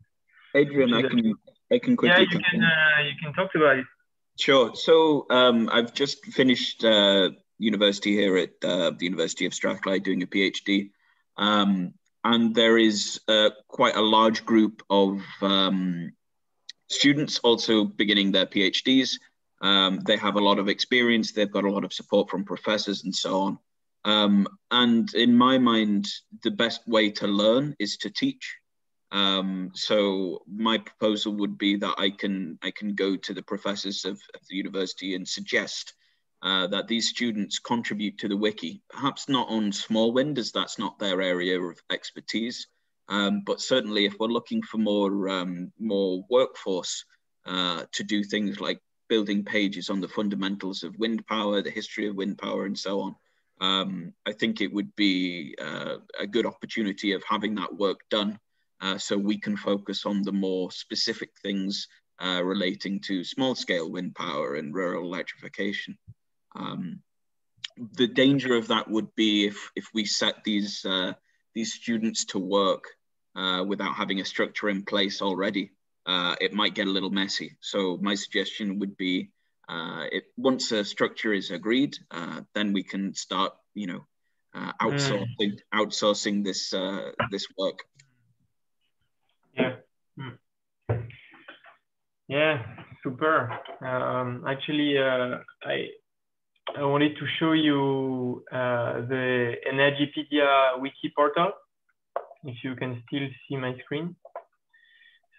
Speaker 11: Adrian, I can I can quickly.
Speaker 1: Yeah, you can uh, you can talk about it.
Speaker 11: Sure. So um, I've just finished university here at the University of Strathclyde doing a PhD. Um, and there is quite a large group of um, students also beginning their PhDs. Um, they have a lot of experience, they've got a lot of support from professors and so on. Um, and in my mind, the best way to learn is to teach. Um, so my proposal would be that I can I can go to the professors of, of the university and suggest uh, that these students contribute to the wiki, perhaps not on small as that's not their area of expertise, um, but certainly, if we're looking for more um, more workforce uh, to do things like building pages on the fundamentals of wind power, the history of wind power, and so on, um, I think it would be uh, a good opportunity of having that work done, uh, so we can focus on the more specific things uh, relating to small-scale wind power and rural electrification. Um, the danger of that would be if if we set these uh, these students to work uh, without having a structure in place already, uh, it might get a little messy. So my suggestion would be, uh, it once a structure is agreed, uh, then we can start, you know, uh, outsourcing mm. outsourcing this uh, this work.
Speaker 1: Yeah. Mm. Yeah, super. Um, actually, I I wanted to show you uh, the Energypedia wiki portal, if you can still see my screen.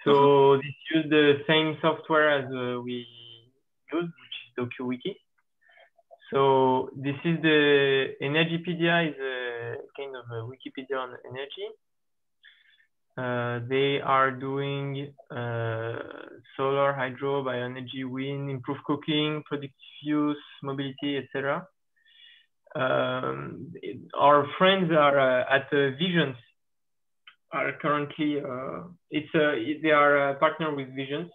Speaker 1: So uh -huh. this uses the same software as uh, we use, which is DokuWiki. So this is the Energypedia is a kind of a Wikipedia on energy. Uh, they are doing uh, solar, hydro, bioenergy, wind, improved cooking, productive use, mobility, etc. Um, our friends are uh, at Visions are currently uh, it's a they are a partner with Visions,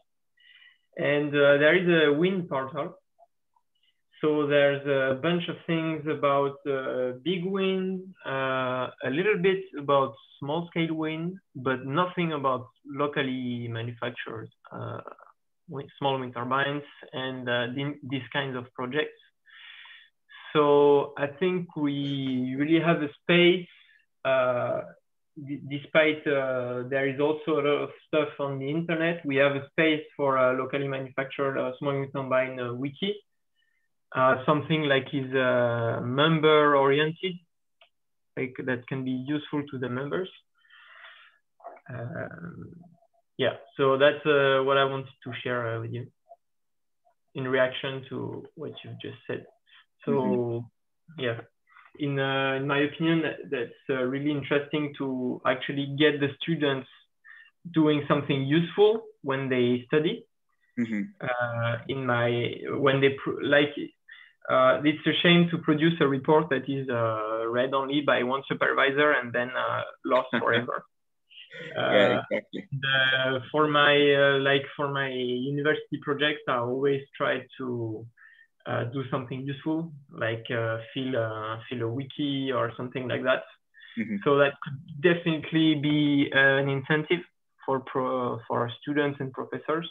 Speaker 1: and uh, there is a wind portal so there's a bunch of things about uh, big wind, uh, a little bit about small scale wind, but nothing about locally manufactured uh, small wind turbines and uh, these kinds of projects. So I think we really have a space uh, despite uh, there is also a lot of stuff on the internet, we have a space for a locally manufactured uh, small combine uh, wiki, uh, something like is uh, member oriented, like that can be useful to the members. Um, yeah, so that's uh, what I wanted to share with you in reaction to what you just said. So mm -hmm. yeah in, uh, in my opinion, that's uh, really interesting to actually get the students doing something useful when they study. Mm-hmm. Uh, in my when they like, uh, it's a shame to produce a report that is uh, read only by one supervisor and then uh, lost forever.
Speaker 11: yeah, exactly.
Speaker 1: The, for my like for my university projects, I always try to uh, do something useful, like uh, fill, uh, fill a wiki or something like that. Mm-hmm. So that could definitely be an incentive for pro, for students and professors.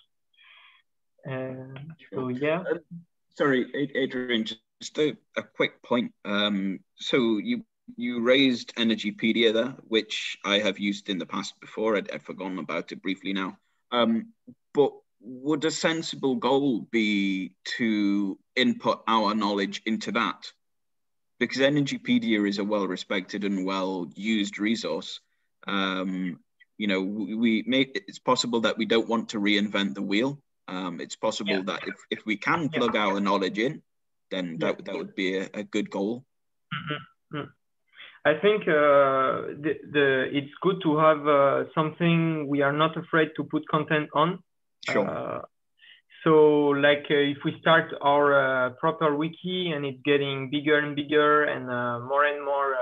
Speaker 1: And so yeah.
Speaker 11: Um, sorry, Adrian, just a, a quick point. Um, so you you raised Energypedia there, which I have used in the past before. I'd, I'd forgotten about it briefly now. Um, but would a sensible goal be to input our knowledge into that? Because Energypedia is a well respected and well used resource. Um, you know, we, may, it's possible that we don't want to reinvent the wheel. Um, it's possible yeah. that if, if we can plug yeah. our knowledge in, then yeah. that, that would be a, a good goal.
Speaker 1: Mm-hmm. I think uh, the, the, it's good to have uh, something we are not afraid to put content on
Speaker 11: Sure. Uh,
Speaker 1: so like uh, if we start our uh, proper wiki and it's getting bigger and bigger and more and more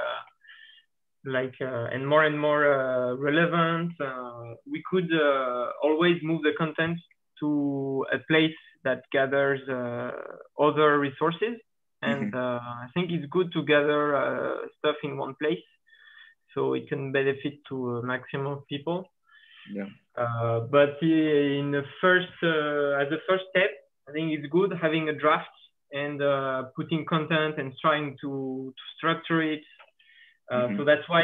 Speaker 1: like and more and more relevant, we could always move the content to a place that gathers other resources and mm-hmm. uh, I think it's good to gather uh, stuff in one place so it can benefit to a maximum of people.
Speaker 11: Yeah.
Speaker 1: Uh, but in the first, uh, as a first step, I think it's good having a draft and uh, putting content and trying to, to structure it. Mm-hmm. So that's why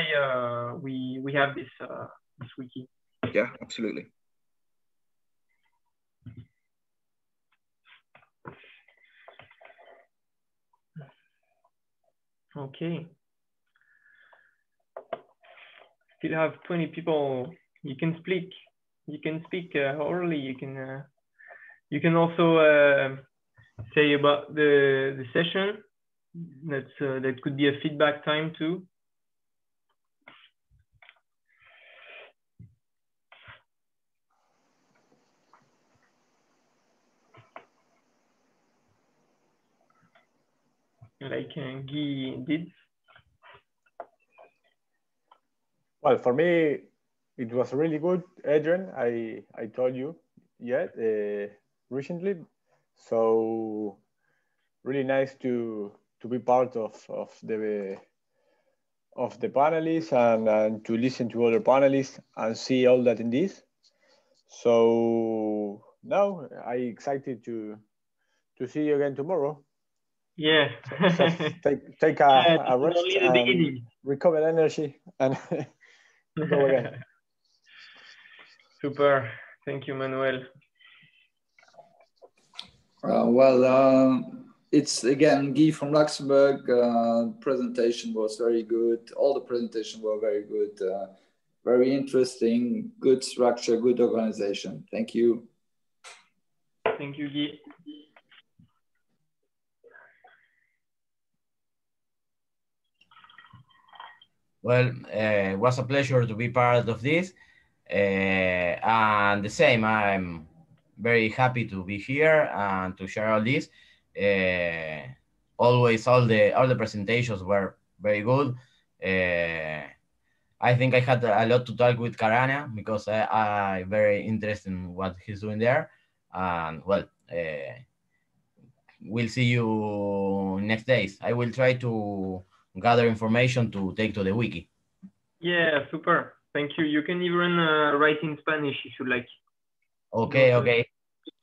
Speaker 1: we we have this this wiki.
Speaker 11: Yeah, absolutely.
Speaker 1: Okay. Still have 20 people you can speak. You can speak uh, orally. You can uh, you can also uh, say about the the session. That's uh, that could be a feedback time too. Like uh, Guy did.
Speaker 4: Well for me it was really good, Adrian. I I told you yet uh, recently, so really nice to to be part of of the of the panelists and, and to listen to other panelists and see all that in this. So now I excited to to see you again tomorrow.
Speaker 1: Yeah.
Speaker 4: so, so take take a, yeah, a rest and recover energy and go again.
Speaker 1: Super. Thank you, Manuel.
Speaker 9: Uh, well, uh, it's again Guy from Luxembourg. Uh, presentation was very good. All the presentations were very good. Uh, very interesting. Good structure. Good organization. Thank you.
Speaker 1: Thank you, Guy.
Speaker 6: Well, uh, it was a pleasure to be part of this. Uh, and the same, I'm very happy to be here and to share all this. Uh, always, all the all the presentations were very good. Uh, I think I had a lot to talk with Karana because I, very interested in what he's doing there. And well, uh, we'll see you next days. I will try to gather information to take to the wiki.
Speaker 1: Yeah, super. Thank you. You can even uh, write in Spanish if you like.
Speaker 6: Okay, okay.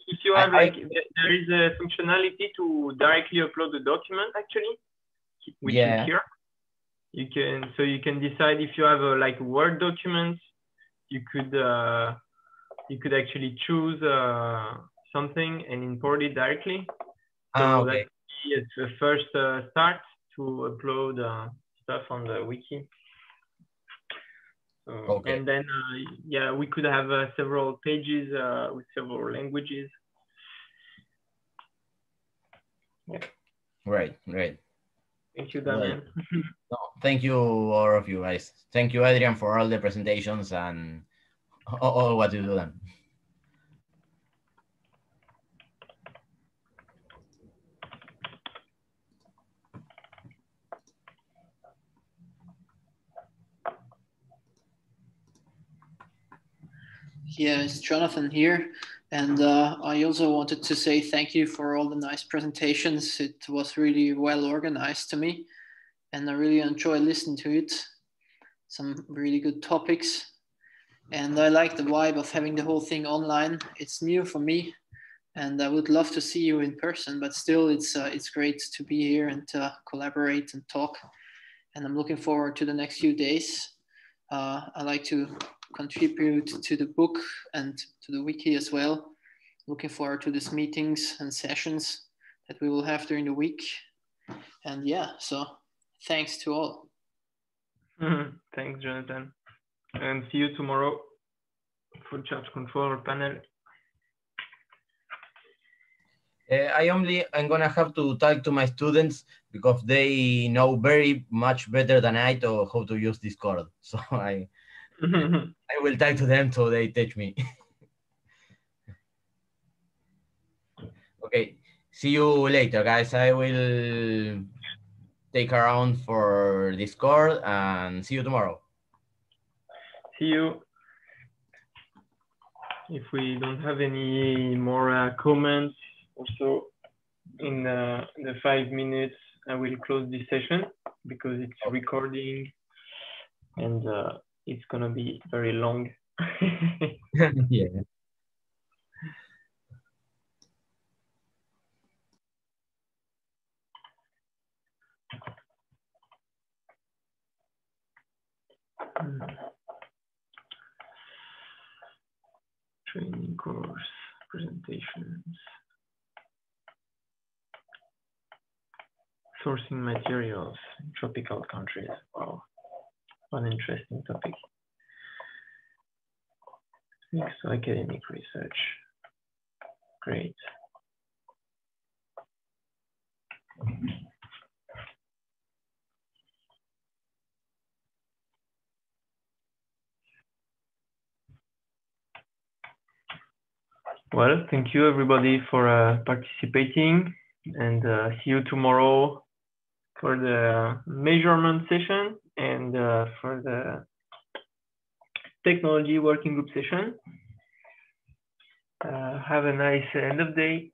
Speaker 1: If you have I, like, I, there is a functionality to directly upload the document actually, which
Speaker 6: yeah.
Speaker 1: is here. you can so you can decide if you have a like word document you could uh, you could actually choose uh, something and import it directly so
Speaker 6: Ah, okay.
Speaker 1: it's the first uh, start to upload uh, stuff on the wiki so,
Speaker 6: Okay.
Speaker 1: and then uh, yeah we could have uh, several pages uh, with several languages
Speaker 6: Right, right.
Speaker 1: thank you
Speaker 6: Well, No, thank you, all of you guys. Thank you, Adrian, for all the presentations and all what you do then.
Speaker 12: Yeah, it's Jonathan here. And uh, I also wanted to say thank you for all the nice presentations. It was really well organized to me, and I really enjoy listening to it. Some really good topics. And I like the vibe of having the whole thing online. It's new for me, and I would love to see you in person, but still, it's, uh, it's great to be here and to collaborate and talk. And I'm looking forward to the next few days. Uh, I like to contribute to the book and to the wiki as well. Looking forward to these meetings and sessions that we will have during the week. And yeah, so thanks to all.
Speaker 1: thanks Jonathan and see you tomorrow for charge controller panel
Speaker 6: Uh, I only I'm gonna have to talk to my students because they know very much better than I to how to use Discord. So I I will talk to them so they teach me. okay, see you later, guys. I will take around for Discord and see you tomorrow.
Speaker 1: see you. If we don't have any more uh, comments, also in uh, the five minutes, I will close this session because it's recording and uh, it's gonna be very long.
Speaker 6: yeah.
Speaker 1: Training course, presentations, sourcing materials in tropical countries. Wow, an interesting topic. To academic research. Great. Well, thank you everybody for uh, participating and uh, see you tomorrow for the measurement session and uh, for the technology working group session. Uh, have a nice end of day.